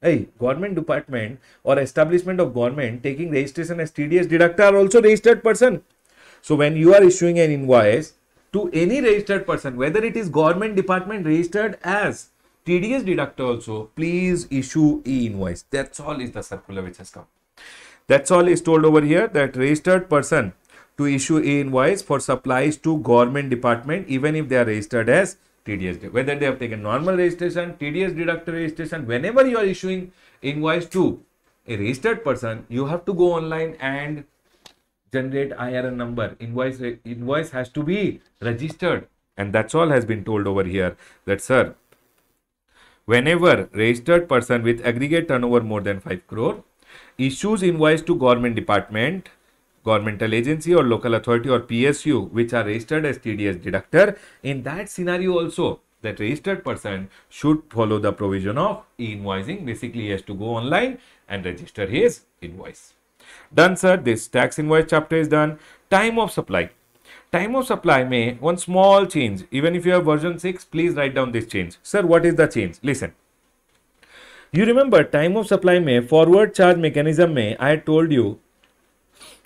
hey, government department or establishment of government taking registration as TDS deductor are also registered person. So when you are issuing an invoice to any registered person, whether it is government department registered as TDS deductor also, please issue e-invoice. That's all is the circular which has come. That's all is told over here that registered person to issue e-invoice for supplies to government department even if they are registered as TDS. Whether they have taken normal registration, TDS deductor registration, whenever you are issuing invoice to a registered person, you have to go online and generate IRN number. Invoice invoice has to be registered, and that's all has been told over here. That sir, whenever registered person with aggregate turnover more than 5 crore issues invoice to government department governmental agency or local authority or PSU which are registered as TDS deductor. In that scenario also that registered person should follow the provision of e-invoicing. Basically he has to go online and register his invoice. Done sir. This tax invoice chapter is done. Time of supply. Time of supply may one small change. Even if you have version 6 please write down this change. Sir what is the change? Listen. You remember time of supply may forward charge mechanism may I had told you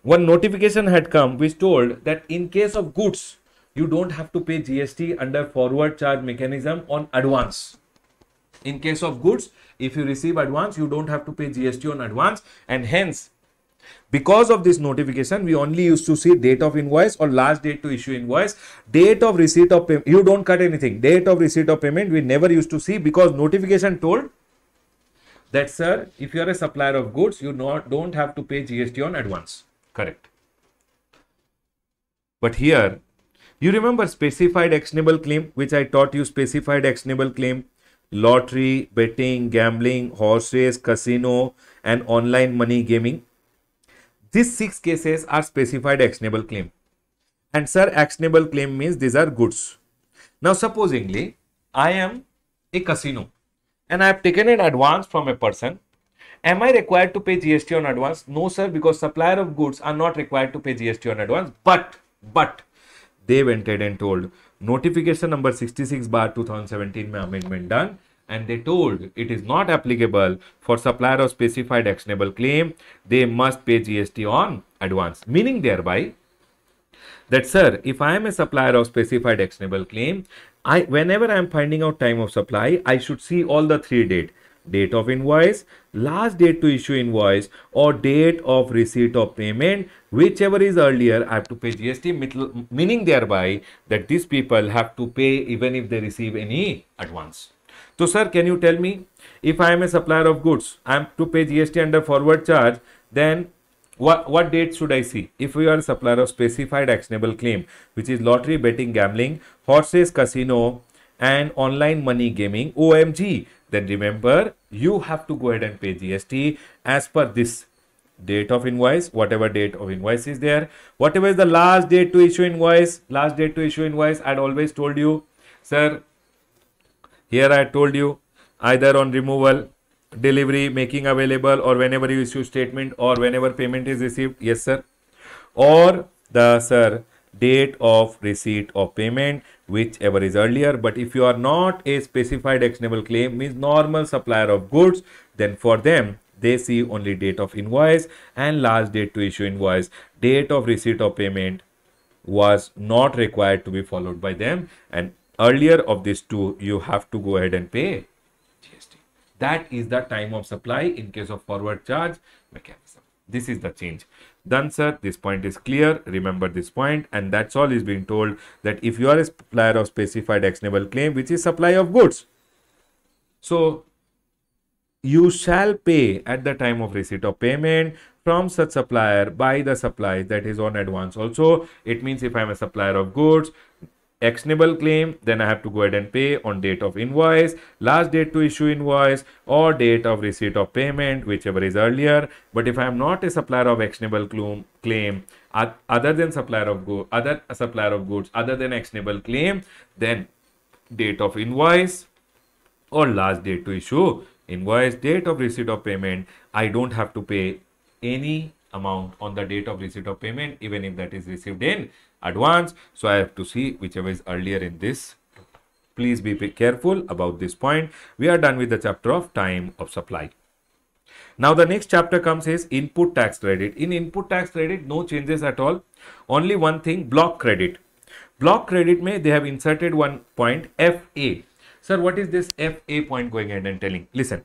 one notification had come which told that in case of goods you don't have to pay GST under forward charge mechanism on advance. In case of goods if you receive advance you don't have to pay GST on advance. And hence because of this notification we only used to see date of invoice or last date to issue invoice. Date of receipt of payment you don't cut anything. Date of receipt of payment we never used to see because notification told that sir if you are a supplier of goods you not don't have to pay gst on advance correct. But here you remember specified actionable claim which i taught you specified actionable claim? Lottery betting gambling horse race casino and online money gaming. These six cases are specified actionable claim. And sir actionable claim means these are goods. Now supposingly i am a casino and I have taken an advance from a person, am I required to pay GST on advance? No, sir, because supplier of goods are not required to pay GST on advance. But, but, they went ahead and told notification number 66 bar 2017 amendment done and they told it is not applicable for supplier of specified actionable claim they must pay gst on advance meaning thereby that sir if i am a supplier of specified actionable claim I whenever I am finding out time of supply, I should see all the three date. Date of invoice, last date to issue invoice or date of receipt of payment, whichever is earlier, I have to pay GST, meaning thereby that these people have to pay even if they receive any advance. So sir, can you tell me if I am a supplier of goods, I am to pay GST under forward charge, then what, what date should I see? If we are a supplier of specified actionable claim, which is lottery, betting, gambling, horses, casino, and online money gaming, OMG, then remember you have to go ahead and pay GST as per this date of invoice, whatever date of invoice is there, whatever is the last date to issue invoice, last date to issue invoice, I'd always told you, sir, here I told you either on removal delivery making available or whenever you issue statement or whenever payment is received yes sir. Or the sir date of receipt of payment whichever is earlier but if you are not a specified actionable claim means normal supplier of goods then for them they see only date of invoice and last date to issue invoice date of receipt of payment was not required to be followed by them and earlier of these two you have to go ahead and pay GST. that is the time of supply in case of forward charge mechanism. This is the change. Done, sir. This point is clear. Remember this point, and that's all is being told that if you are a supplier of specified actionable claim, which is supply of goods, so you shall pay at the time of receipt of payment from such supplier by the supply that is on advance also it means if i'm a supplier of goods actionable claim then i have to go ahead and pay on date of invoice last date to issue invoice or date of receipt of payment whichever is earlier. But if i am not a supplier of actionable claim other than supplier of goods other supplier of goods other than actionable claim then date of invoice or last date to issue invoice date of receipt of payment i don't have to pay any amount on the date of receipt of payment even if that is received in advance. So i have to see whichever is earlier in this. Please be careful about this point. We are done with the chapter of time of supply. Now the next chapter comes is input tax credit. In input tax credit no changes at all. Only one thing block credit. Block credit may they have inserted one point fa sir what is this fa point going ahead and telling? Listen.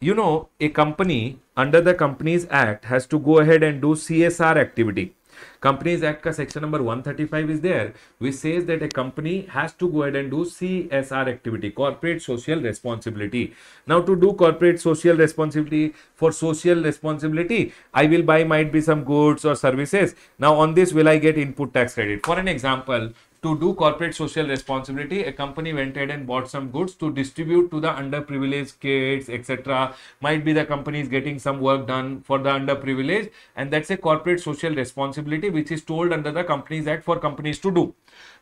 You know a company under the companies act has to go ahead and do csr activity Companies Act ka section number 135 is there, which says that a company has to go ahead and do CSR activity, corporate social responsibility. Now, to do corporate social responsibility, for social responsibility, I will buy might be some goods or services. Now, on this, will I get input tax credit? For an example, to do corporate social responsibility, a company went ahead and bought some goods to distribute to the underprivileged kids, etc. Might be the company is getting some work done for the underprivileged, and that's a corporate social responsibility which is told under the Companies Act for companies to do.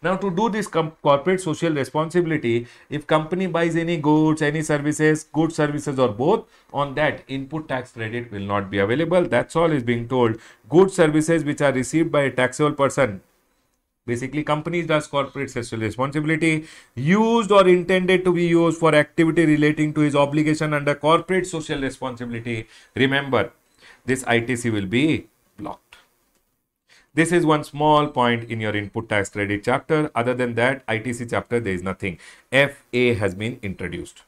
Now, to do this corporate social responsibility, if company buys any goods, any services, good services, or both, on that input tax credit will not be available. That's all is being told. Good services which are received by a taxable person Basically, companies does corporate social responsibility used or intended to be used for activity relating to his obligation under corporate social responsibility. Remember, this ITC will be blocked. This is one small point in your input tax credit chapter. Other than that, ITC chapter, there is nothing. FA has been introduced.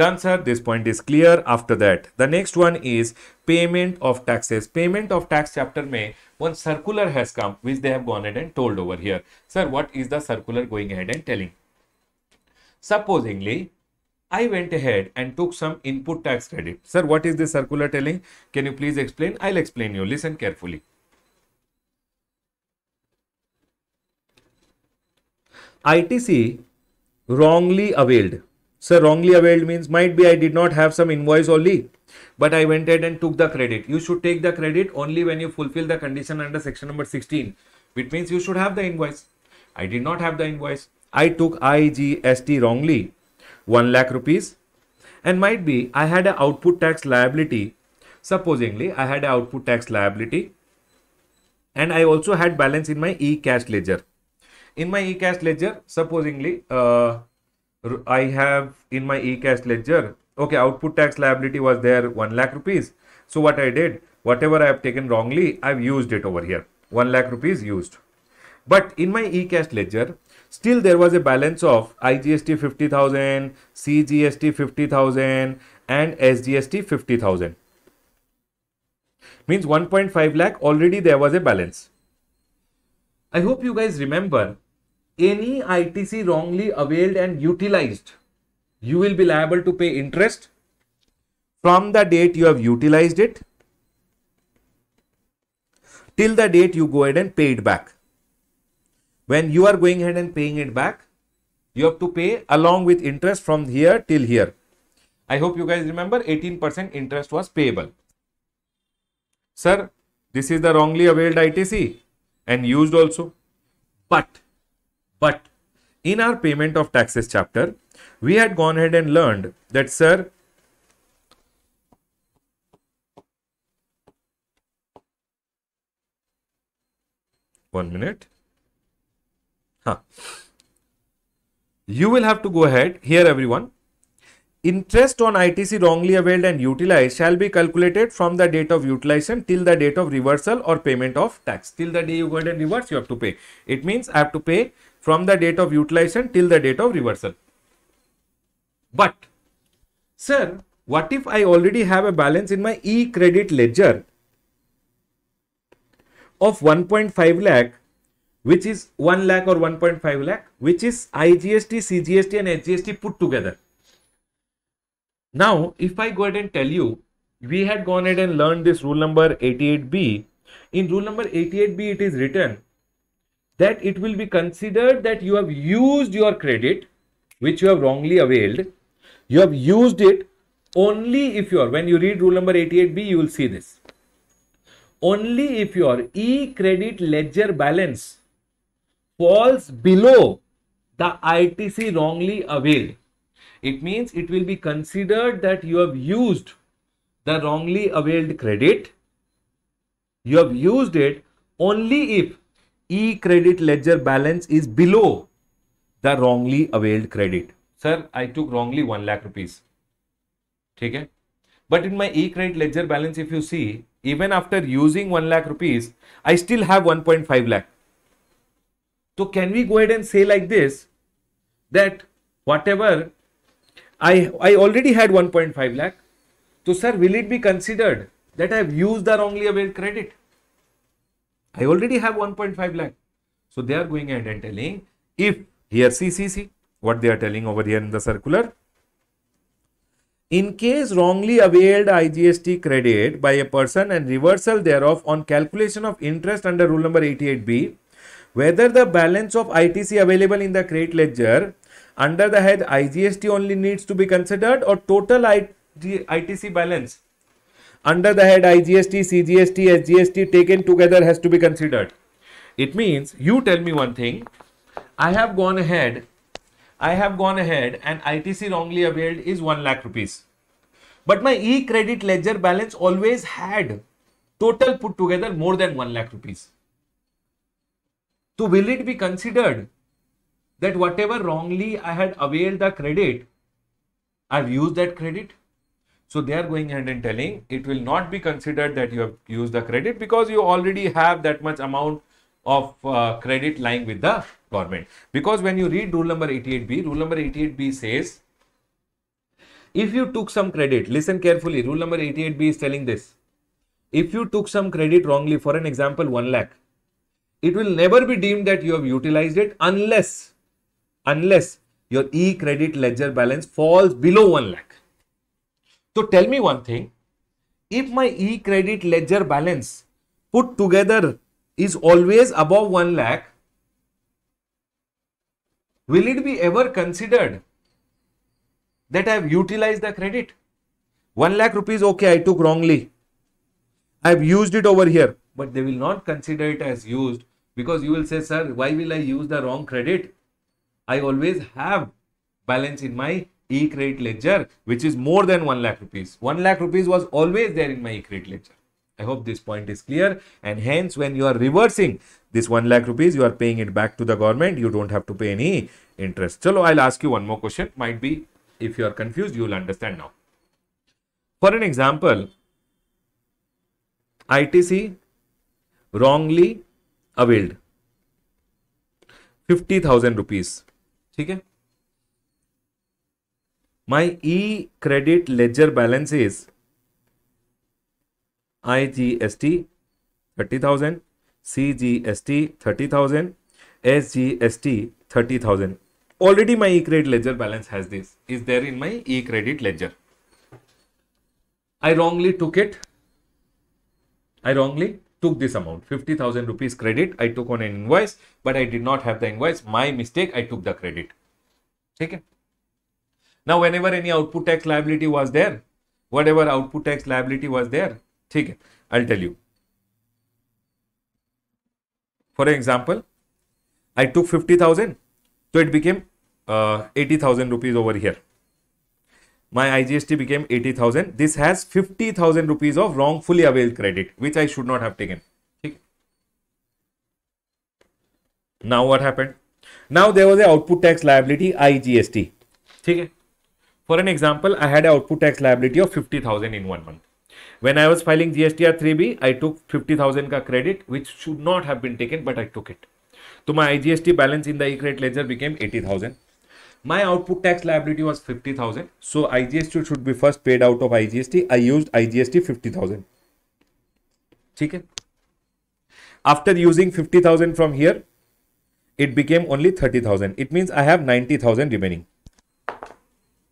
Done, sir. This point is clear. After that, the next one is payment of taxes. Payment of tax chapter may one circular has come which they have gone ahead and told over here. Sir, what is the circular going ahead and telling? Supposingly, I went ahead and took some input tax credit. Sir, what is this circular telling? Can you please explain? I'll explain you. Listen carefully. ITC wrongly availed Sir, wrongly availed means might be I did not have some invoice only, but I went ahead and took the credit. You should take the credit only when you fulfill the condition under section number 16, which means you should have the invoice. I did not have the invoice. I took IGST wrongly, 1 lakh rupees, and might be I had an output tax liability. Supposingly, I had an output tax liability, and I also had balance in my e-cash ledger. In my e-cash ledger, supposingly, uh, I have in my e-cash ledger, okay, output tax liability was there 1 lakh rupees. So what I did, whatever I have taken wrongly, I've used it over here. 1 lakh rupees used. But in my e-cash ledger, still there was a balance of IGST 50,000, CGST 50,000 and SGST 50,000. Means 1.5 lakh already there was a balance. I hope you guys remember any ITC wrongly availed and utilized, you will be liable to pay interest from the date you have utilized it till the date you go ahead and pay it back. When you are going ahead and paying it back, you have to pay along with interest from here till here. I hope you guys remember 18% interest was payable. Sir, this is the wrongly availed ITC and used also. But but in our payment of taxes chapter, we had gone ahead and learned that, sir, one minute. Huh. You will have to go ahead here, everyone. Interest on ITC wrongly availed and utilized shall be calculated from the date of utilization till the date of reversal or payment of tax. Till the day you go ahead and reverse, you have to pay. It means I have to pay from the date of utilization till the date of reversal. But, sir, what if I already have a balance in my e-credit ledger of 1.5 lakh, which is 1 lakh or 1.5 lakh, which is IGST, CGST and SGST put together. Now, if I go ahead and tell you, we had gone ahead and learned this rule number 88B. In rule number 88B, it is written that it will be considered that you have used your credit which you have wrongly availed. You have used it only if you are when you read rule number 88b you will see this. Only if your e credit ledger balance falls below the itc wrongly availed. It means it will be considered that you have used the wrongly availed credit. You have used it only if e-credit ledger balance is below the wrongly availed credit. Sir, I took wrongly 1 lakh rupees. Okay? But in my e-credit ledger balance, if you see, even after using 1 lakh rupees, I still have 1.5 lakh. So can we go ahead and say like this, that whatever I, I already had 1.5 lakh. So sir, will it be considered that I have used the wrongly availed credit? I already have 1.5 lakh. So they are going ahead and telling if here CCC, what they are telling over here in the circular. In case wrongly availed IGST credit by a person and reversal thereof on calculation of interest under rule number 88B, whether the balance of ITC available in the credit ledger under the head IGST only needs to be considered or total IT, ITC balance under the head IGST, CGST, SGST taken together has to be considered. It means you tell me one thing. I have gone ahead. I have gone ahead and ITC wrongly availed is 1 lakh rupees. But my e-credit ledger balance always had total put together more than 1 lakh rupees. So will it be considered that whatever wrongly I had availed the credit, I've used that credit? So they are going ahead and telling it will not be considered that you have used the credit because you already have that much amount of uh, credit lying with the government. Because when you read rule number 88B, rule number 88B says if you took some credit, listen carefully, rule number 88B is telling this. If you took some credit wrongly, for an example, 1 lakh, it will never be deemed that you have utilized it unless, unless your e-credit ledger balance falls below 1 lakh. So tell me one thing, if my e-credit ledger balance put together is always above 1 lakh, will it be ever considered that I have utilized the credit? 1 lakh rupees, okay, I took wrongly. I have used it over here, but they will not consider it as used because you will say, sir, why will I use the wrong credit? I always have balance in my e-credit ledger, which is more than 1 lakh rupees. 1 lakh rupees was always there in my e-credit ledger. I hope this point is clear. And hence, when you are reversing this 1 lakh rupees, you are paying it back to the government. You don't have to pay any interest. So, I'll ask you one more question. Might be if you are confused, you will understand now. For an example, ITC wrongly availed 50,000 rupees. Okay? My e-credit ledger balance is IGST 30,000, CGST 30,000, SGST 30,000. Already my e-credit ledger balance has this, is there in my e-credit ledger. I wrongly took it. I wrongly took this amount, 50,000 rupees credit I took on an invoice, but I did not have the invoice. My mistake, I took the credit. Okay. Now, whenever any output tax liability was there, whatever output tax liability was there, it. I'll tell you. For example, I took 50,000, so it became uh, 80,000 rupees over here. My IGST became 80,000. This has 50,000 rupees of wrongfully availed credit, which I should not have taken. Now what happened? Now there was a output tax liability IGST. Okay. For an example, I had an output tax liability of 50,000 in one month. When I was filing GSTR 3B, I took 50,000 ka credit, which should not have been taken, but I took it. So my IGST balance in the e-credit ledger became 80,000. My output tax liability was 50,000. So IGST should be first paid out of IGST. I used IGST 50,000. Okay. After using 50,000 from here, it became only 30,000. It means I have 90,000 remaining.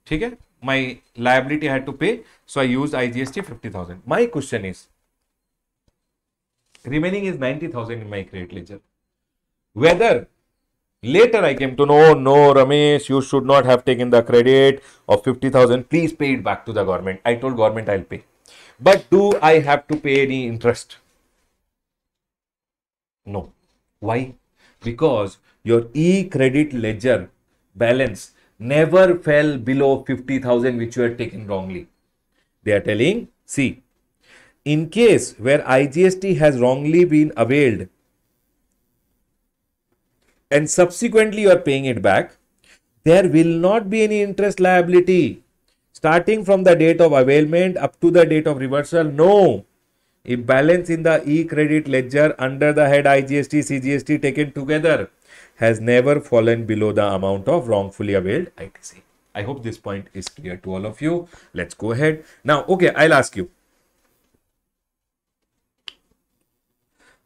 ठीक है my liability I had to pay so I used IGST 50,000 my question is remaining is 90,000 in my credit ledger whether later I came to know no Ramesh you should not have taken the credit of 50,000 please pay it back to the government I told government I'll pay but do I have to pay any interest no why because your e-credit ledger balance never fell below 50,000 which were taken wrongly. They are telling, see, in case where IGST has wrongly been availed and subsequently you are paying it back, there will not be any interest liability starting from the date of availment up to the date of reversal. No. If balance in the e-credit ledger under the head IGST, CGST taken together has never fallen below the amount of wrongfully availed ITC. I hope this point is clear to all of you. Let's go ahead. Now, okay, I'll ask you.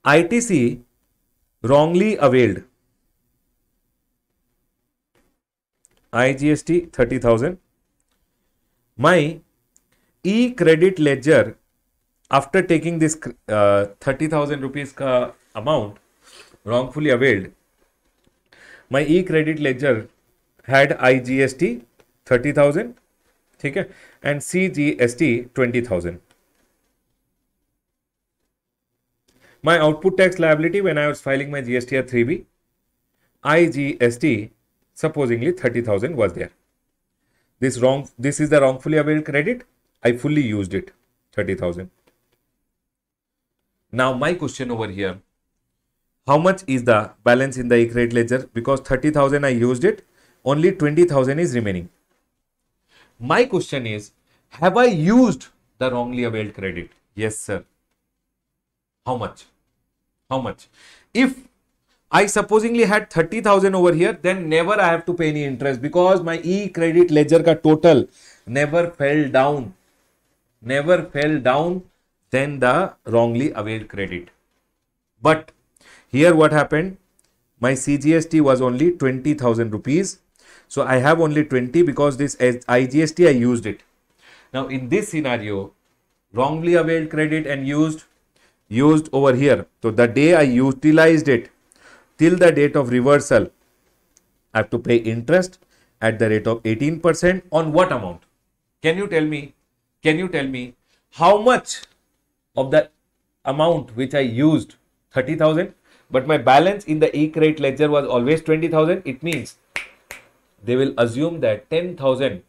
ITC wrongly availed IGST 30,000. My e-credit ledger after taking this uh, 30,000 rupees ka amount wrongfully availed, my e-credit ledger had IGST 30,000 ठीक है and C ji S T twenty thousand my output tax liability when I was filing my GST at 3B, IGST supposingly 30,000 was there. This wrong, this is the wrongfully availed credit. I fully used it, 30,000. Now my question over here, how much is the balance in the e-credit ledger? Because 30,000 I used it, only 20,000 is remaining. My question is, have I used the wrongly availed credit? Yes, sir. How much? How much? If I supposingly had 30,000 over here, then never I have to pay any interest because my e-credit ledger ka total never fell down. Never fell down than the wrongly availed credit. But here what happened? My CGST was only 20,000 rupees so I have only 20 because this IGST I used it. Now in this scenario, wrongly availed credit and used, used over here. So the day I utilized it till the date of reversal, I have to pay interest at the rate of 18% on what amount? Can you tell me? Can you tell me how much of the amount which I used 30,000 but my balance in the e-credit ledger was always 20,000 it means they will assume that 10,000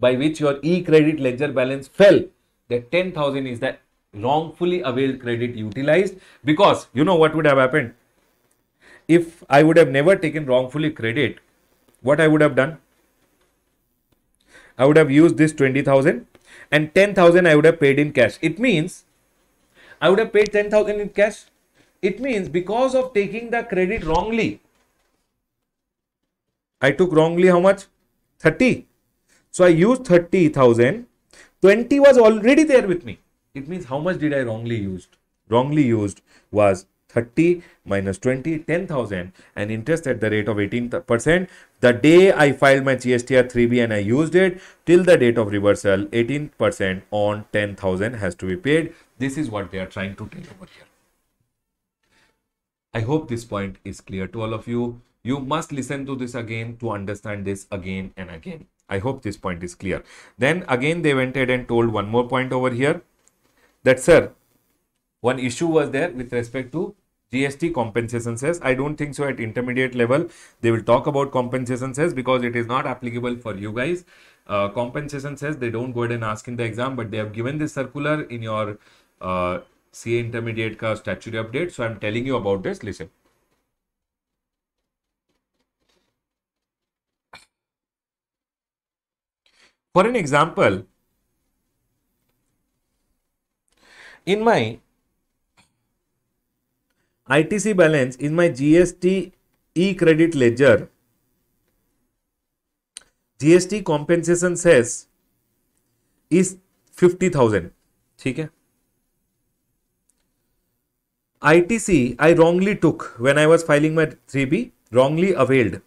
by which your e-credit ledger balance fell, that 10,000 is the wrongfully availed credit utilized because you know what would have happened? If I would have never taken wrongfully credit, what I would have done? I would have used this 20,000 and 10,000 I would have paid in cash. It means I would have paid 10,000 in cash. It means because of taking the credit wrongly, I took wrongly how much? 30. So I used 30,000. 20 was already there with me. It means how much did I wrongly used? Wrongly used was 30 minus 20, 10,000 and interest at the rate of 18%. The day I filed my GSTR 3B and I used it till the date of reversal, 18% on 10,000 has to be paid. This is what they are trying to tell over here. I hope this point is clear to all of you. You must listen to this again to understand this again and again. I hope this point is clear. Then again they went ahead and told one more point over here that sir, one issue was there with respect to GST compensation cess. I don't think so at intermediate level they will talk about compensation cess because it is not applicable for you guys. Uh, compensation cess they don't go ahead and ask in the exam, but they have given this circular in your uh, see intermediate का status update so I am telling you about this listen for an example in my I T C balance in my GST e credit ledger GST compensation cess is fifty thousand ठीक है? ITC I wrongly took when I was filing my 3B, wrongly availed.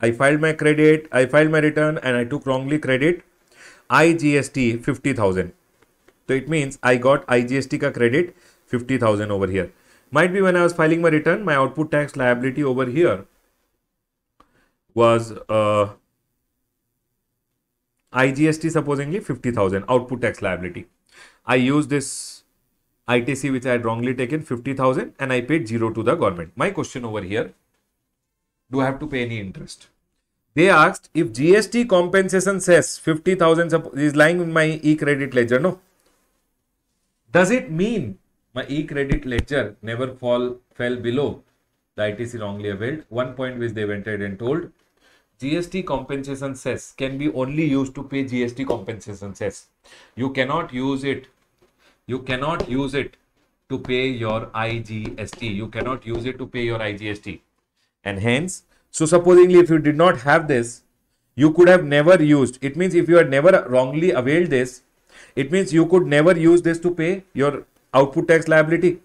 I filed my credit, I filed my return and I took wrongly credit IGST 50,000. So it means I got IGST ka credit 50,000 over here. Might be when I was filing my return, my output tax liability over here was uh, IGST supposedly 50,000 output tax liability. I use this ITC which I had wrongly taken 50,000 and I paid zero to the government. My question over here, do I have to pay any interest? They asked if GST compensation cess 50,000 is lying in my e-credit ledger. No. Does it mean my e-credit ledger never fall fell below the ITC wrongly availed? One point which they went ahead and told GST compensation cess can be only used to pay GST compensation cess. You cannot use it. You cannot use it to pay your IGST. You cannot use it to pay your IGST. And hence, so supposingly if you did not have this, you could have never used. It means if you had never wrongly availed this, it means you could never use this to pay your output tax liability.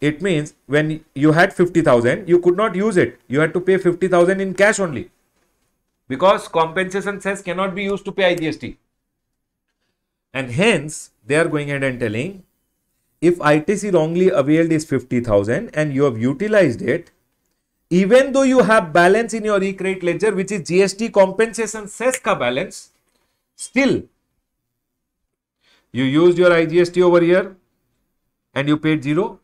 it means when you had 50,000, you could not use it. You had to pay 50,000 in cash only. Because compensation cess cannot be used to pay IGST. And hence, they are going ahead and telling if ITC wrongly availed is 50,000 and you have utilized it, even though you have balance in your e-credit ledger, which is GST compensation cess ka balance, still you used your IGST over here and you paid zero,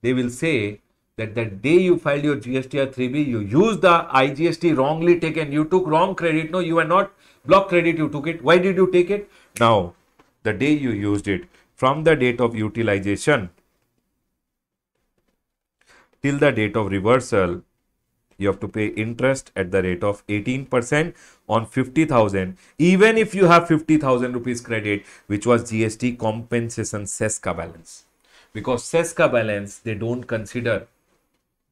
they will say that the day you filed your GSTR 3B, you used the IGST wrongly taken, you took wrong credit. No, you are not block credit, you took it. Why did you take it? Now, the day you used it, from the date of utilization till the date of reversal, you have to pay interest at the rate of 18% on 50,000 even if you have 50,000 rupees credit which was GST compensation cess ka balance. Because cess ka balance they don't consider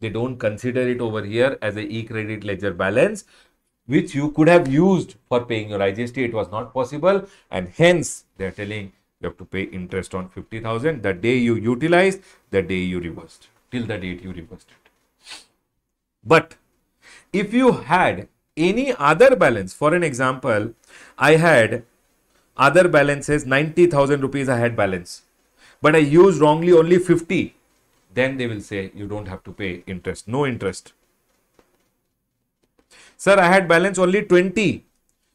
they don't consider it over here as a e-credit ledger balance which you could have used for paying your IGST it was not possible. And hence they are telling you have to pay interest on 50,000 the day you utilized the day you reversed till the date you reversed it. But if you had any other balance, for an example, I had other balances 90,000 rupees I had balance, but I used wrongly only 50, then they will say you don't have to pay interest, no interest. Sir, I had balance only 20,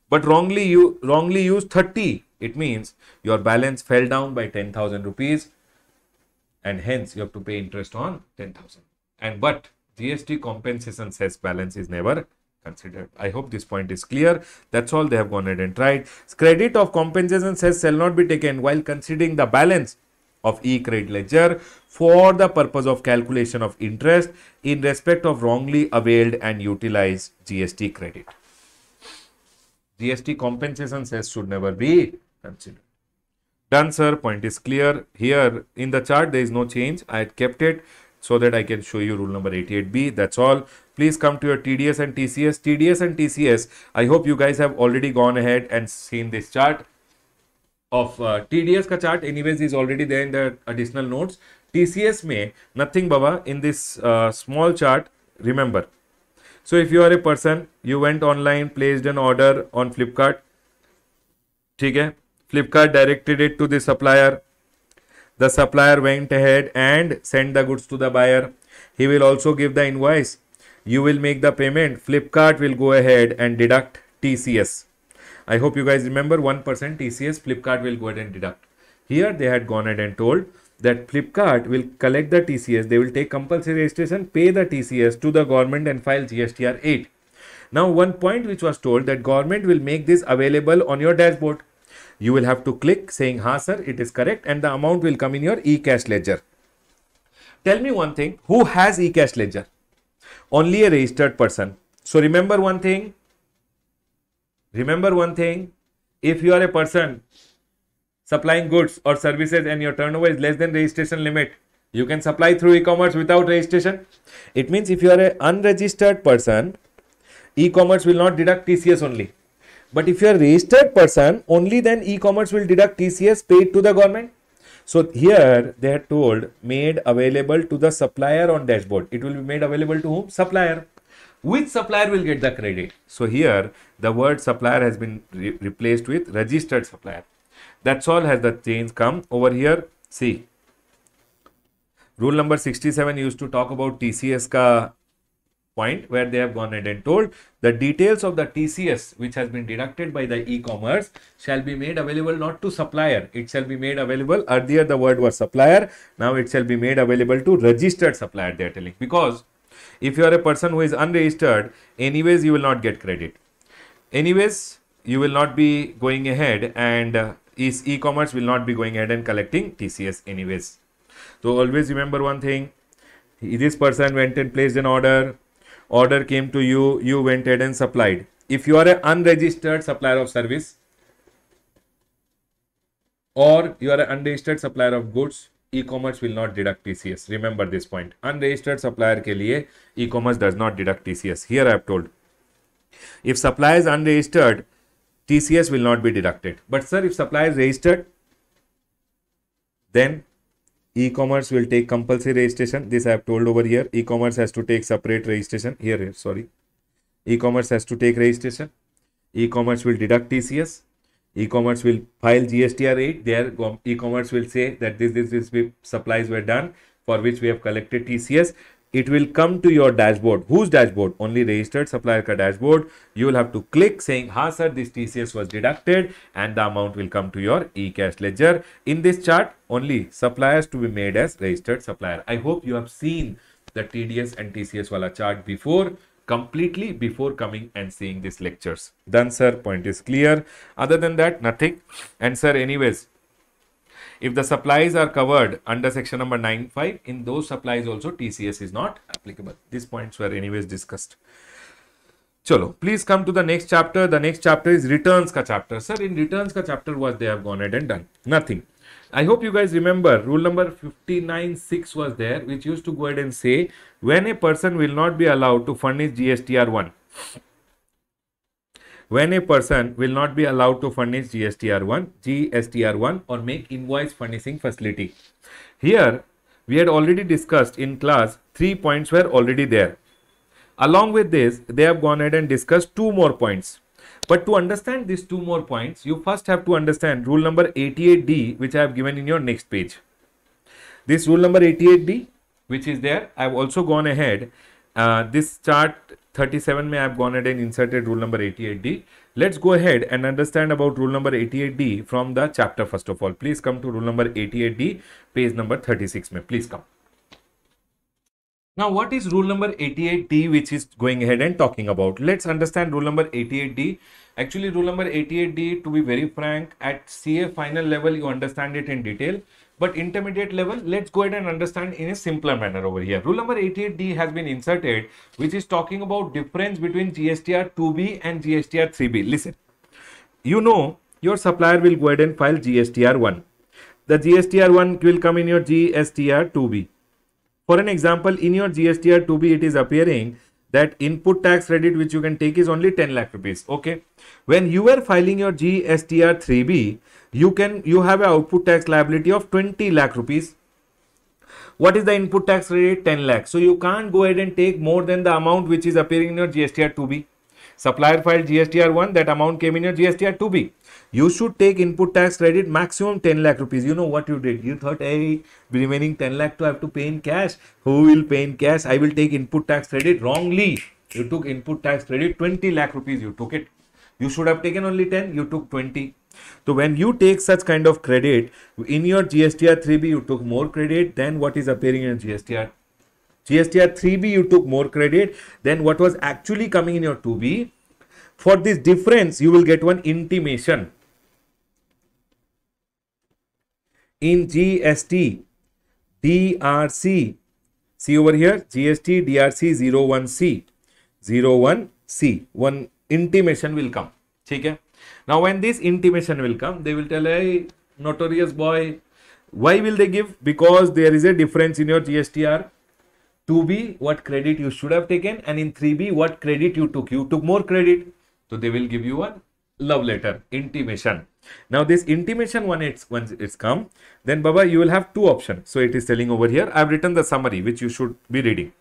but wrongly you wrongly used 30. It means your balance fell down by 10,000 rupees and hence you have to pay interest on 10,000. And but GST compensation cess balance is never considered. I hope this point is clear. That's all they have gone ahead and tried. Credit of compensation cess shall not be taken while considering the balance of e-credit ledger for the purpose of calculation of interest in respect of wrongly availed and utilized GST credit. GST compensation cess should never be considered. Done sir, point is clear. Here in the chart there is no change. I had kept it so that I can show you rule number 88B. That's all. Please come to your TDS and TCS. TDS and TCS, I hope you guys have already gone ahead and seen this chart of uh, TDS ka chart anyways is already there in the additional notes. TCS may nothing baba in this uh, small chart remember. So if you are a person you went online placed an order on Flipkart ठीक है Flipkart directed it to the supplier the supplier went ahead and sent the goods to the buyer. He will also give the invoice. You will make the payment. Flipkart will go ahead and deduct TCS. I hope you guys remember 1% TCS Flipkart will go ahead and deduct. Here they had gone ahead and told that Flipkart will collect the TCS. They will take compulsory registration, pay the TCS to the government and file GSTR 8. Now one point which was told that government will make this available on your dashboard you will have to click saying ha sir it is correct and the amount will come in your e-cash ledger tell me one thing who has e-cash ledger only a registered person so remember one thing remember one thing if you are a person supplying goods or services and your turnover is less than registration limit you can supply through e-commerce without registration it means if you are an unregistered person e-commerce will not deduct tcs only but if you are a registered person, only then e-commerce will deduct TCS paid to the government. So here they had told made available to the supplier on dashboard. It will be made available to whom? Supplier. Which supplier will get the credit? So here the word supplier has been re replaced with registered supplier. That's all has the change come over here. See, rule number 67 used to talk about TCS ka point where they have gone ahead and told the details of the TCS which has been deducted by the e-commerce shall be made available not to supplier. It shall be made available. Earlier the word was supplier. Now it shall be made available to registered supplier they are telling. Because if you are a person who is unregistered, anyways you will not get credit. Anyways, you will not be going ahead and uh, e-commerce will not be going ahead and collecting TCS anyways. So always remember one thing. This person went and placed an order order came to you, you went ahead and supplied. If you are an unregistered supplier of service or you are an unregistered supplier of goods, e-commerce will not deduct TCS. Remember this point. Unregistered supplier ke liye, e-commerce does not deduct TCS. Here I have told. If supply is unregistered, TCS will not be deducted. But sir, if supply is registered, then e-commerce will take compulsory registration. This i have told over here. E-commerce has to take separate registration. Here here sorry. E-commerce has to take registration. E-commerce will deduct tcs e-commerce will file gstr 8 there e-commerce will say that this this this supplies were done for which we have collected tcs it will come to your dashboard. Whose dashboard? Only registered supplier ka dashboard. You will have to click saying, ha sir, this TCS was deducted and the amount will come to your e-cash ledger. In this chart, only suppliers to be made as registered supplier. I hope you have seen the TDS and TCS wala chart before completely before coming and seeing these lectures. Done sir, point is clear. Other than that, nothing. And sir, anyways, if the supplies are covered under section number 9.5, in those supplies also TCS is not applicable. These points were anyways discussed. Chalo, please come to the next chapter. The next chapter is returns ka chapter. Sir, in returns ka chapter was they have gone ahead and done. Nothing. I hope you guys remember rule number 59.6 was there, which used to go ahead and say when a person will not be allowed to furnish GSTR1 when a person will not be allowed to furnish GSTR1, GSTR1 or make invoice furnishing facility. Here, we had already discussed in class, three points were already there. Along with this, they have gone ahead and discussed two more points. But to understand these two more points, you first have to understand rule number 88D, which I have given in your next page. This rule number 88D, which is there, I have also gone ahead. Uh, this chart 37 may I have gone ahead and inserted rule number 88D. Let's go ahead and understand about rule number 88D from the chapter first of all. Please come to rule number 88D, page number 36 may please come. Now, what is rule number 88D which is going ahead and talking about? Let's understand rule number 88D. Actually, rule number 88D, to be very frank, at CA final level, you understand it in detail. But intermediate level, let's go ahead and understand in a simpler manner over here. Rule number 88D has been inserted, which is talking about difference between GSTR 2B and GSTR 3B. Listen, you know your supplier will go ahead and file GSTR 1. The GSTR 1 will come in your GSTR 2B. For an example, in your GSTR 2B, it is appearing that input tax credit which you can take is only 10 lakh rupees. Okay. When you are filing your GSTR 3B, you can you have an output tax liability of 20 lakh rupees. What is the input tax rate? 10 lakh. So you can't go ahead and take more than the amount which is appearing in your gstr 2b supplier filed gstr 1 that amount came in your gstr 2b you should take input tax credit maximum 10 lakh rupees. You know what you did. You thought hey remaining 10 lakh to have to pay in cash. Who will pay in cash? I will take input tax credit wrongly. You took input tax credit 20 lakh rupees. You took it. You should have taken only 10 you took 20 तो when you take such kind of credit in your G S T R three B you took more credit than what is appearing in G S T R G S T R three B you took more credit than what was actually coming in your two B for this difference you will get one intimation in G S T D R C C over here G S T D R C zero one C zero one C one intimation will come ठीक है? Now, when this intimation will come, they will tell, hey, notorious boy, why will they give? Because there is a difference in your GSTR. 2B, what credit you should have taken, and in 3B, what credit you took. You took more credit. So they will give you a love letter, intimation. Now this intimation when it's once it's come, then Baba, you will have two options. So it is telling over here. I've written the summary which you should be reading.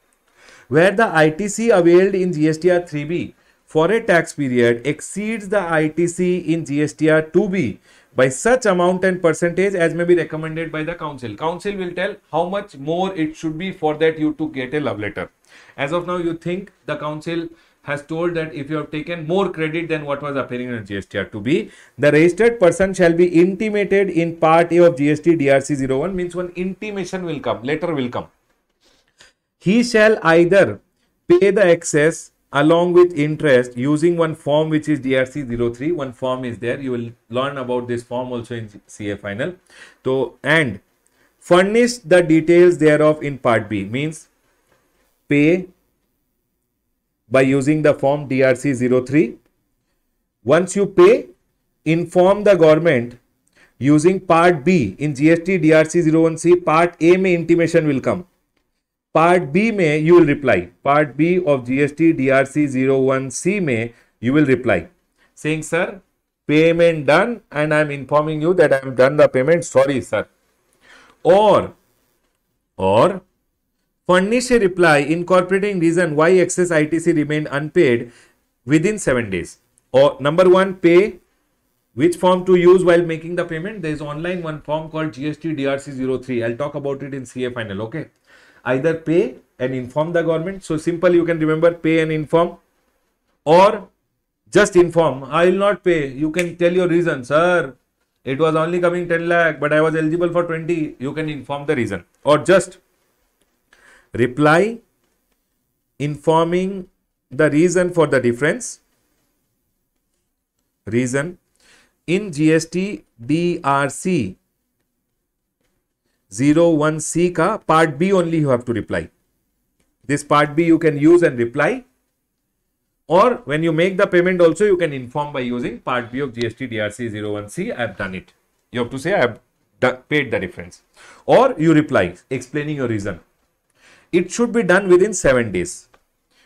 Where the ITC availed in GSTR 3B for a tax period exceeds the ITC in GSTR 2B by such amount and percentage as may be recommended by the council. Council will tell how much more it should be for that you to get a love letter. As of now, you think the council has told that if you have taken more credit than what was appearing in GSTR 2B, the registered person shall be intimated in part A of GST DRC 01 means one intimation will come, letter will come. He shall either pay the excess along with interest using one form which is DRC03. One form is there. You will learn about this form also in CA final. So, and furnish the details thereof in part B means pay by using the form DRC03. Once you pay, inform the government using part B in GST DRC01C, part A may intimation will come. Part B may you will reply. Part B of GST DRC 01C may you will reply saying, Sir, payment done and I am informing you that I have done the payment. Sorry, sir. Or or furnish a reply incorporating reason why excess ITC remained unpaid within 7 days. Or number 1 pay which form to use while making the payment there is online one form called GST DRC03 I'll talk about it in CA final okay either pay and inform the government. So simple you can remember pay and inform or just inform. I will not pay. You can tell your reason sir it was only coming 10 lakh but I was eligible for 20 you can inform the reason. Or just reply informing the reason for the difference. Reason. In GST DRC 01C ka part B only you have to reply. This part B you can use and reply or when you make the payment also you can inform by using part B of GST DRC 01C I have done it. You have to say I have paid the difference or you reply explaining your reason. It should be done within 7 days.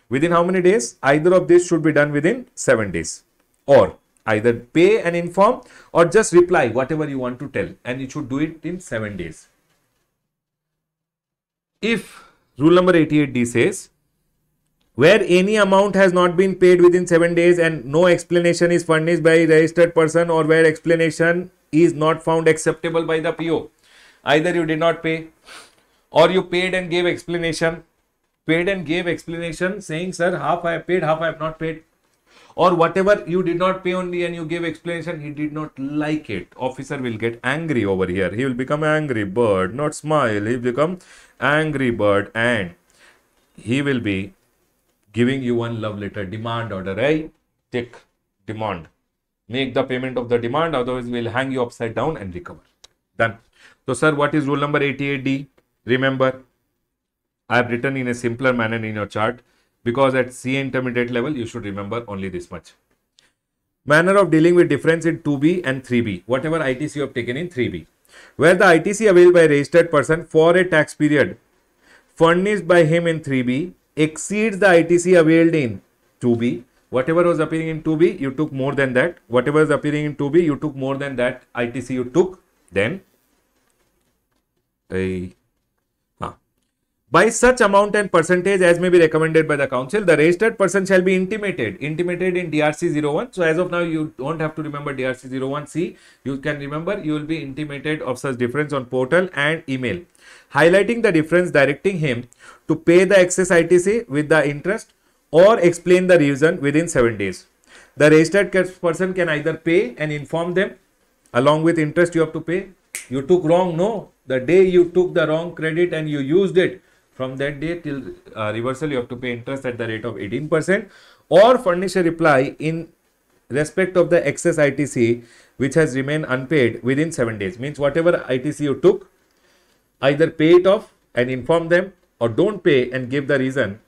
Within how many days? Either of these should be done within 7 days or either pay and inform or just reply whatever you want to tell and you should do it in 7 days. If rule number 88D says where any amount has not been paid within 7 days and no explanation is furnished by registered person or where explanation is not found acceptable by the PO either you did not pay or you paid and gave explanation paid and gave explanation saying sir half I have paid half I have not paid or whatever you did not pay only and you gave explanation he did not like it officer will get angry over here. He will become angry bird not smile. He will become angry bird and he will be giving you one love letter demand order right? Take demand. Make the payment of the demand otherwise we'll hang you upside down and recover. Done. So sir what is rule number 88d remember i have written in a simpler manner in your chart. Because at c intermediate level, you should remember only this much. Manner of dealing with difference in 2B and 3B, whatever ITC you have taken in 3B. Where the ITC availed by a registered person for a tax period furnished by him in 3B exceeds the ITC availed in 2B. Whatever was appearing in 2B, you took more than that. Whatever is appearing in 2B, you took more than that ITC you took. Then, a by such amount and percentage as may be recommended by the council, the registered person shall be intimated, intimated in DRC 01. So as of now, you don't have to remember DRC 01C. You can remember you will be intimated of such difference on portal and email, highlighting the difference, directing him to pay the excess ITC with the interest or explain the reason within 7 days. The registered person can either pay and inform them along with interest you have to pay. You took wrong, no. The day you took the wrong credit and you used it, from that day till uh, reversal, you have to pay interest at the rate of 18% or furnish a reply in respect of the excess ITC which has remained unpaid within 7 days. Means whatever ITC you took, either pay it off and inform them or don't pay and give the reason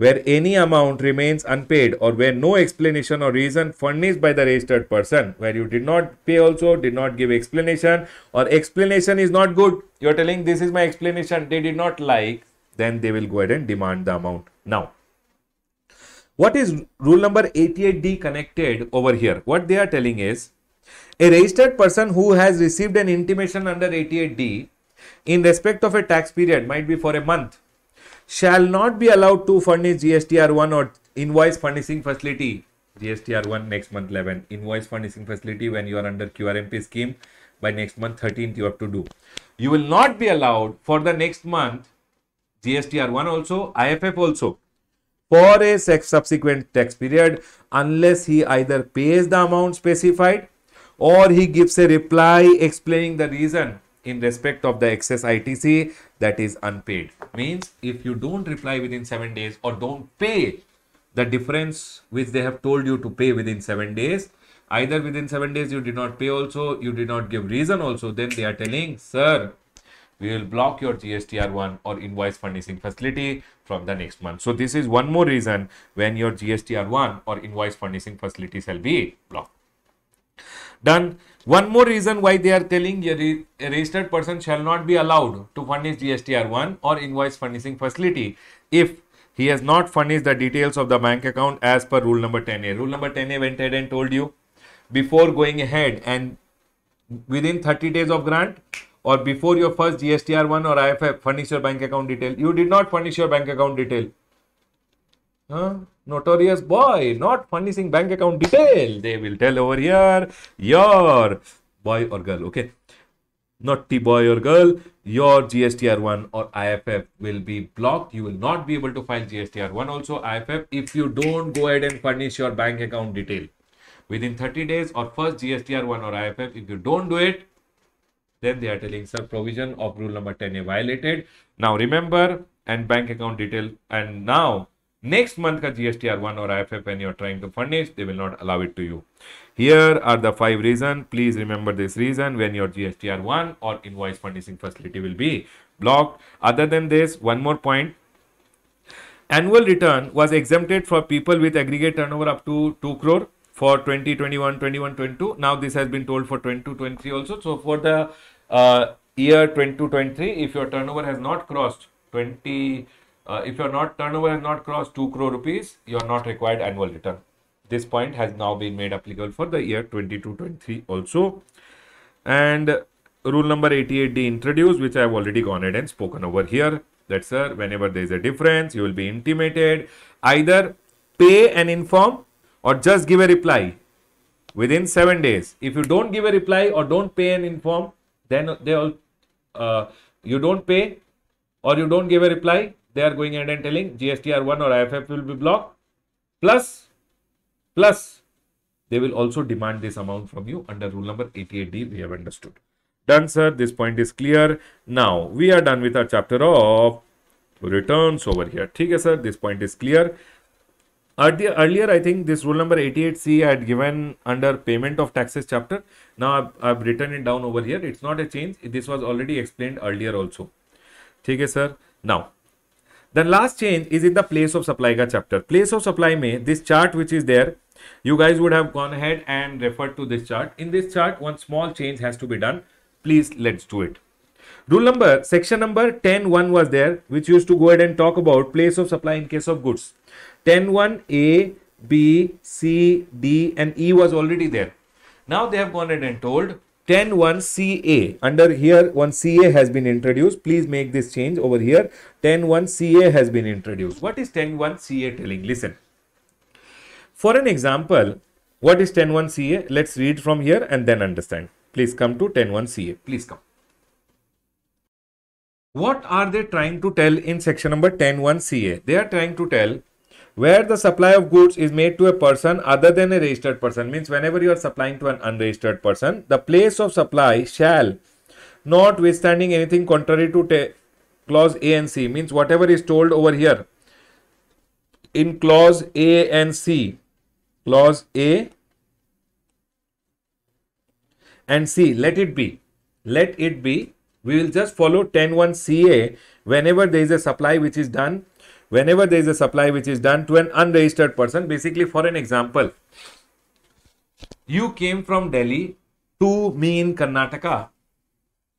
where any amount remains unpaid or where no explanation or reason furnished by the registered person where you did not pay also did not give explanation or explanation is not good you're telling this is my explanation they did not like then they will go ahead and demand the amount. Now what is rule number 88d connected over here? What they are telling is a registered person who has received an intimation under 88d in respect of a tax period might be for a month shall not be allowed to furnish GSTR1 or invoice furnishing facility. GSTR1 next month 11. Invoice furnishing facility when you are under QRMP scheme by next month 13th you have to do. You will not be allowed for the next month GSTR1 also, IFF also for a subsequent tax period unless he either pays the amount specified or he gives a reply explaining the reason in respect of the excess ITC that is unpaid. Means if you don't reply within 7 days or don't pay the difference which they have told you to pay within 7 days, either within 7 days you did not pay also, you did not give reason also, then they are telling, sir, we will block your GSTR1 or invoice furnishing facility from the next month. So this is one more reason when your GSTR1 or invoice furnishing facility shall be blocked. Done. One more reason why they are telling a, registered person shall not be allowed to furnish GSTR1 or invoice furnishing facility if he has not furnished the details of the bank account as per rule number 10A. Rule number 10A went ahead and told you before going ahead and within 30 days of grant or before your first GSTR1 or IFF, furnish your bank account detail. You did not furnish your bank account detail. Huh? Notorious boy, not furnishing bank account detail. They will tell over here, your boy or girl, okay? Not T boy or girl, your GSTR1 or IFF will be blocked. You will not be able to file GSTR1 also IFF if you don't go ahead and furnish your bank account detail within 30 days or first GSTR1 or IFF. If you don't do it, then they are telling sir provision of rule number 10 is violated. Now remember and bank account detail and now next month ka GSTR1 or IFF when you're trying to furnish, they will not allow it to you. Here are the five reasons. Please remember this reason when your GSTR1 or invoice furnishing facility will be blocked. Other than this, one more point. Annual return was exempted for people with aggregate turnover up to 2 crore for 2021, 21, 22. Now this has been told for 22, 23 also. So for the uh, year 22, 23, if your turnover has not crossed 20, uh, if your not turnover has not crossed 2 crore rupees, you are not required annual return. This point has now been made applicable for the year 22-23 also. And rule number 88D introduced, which I have already gone ahead and spoken over here. That sir, whenever there is a difference, you will be intimated. Either pay and inform or just give a reply within seven days. If you don't give a reply or don't pay and inform, then they all uh, you don't pay or you don't give a reply, they are going ahead and telling GSTR1 or IFF will be blocked. Plus, plus they will also demand this amount from you under rule number 88D. We have understood. Done, sir. This point is clear. Now we are done with our chapter of returns over here. Okay, sir. This point is clear. Earlier, earlier, I think this rule number 88C I had given under payment of taxes chapter. Now I've, I've written it down over here. It's not a change. This was already explained earlier also. Okay, sir. Now, the last change is in the place of supply ka chapter. Place of supply may this chart which is there, you guys would have gone ahead and referred to this chart. In this chart, one small change has to be done. Please let's do it. Rule number, section number 10.1 was there, which used to go ahead and talk about place of supply in case of goods. 10.1 A, B, C, D and E was already there. Now they have gone ahead and told 10.1 CA. Under here, one CA has been introduced. Please make this change over here. 10.1 CA has been introduced. What is 10.1 CA telling? Listen. For an example, what is 10.1 CA? Let's read from here and then understand. Please come to 10.1 CA. Please come. What are they trying to tell in section number 10.1 CA? They are trying to tell where the supply of goods is made to a person other than a registered person. Means whenever you are supplying to an unregistered person the place of supply shall notwithstanding anything contrary to clause a and c. Means whatever is told over here in clause a and c clause a and c let it be. Let it be. We will just follow 10.1 ca whenever there is a supply which is done whenever there is a supply which is done to an unregistered person, basically for an example, you came from Delhi to me in Karnataka.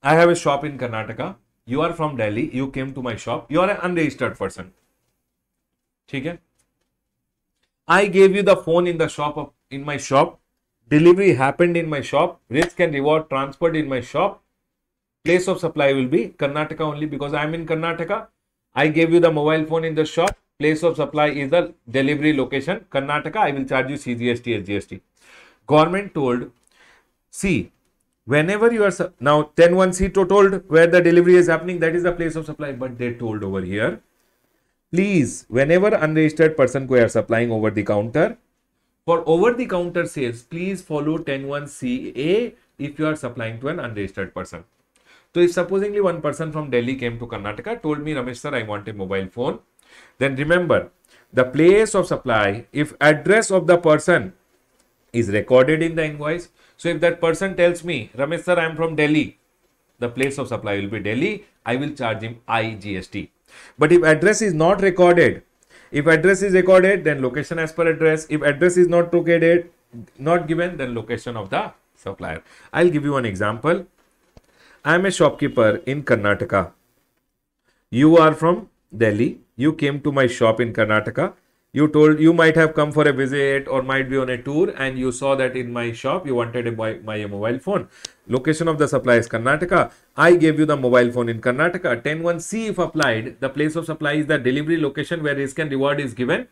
I have a shop in Karnataka. You are from Delhi. You came to my shop. You are an unregistered person. Okay? I gave you the phone in the shop of, in my shop. Delivery happened in my shop. Risk and reward transferred in my shop. Place of supply will be Karnataka only because I am in Karnataka. I gave you the mobile phone in the shop. Place of supply is the delivery location. Karnataka, I will charge you CGST, SGST. Government told, see, whenever you are, now 10.1C told where the delivery is happening, that is the place of supply. But they told over here, please, whenever unregistered person who are supplying over the counter, for over the counter sales, please follow 10.1CA if you are supplying to an unregistered person. So if supposedly one person from Delhi came to Karnataka, told me, Ramesh sir, I want a mobile phone. Then remember, the place of supply, if address of the person is recorded in the invoice. So if that person tells me, Ramesh sir, I am from Delhi, the place of supply will be Delhi, I will charge him IGST. But if address is not recorded, if address is recorded, then location as per address. If address is not recorded, not given, then location of the supplier. I'll give you an example. I am a shopkeeper in Karnataka. You are from Delhi. You came to my shop in Karnataka. you told you might have come for a visit or might be on a tour and you saw that in my shop you wanted a buy, my mobile phone location of the supply is karnataka i gave you the mobile phone in karnataka 101c if applied the place of supply is the delivery location where risk and reward is given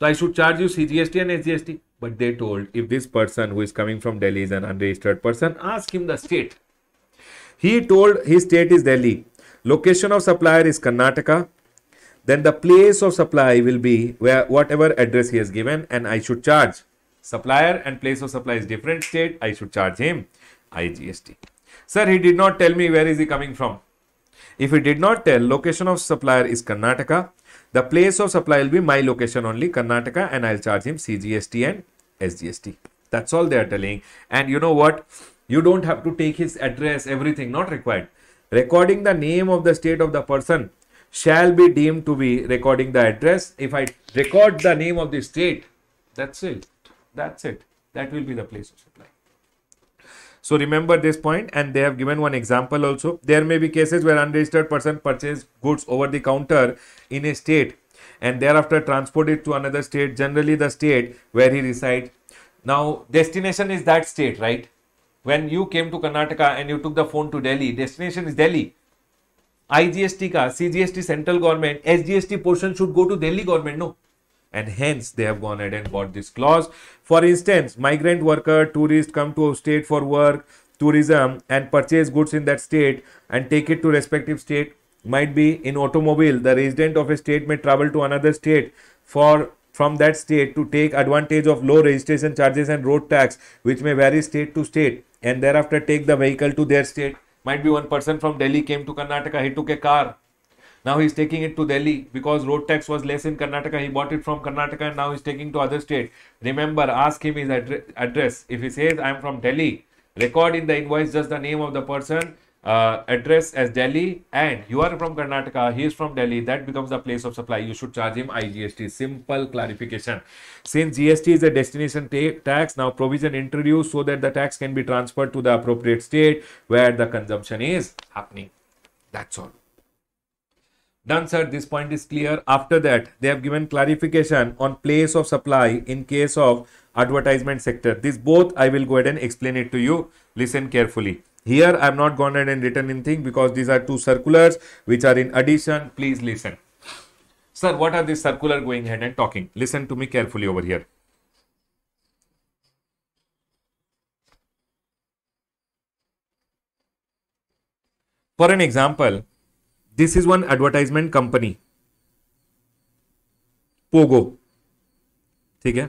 so i should charge you cgst and sgst but they told if this person who is coming from delhi is an unregistered person ask him the state he told his state is delhi location of supplier is karnataka then the place of supply will be where whatever address he has given and I should charge. Supplier and place of supply is different state. I should charge him IGST. Sir, he did not tell me where is he coming from. If he did not tell, location of supplier is Karnataka. The place of supply will be my location only, Karnataka, and I'll charge him CGST and SGST. That's all they are telling. And you know what? You don't have to take his address, everything, not required. Recording the name of the state of the person shall be deemed to be recording the address. If I record the name of the state, that's it. That's it. That will be the place of supply. So remember this point and they have given one example also. There may be cases where unregistered person purchase goods over the counter in a state and thereafter transport it to another state, generally the state where he resides. Now destination is that state, right? When you came to Karnataka and you took the phone to Delhi, destination is Delhi. IGST का CGST central government SGST portion should go to Delhi government no? And hence they have gone ahead and bought this clause. For instance migrant worker tourist come to a state for work tourism and purchase goods in that state and take it to respective state. Might be in automobile the resident of a state may travel to another state for from that state to take advantage of low registration charges and road tax which may vary state to state and thereafter take the vehicle to their state might be one person from Delhi came to Karnataka, he took a car. Now he's taking it to Delhi because road tax was less in Karnataka. He bought it from Karnataka and now he's taking to other state. Remember, ask him his address. If he says, I'm from Delhi, record in the invoice just the name of the person uh, address as Delhi and you are from Karnataka, he is from Delhi, that becomes the place of supply. You should charge him IGST. Simple clarification. Since GST is a destination tax, now provision introduced so that the tax can be transferred to the appropriate state where the consumption is happening. That's all. Done, sir. This point is clear. After that, they have given clarification on place of supply in case of advertisement sector. This both I will go ahead and explain it to you. Listen carefully. Here I am not gone ahead and written anything because these are two circulars which are in addition. Please listen. Sir, what are these circular going ahead and talking? Listen to me carefully over here. For an example, this is one advertisement company. Pogo. Okay.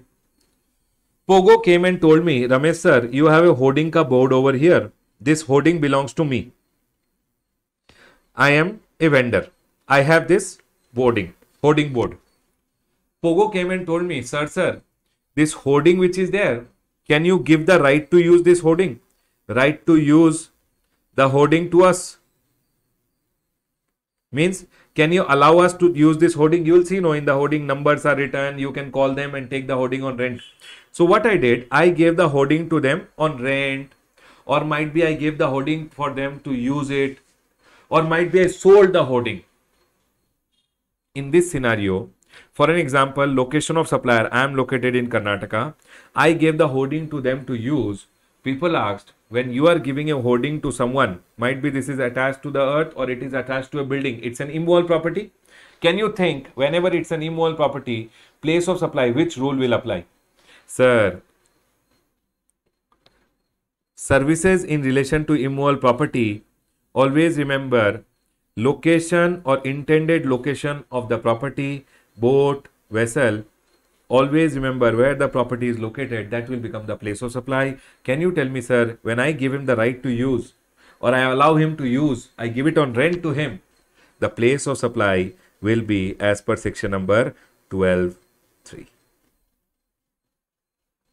Pogo came and told me, Ramesh sir, you have a hoarding ka board over here this hoarding belongs to me. I am a vendor. I have this boarding, hoarding board. Pogo came and told me, Sir, sir, this hoarding which is there, can you give the right to use this hoarding? Right to use the hoarding to us. Means, can you allow us to use this hoarding? You will see, no, in the hoarding numbers are written. You can call them and take the hoarding on rent. So what I did, I gave the hoarding to them on rent, or might be I gave the hoarding for them to use it or might be I sold the hoarding. In this scenario, for an example, location of supplier, I am located in Karnataka. I gave the hoarding to them to use. People asked, when you are giving a hoarding to someone, might be this is attached to the earth or it is attached to a building. It's an immovable property. Can you think whenever it's an immovable property, place of supply, which rule will apply? Sir, services in relation to immovable property, always remember location or intended location of the property, boat, vessel. Always remember where the property is located, that will become the place of supply. Can you tell me, sir, when I give him the right to use or I allow him to use, I give it on rent to him, the place of supply will be as per section number 12.3.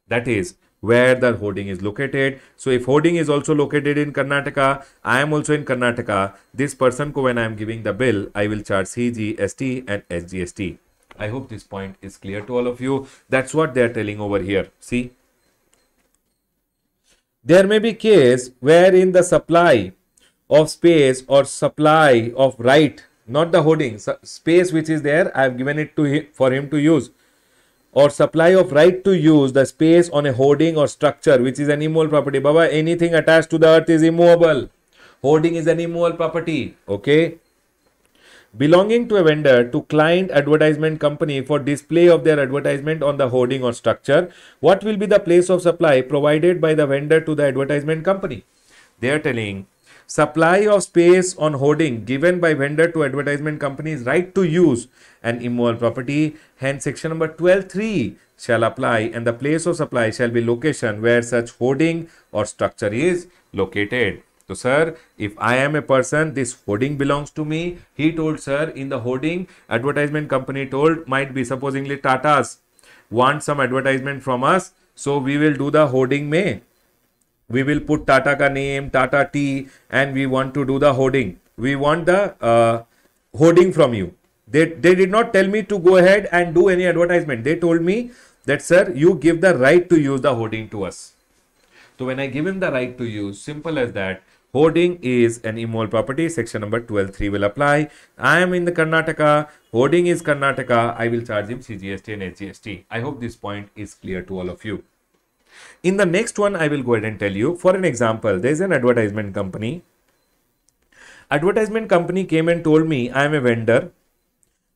That is, where the hoarding is located. So if hoarding is also located in Karnataka, I am also in Karnataka. This person ko when I am giving the bill, I will charge CGST and SGST. I hope this point is clear to all of you. That's what they are telling over here. See. There may be case wherein the supply of space or supply of right not the hoarding space which is there i have given it to him for him to use or supply of right to use the space on a hoarding or structure which is an immovable property. Baba anything attached to the earth is immovable. Hoarding is an immovable property okay? Belonging to a vendor to client advertisement company for display of their advertisement on the hoarding or structure what will be the place of supply provided by the vendor to the advertisement company? They are telling supply of space on hoarding given by vendor to advertisement companies right to use an immovable property hence section number 12.3 shall apply and the place of supply shall be location where such hoarding or structure is located so, sir, if I am a person, this hoarding belongs to me. He told, sir, in the hoarding, advertisement company told, might be supposingly Tata's want some advertisement from us. So, we will do the hoarding may. We will put Tata ka name, Tata T, and we want to do the hoarding. We want the uh, hoarding from you. They, they did not tell me to go ahead and do any advertisement. They told me that, sir, you give the right to use the hoarding to us. So when I give him the right to use, simple as that, Hoarding is an immovable property. Section number 12.3 will apply. I am in the Karnataka. Hoarding is Karnataka. I will charge him CGST and SGST. I hope this point is clear to all of you. In the next one, I will go ahead and tell you. For an example, there is an advertisement company. Advertisement company came and told me I am a vendor.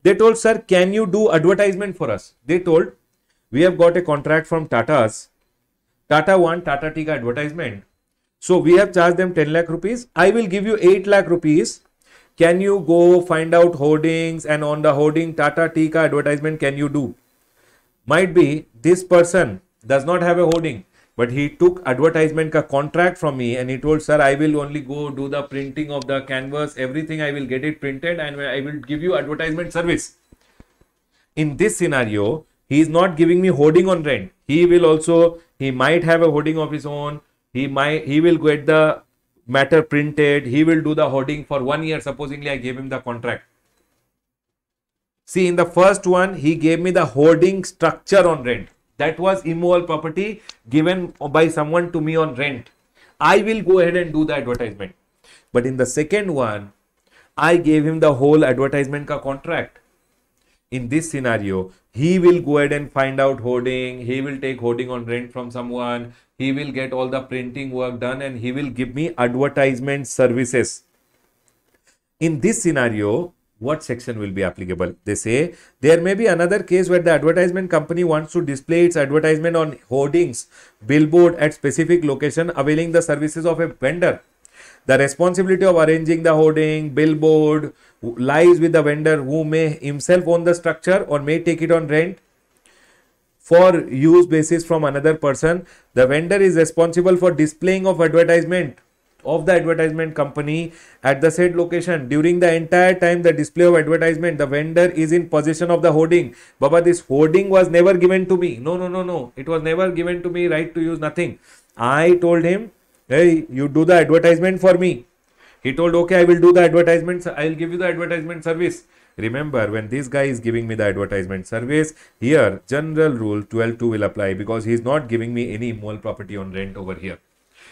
They told, sir, can you do advertisement for us? They told, we have got a contract from Tata's. Tata want Tata Tika advertisement. So we have charged them 10 lakh rupees. I will give you 8 lakh rupees. Can you go find out hoardings and on the hoarding Tata Tika advertisement can you do? Might be this person does not have a hoarding but he took advertisement ka contract from me and he told sir i will only go do the printing of the canvas. Everything i will get it printed and i will give you advertisement service. In this scenario he is not giving me hoarding on rent. He will also he might have a hoarding of his own. He might he will get the matter printed. He will do the hoarding for one year. Supposingly i gave him the contract. See in the first one he gave me the hoarding structure on rent that was immovable property given by someone to me on rent. I will go ahead and do the advertisement. But in the second one, I gave him the whole advertisement ka contract. In this scenario, he will go ahead and find out hoarding, he will take hoarding on rent from someone, he will get all the printing work done and he will give me advertisement services. In this scenario, what section will be applicable? They say there may be another case where the advertisement company wants to display its advertisement on hoardings, billboard at specific location availing the services of a vendor. The responsibility of arranging the hoarding, billboard lies with the vendor who may himself own the structure or may take it on rent for use basis from another person. The vendor is responsible for displaying of advertisement of the advertisement company at the said location. During the entire time the display of advertisement the vendor is in possession of the hoarding. Baba this hoarding was never given to me. No no no no. It was never given to me. Right to use nothing. I told him hey you do the advertisement for me. He told okay i will do the advertisement i'll give you the advertisement service. Remember when this guy is giving me the advertisement service here general rule 12.2 will apply because he is not giving me any mall property on rent over here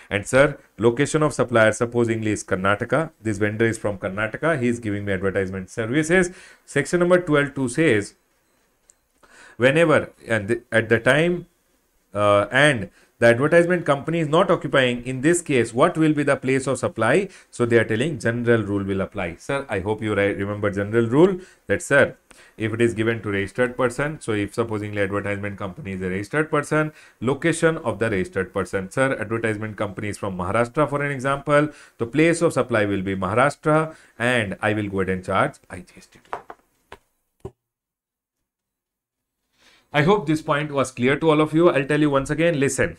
and sir, location of supplier supposedly is Karnataka. This vendor is from Karnataka. He is giving me advertisement services. Section number 12.2 says, whenever and at the time uh, and the advertisement company is not occupying in this case what will be the place of supply. So they are telling general rule will apply. Sir i hope you remember general rule that sir if it is given to registered person so if supposingly advertisement company is a registered person location of the registered person. Sir advertisement company is from maharashtra for an example. The place of supply will be maharashtra and i will go ahead and charge. Igst I hope this point was clear to all of you. I'll tell you once again, listen.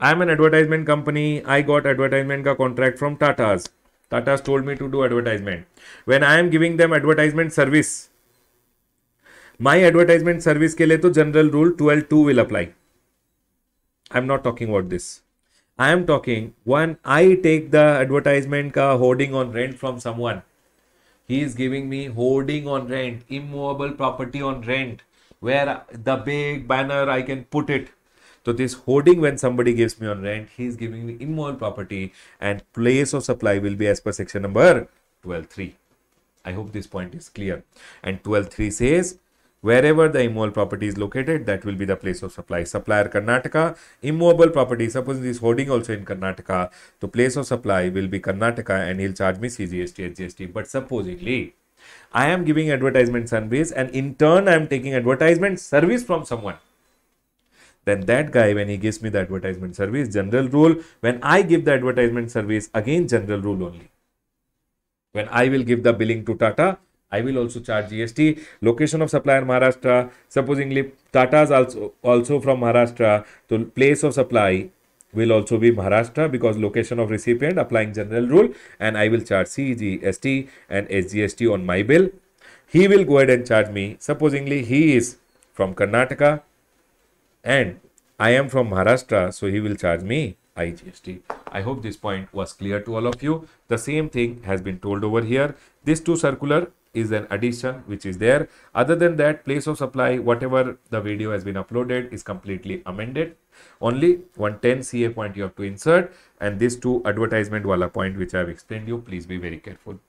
I'm an advertisement company. I got advertisement ka contract from Tata's. Tata's told me to do advertisement. When I am giving them advertisement service, my advertisement service के लिए तो general rule 12.2 will apply. I'm not talking about this. I am talking when I take the advertisement ka hoarding on rent from someone. He is giving me hoarding on rent, immovable property on rent, where the big banner I can put it. so this hoarding when somebody gives me on rent, he is giving me immovable property and place of supply will be as per section number 12.3. I hope this point is clear. And 12.3 says, wherever the immovable property is located, that will be the place of supply. Supplier Karnataka, immovable property, suppose this hoarding also in Karnataka, the place of supply will be Karnataka and he'll charge me CGST, SGST. But supposedly, I am giving advertisement service and in turn I am taking advertisement service from someone. Then that guy, when he gives me the advertisement service, general rule, when I give the advertisement service, again general rule only. When I will give the billing to Tata, I will also charge GST. Location of supplier Maharashtra. Supposingly Tata is also also from Maharashtra. So place of supply will also be Maharashtra because location of recipient applying general rule and I will charge CGST and SGST on my bill. He will go ahead and charge me. Supposingly he is from Karnataka and I am from Maharashtra, so he will charge me IGST. I hope this point was clear to all of you. The same thing has been told over here. This two circular is an addition which is there. Other than that, place of supply, whatever the video has been uploaded is completely amended. Only 110 CA point you have to insert and this two advertisement wala point which I have explained you, please be very careful.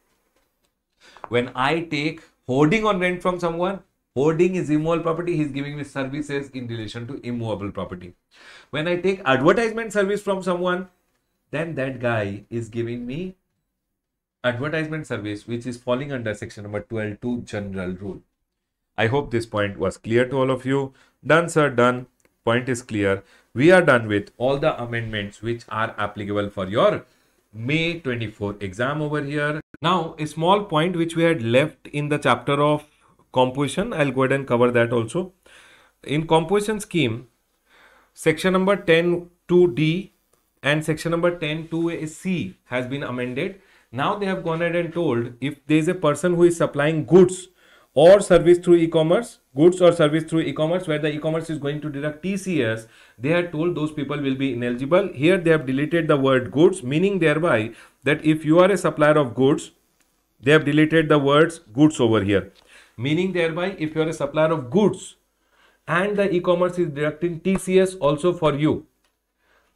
When I take hoarding on rent from someone, hoarding is immovable property, he is giving me services in relation to immovable property. When I take advertisement service from someone, then that guy is giving me advertisement service which is falling under section number 12 to general rule. I hope this point was clear to all of you. Done sir, done. Point is clear. We are done with all the amendments which are applicable for your May 24 exam over here. Now a small point which we had left in the chapter of composition. I'll go ahead and cover that also. In composition scheme, section number 10 2D and section number 10 2AC has been amended now they have gone ahead and told if there is a person who is supplying goods or service through e-commerce, goods or service through e-commerce where the e-commerce is going to deduct TCS, they are told those people will be ineligible. Here they have deleted the word goods, meaning thereby that if you are a supplier of goods, they have deleted the words goods over here. Meaning thereby if you are a supplier of goods and the e-commerce is deducting TCS also for you,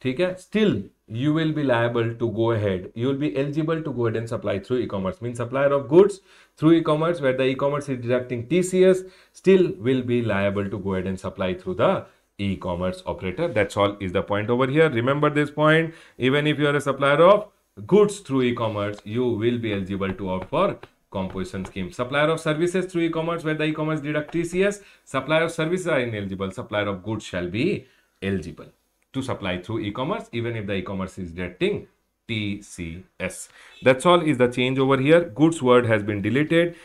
okay, still you will be liable to go ahead. You will be eligible to go ahead and supply through e-commerce. Means supplier of goods through e-commerce where the e-commerce is deducting tcs still will be liable to go ahead and supply through the e-commerce operator. That's all is the point over here. Remember this point. Even if you are a supplier of goods through e-commerce you will be eligible to opt for composition scheme supplier of services through e-commerce where the e-commerce deduct tcs supplier of services are ineligible supplier of goods shall be eligible to supply through e-commerce even if the e-commerce is directing TCS. That's all is the change over here. Goods word has been deleted.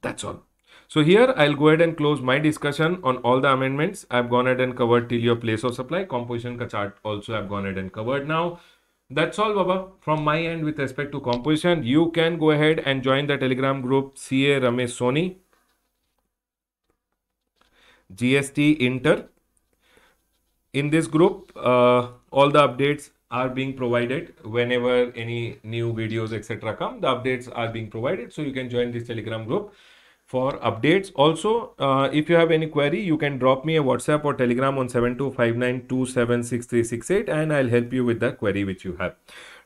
That's all. So here I'll go ahead and close my discussion on all the amendments. I've gone ahead and covered till your place of supply. Composition chart also I've gone ahead and covered now. That's all Baba from my end with respect to composition. You can go ahead and join the telegram group CA Ramesh Soni. GST Inter in this group uh, all the updates are being provided whenever any new videos etc come the updates are being provided so you can join this telegram group for updates also uh, if you have any query you can drop me a whatsapp or telegram on 7259276368 and i'll help you with the query which you have.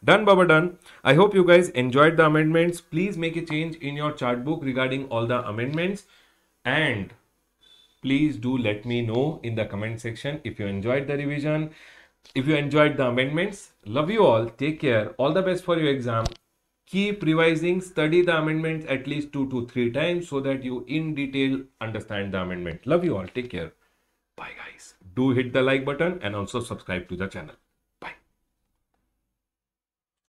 Done baba done. I hope you guys enjoyed the amendments. Please make a change in your chart book regarding all the amendments and please do let me know in the comment section if you enjoyed the revision if you enjoyed the amendments. Love you all. Take care. All the best for your exam keep revising study the amendments at least two to three times so that you in detail understand the amendment. Love you all. Take care. Bye guys. Do hit the like button and also subscribe to the channel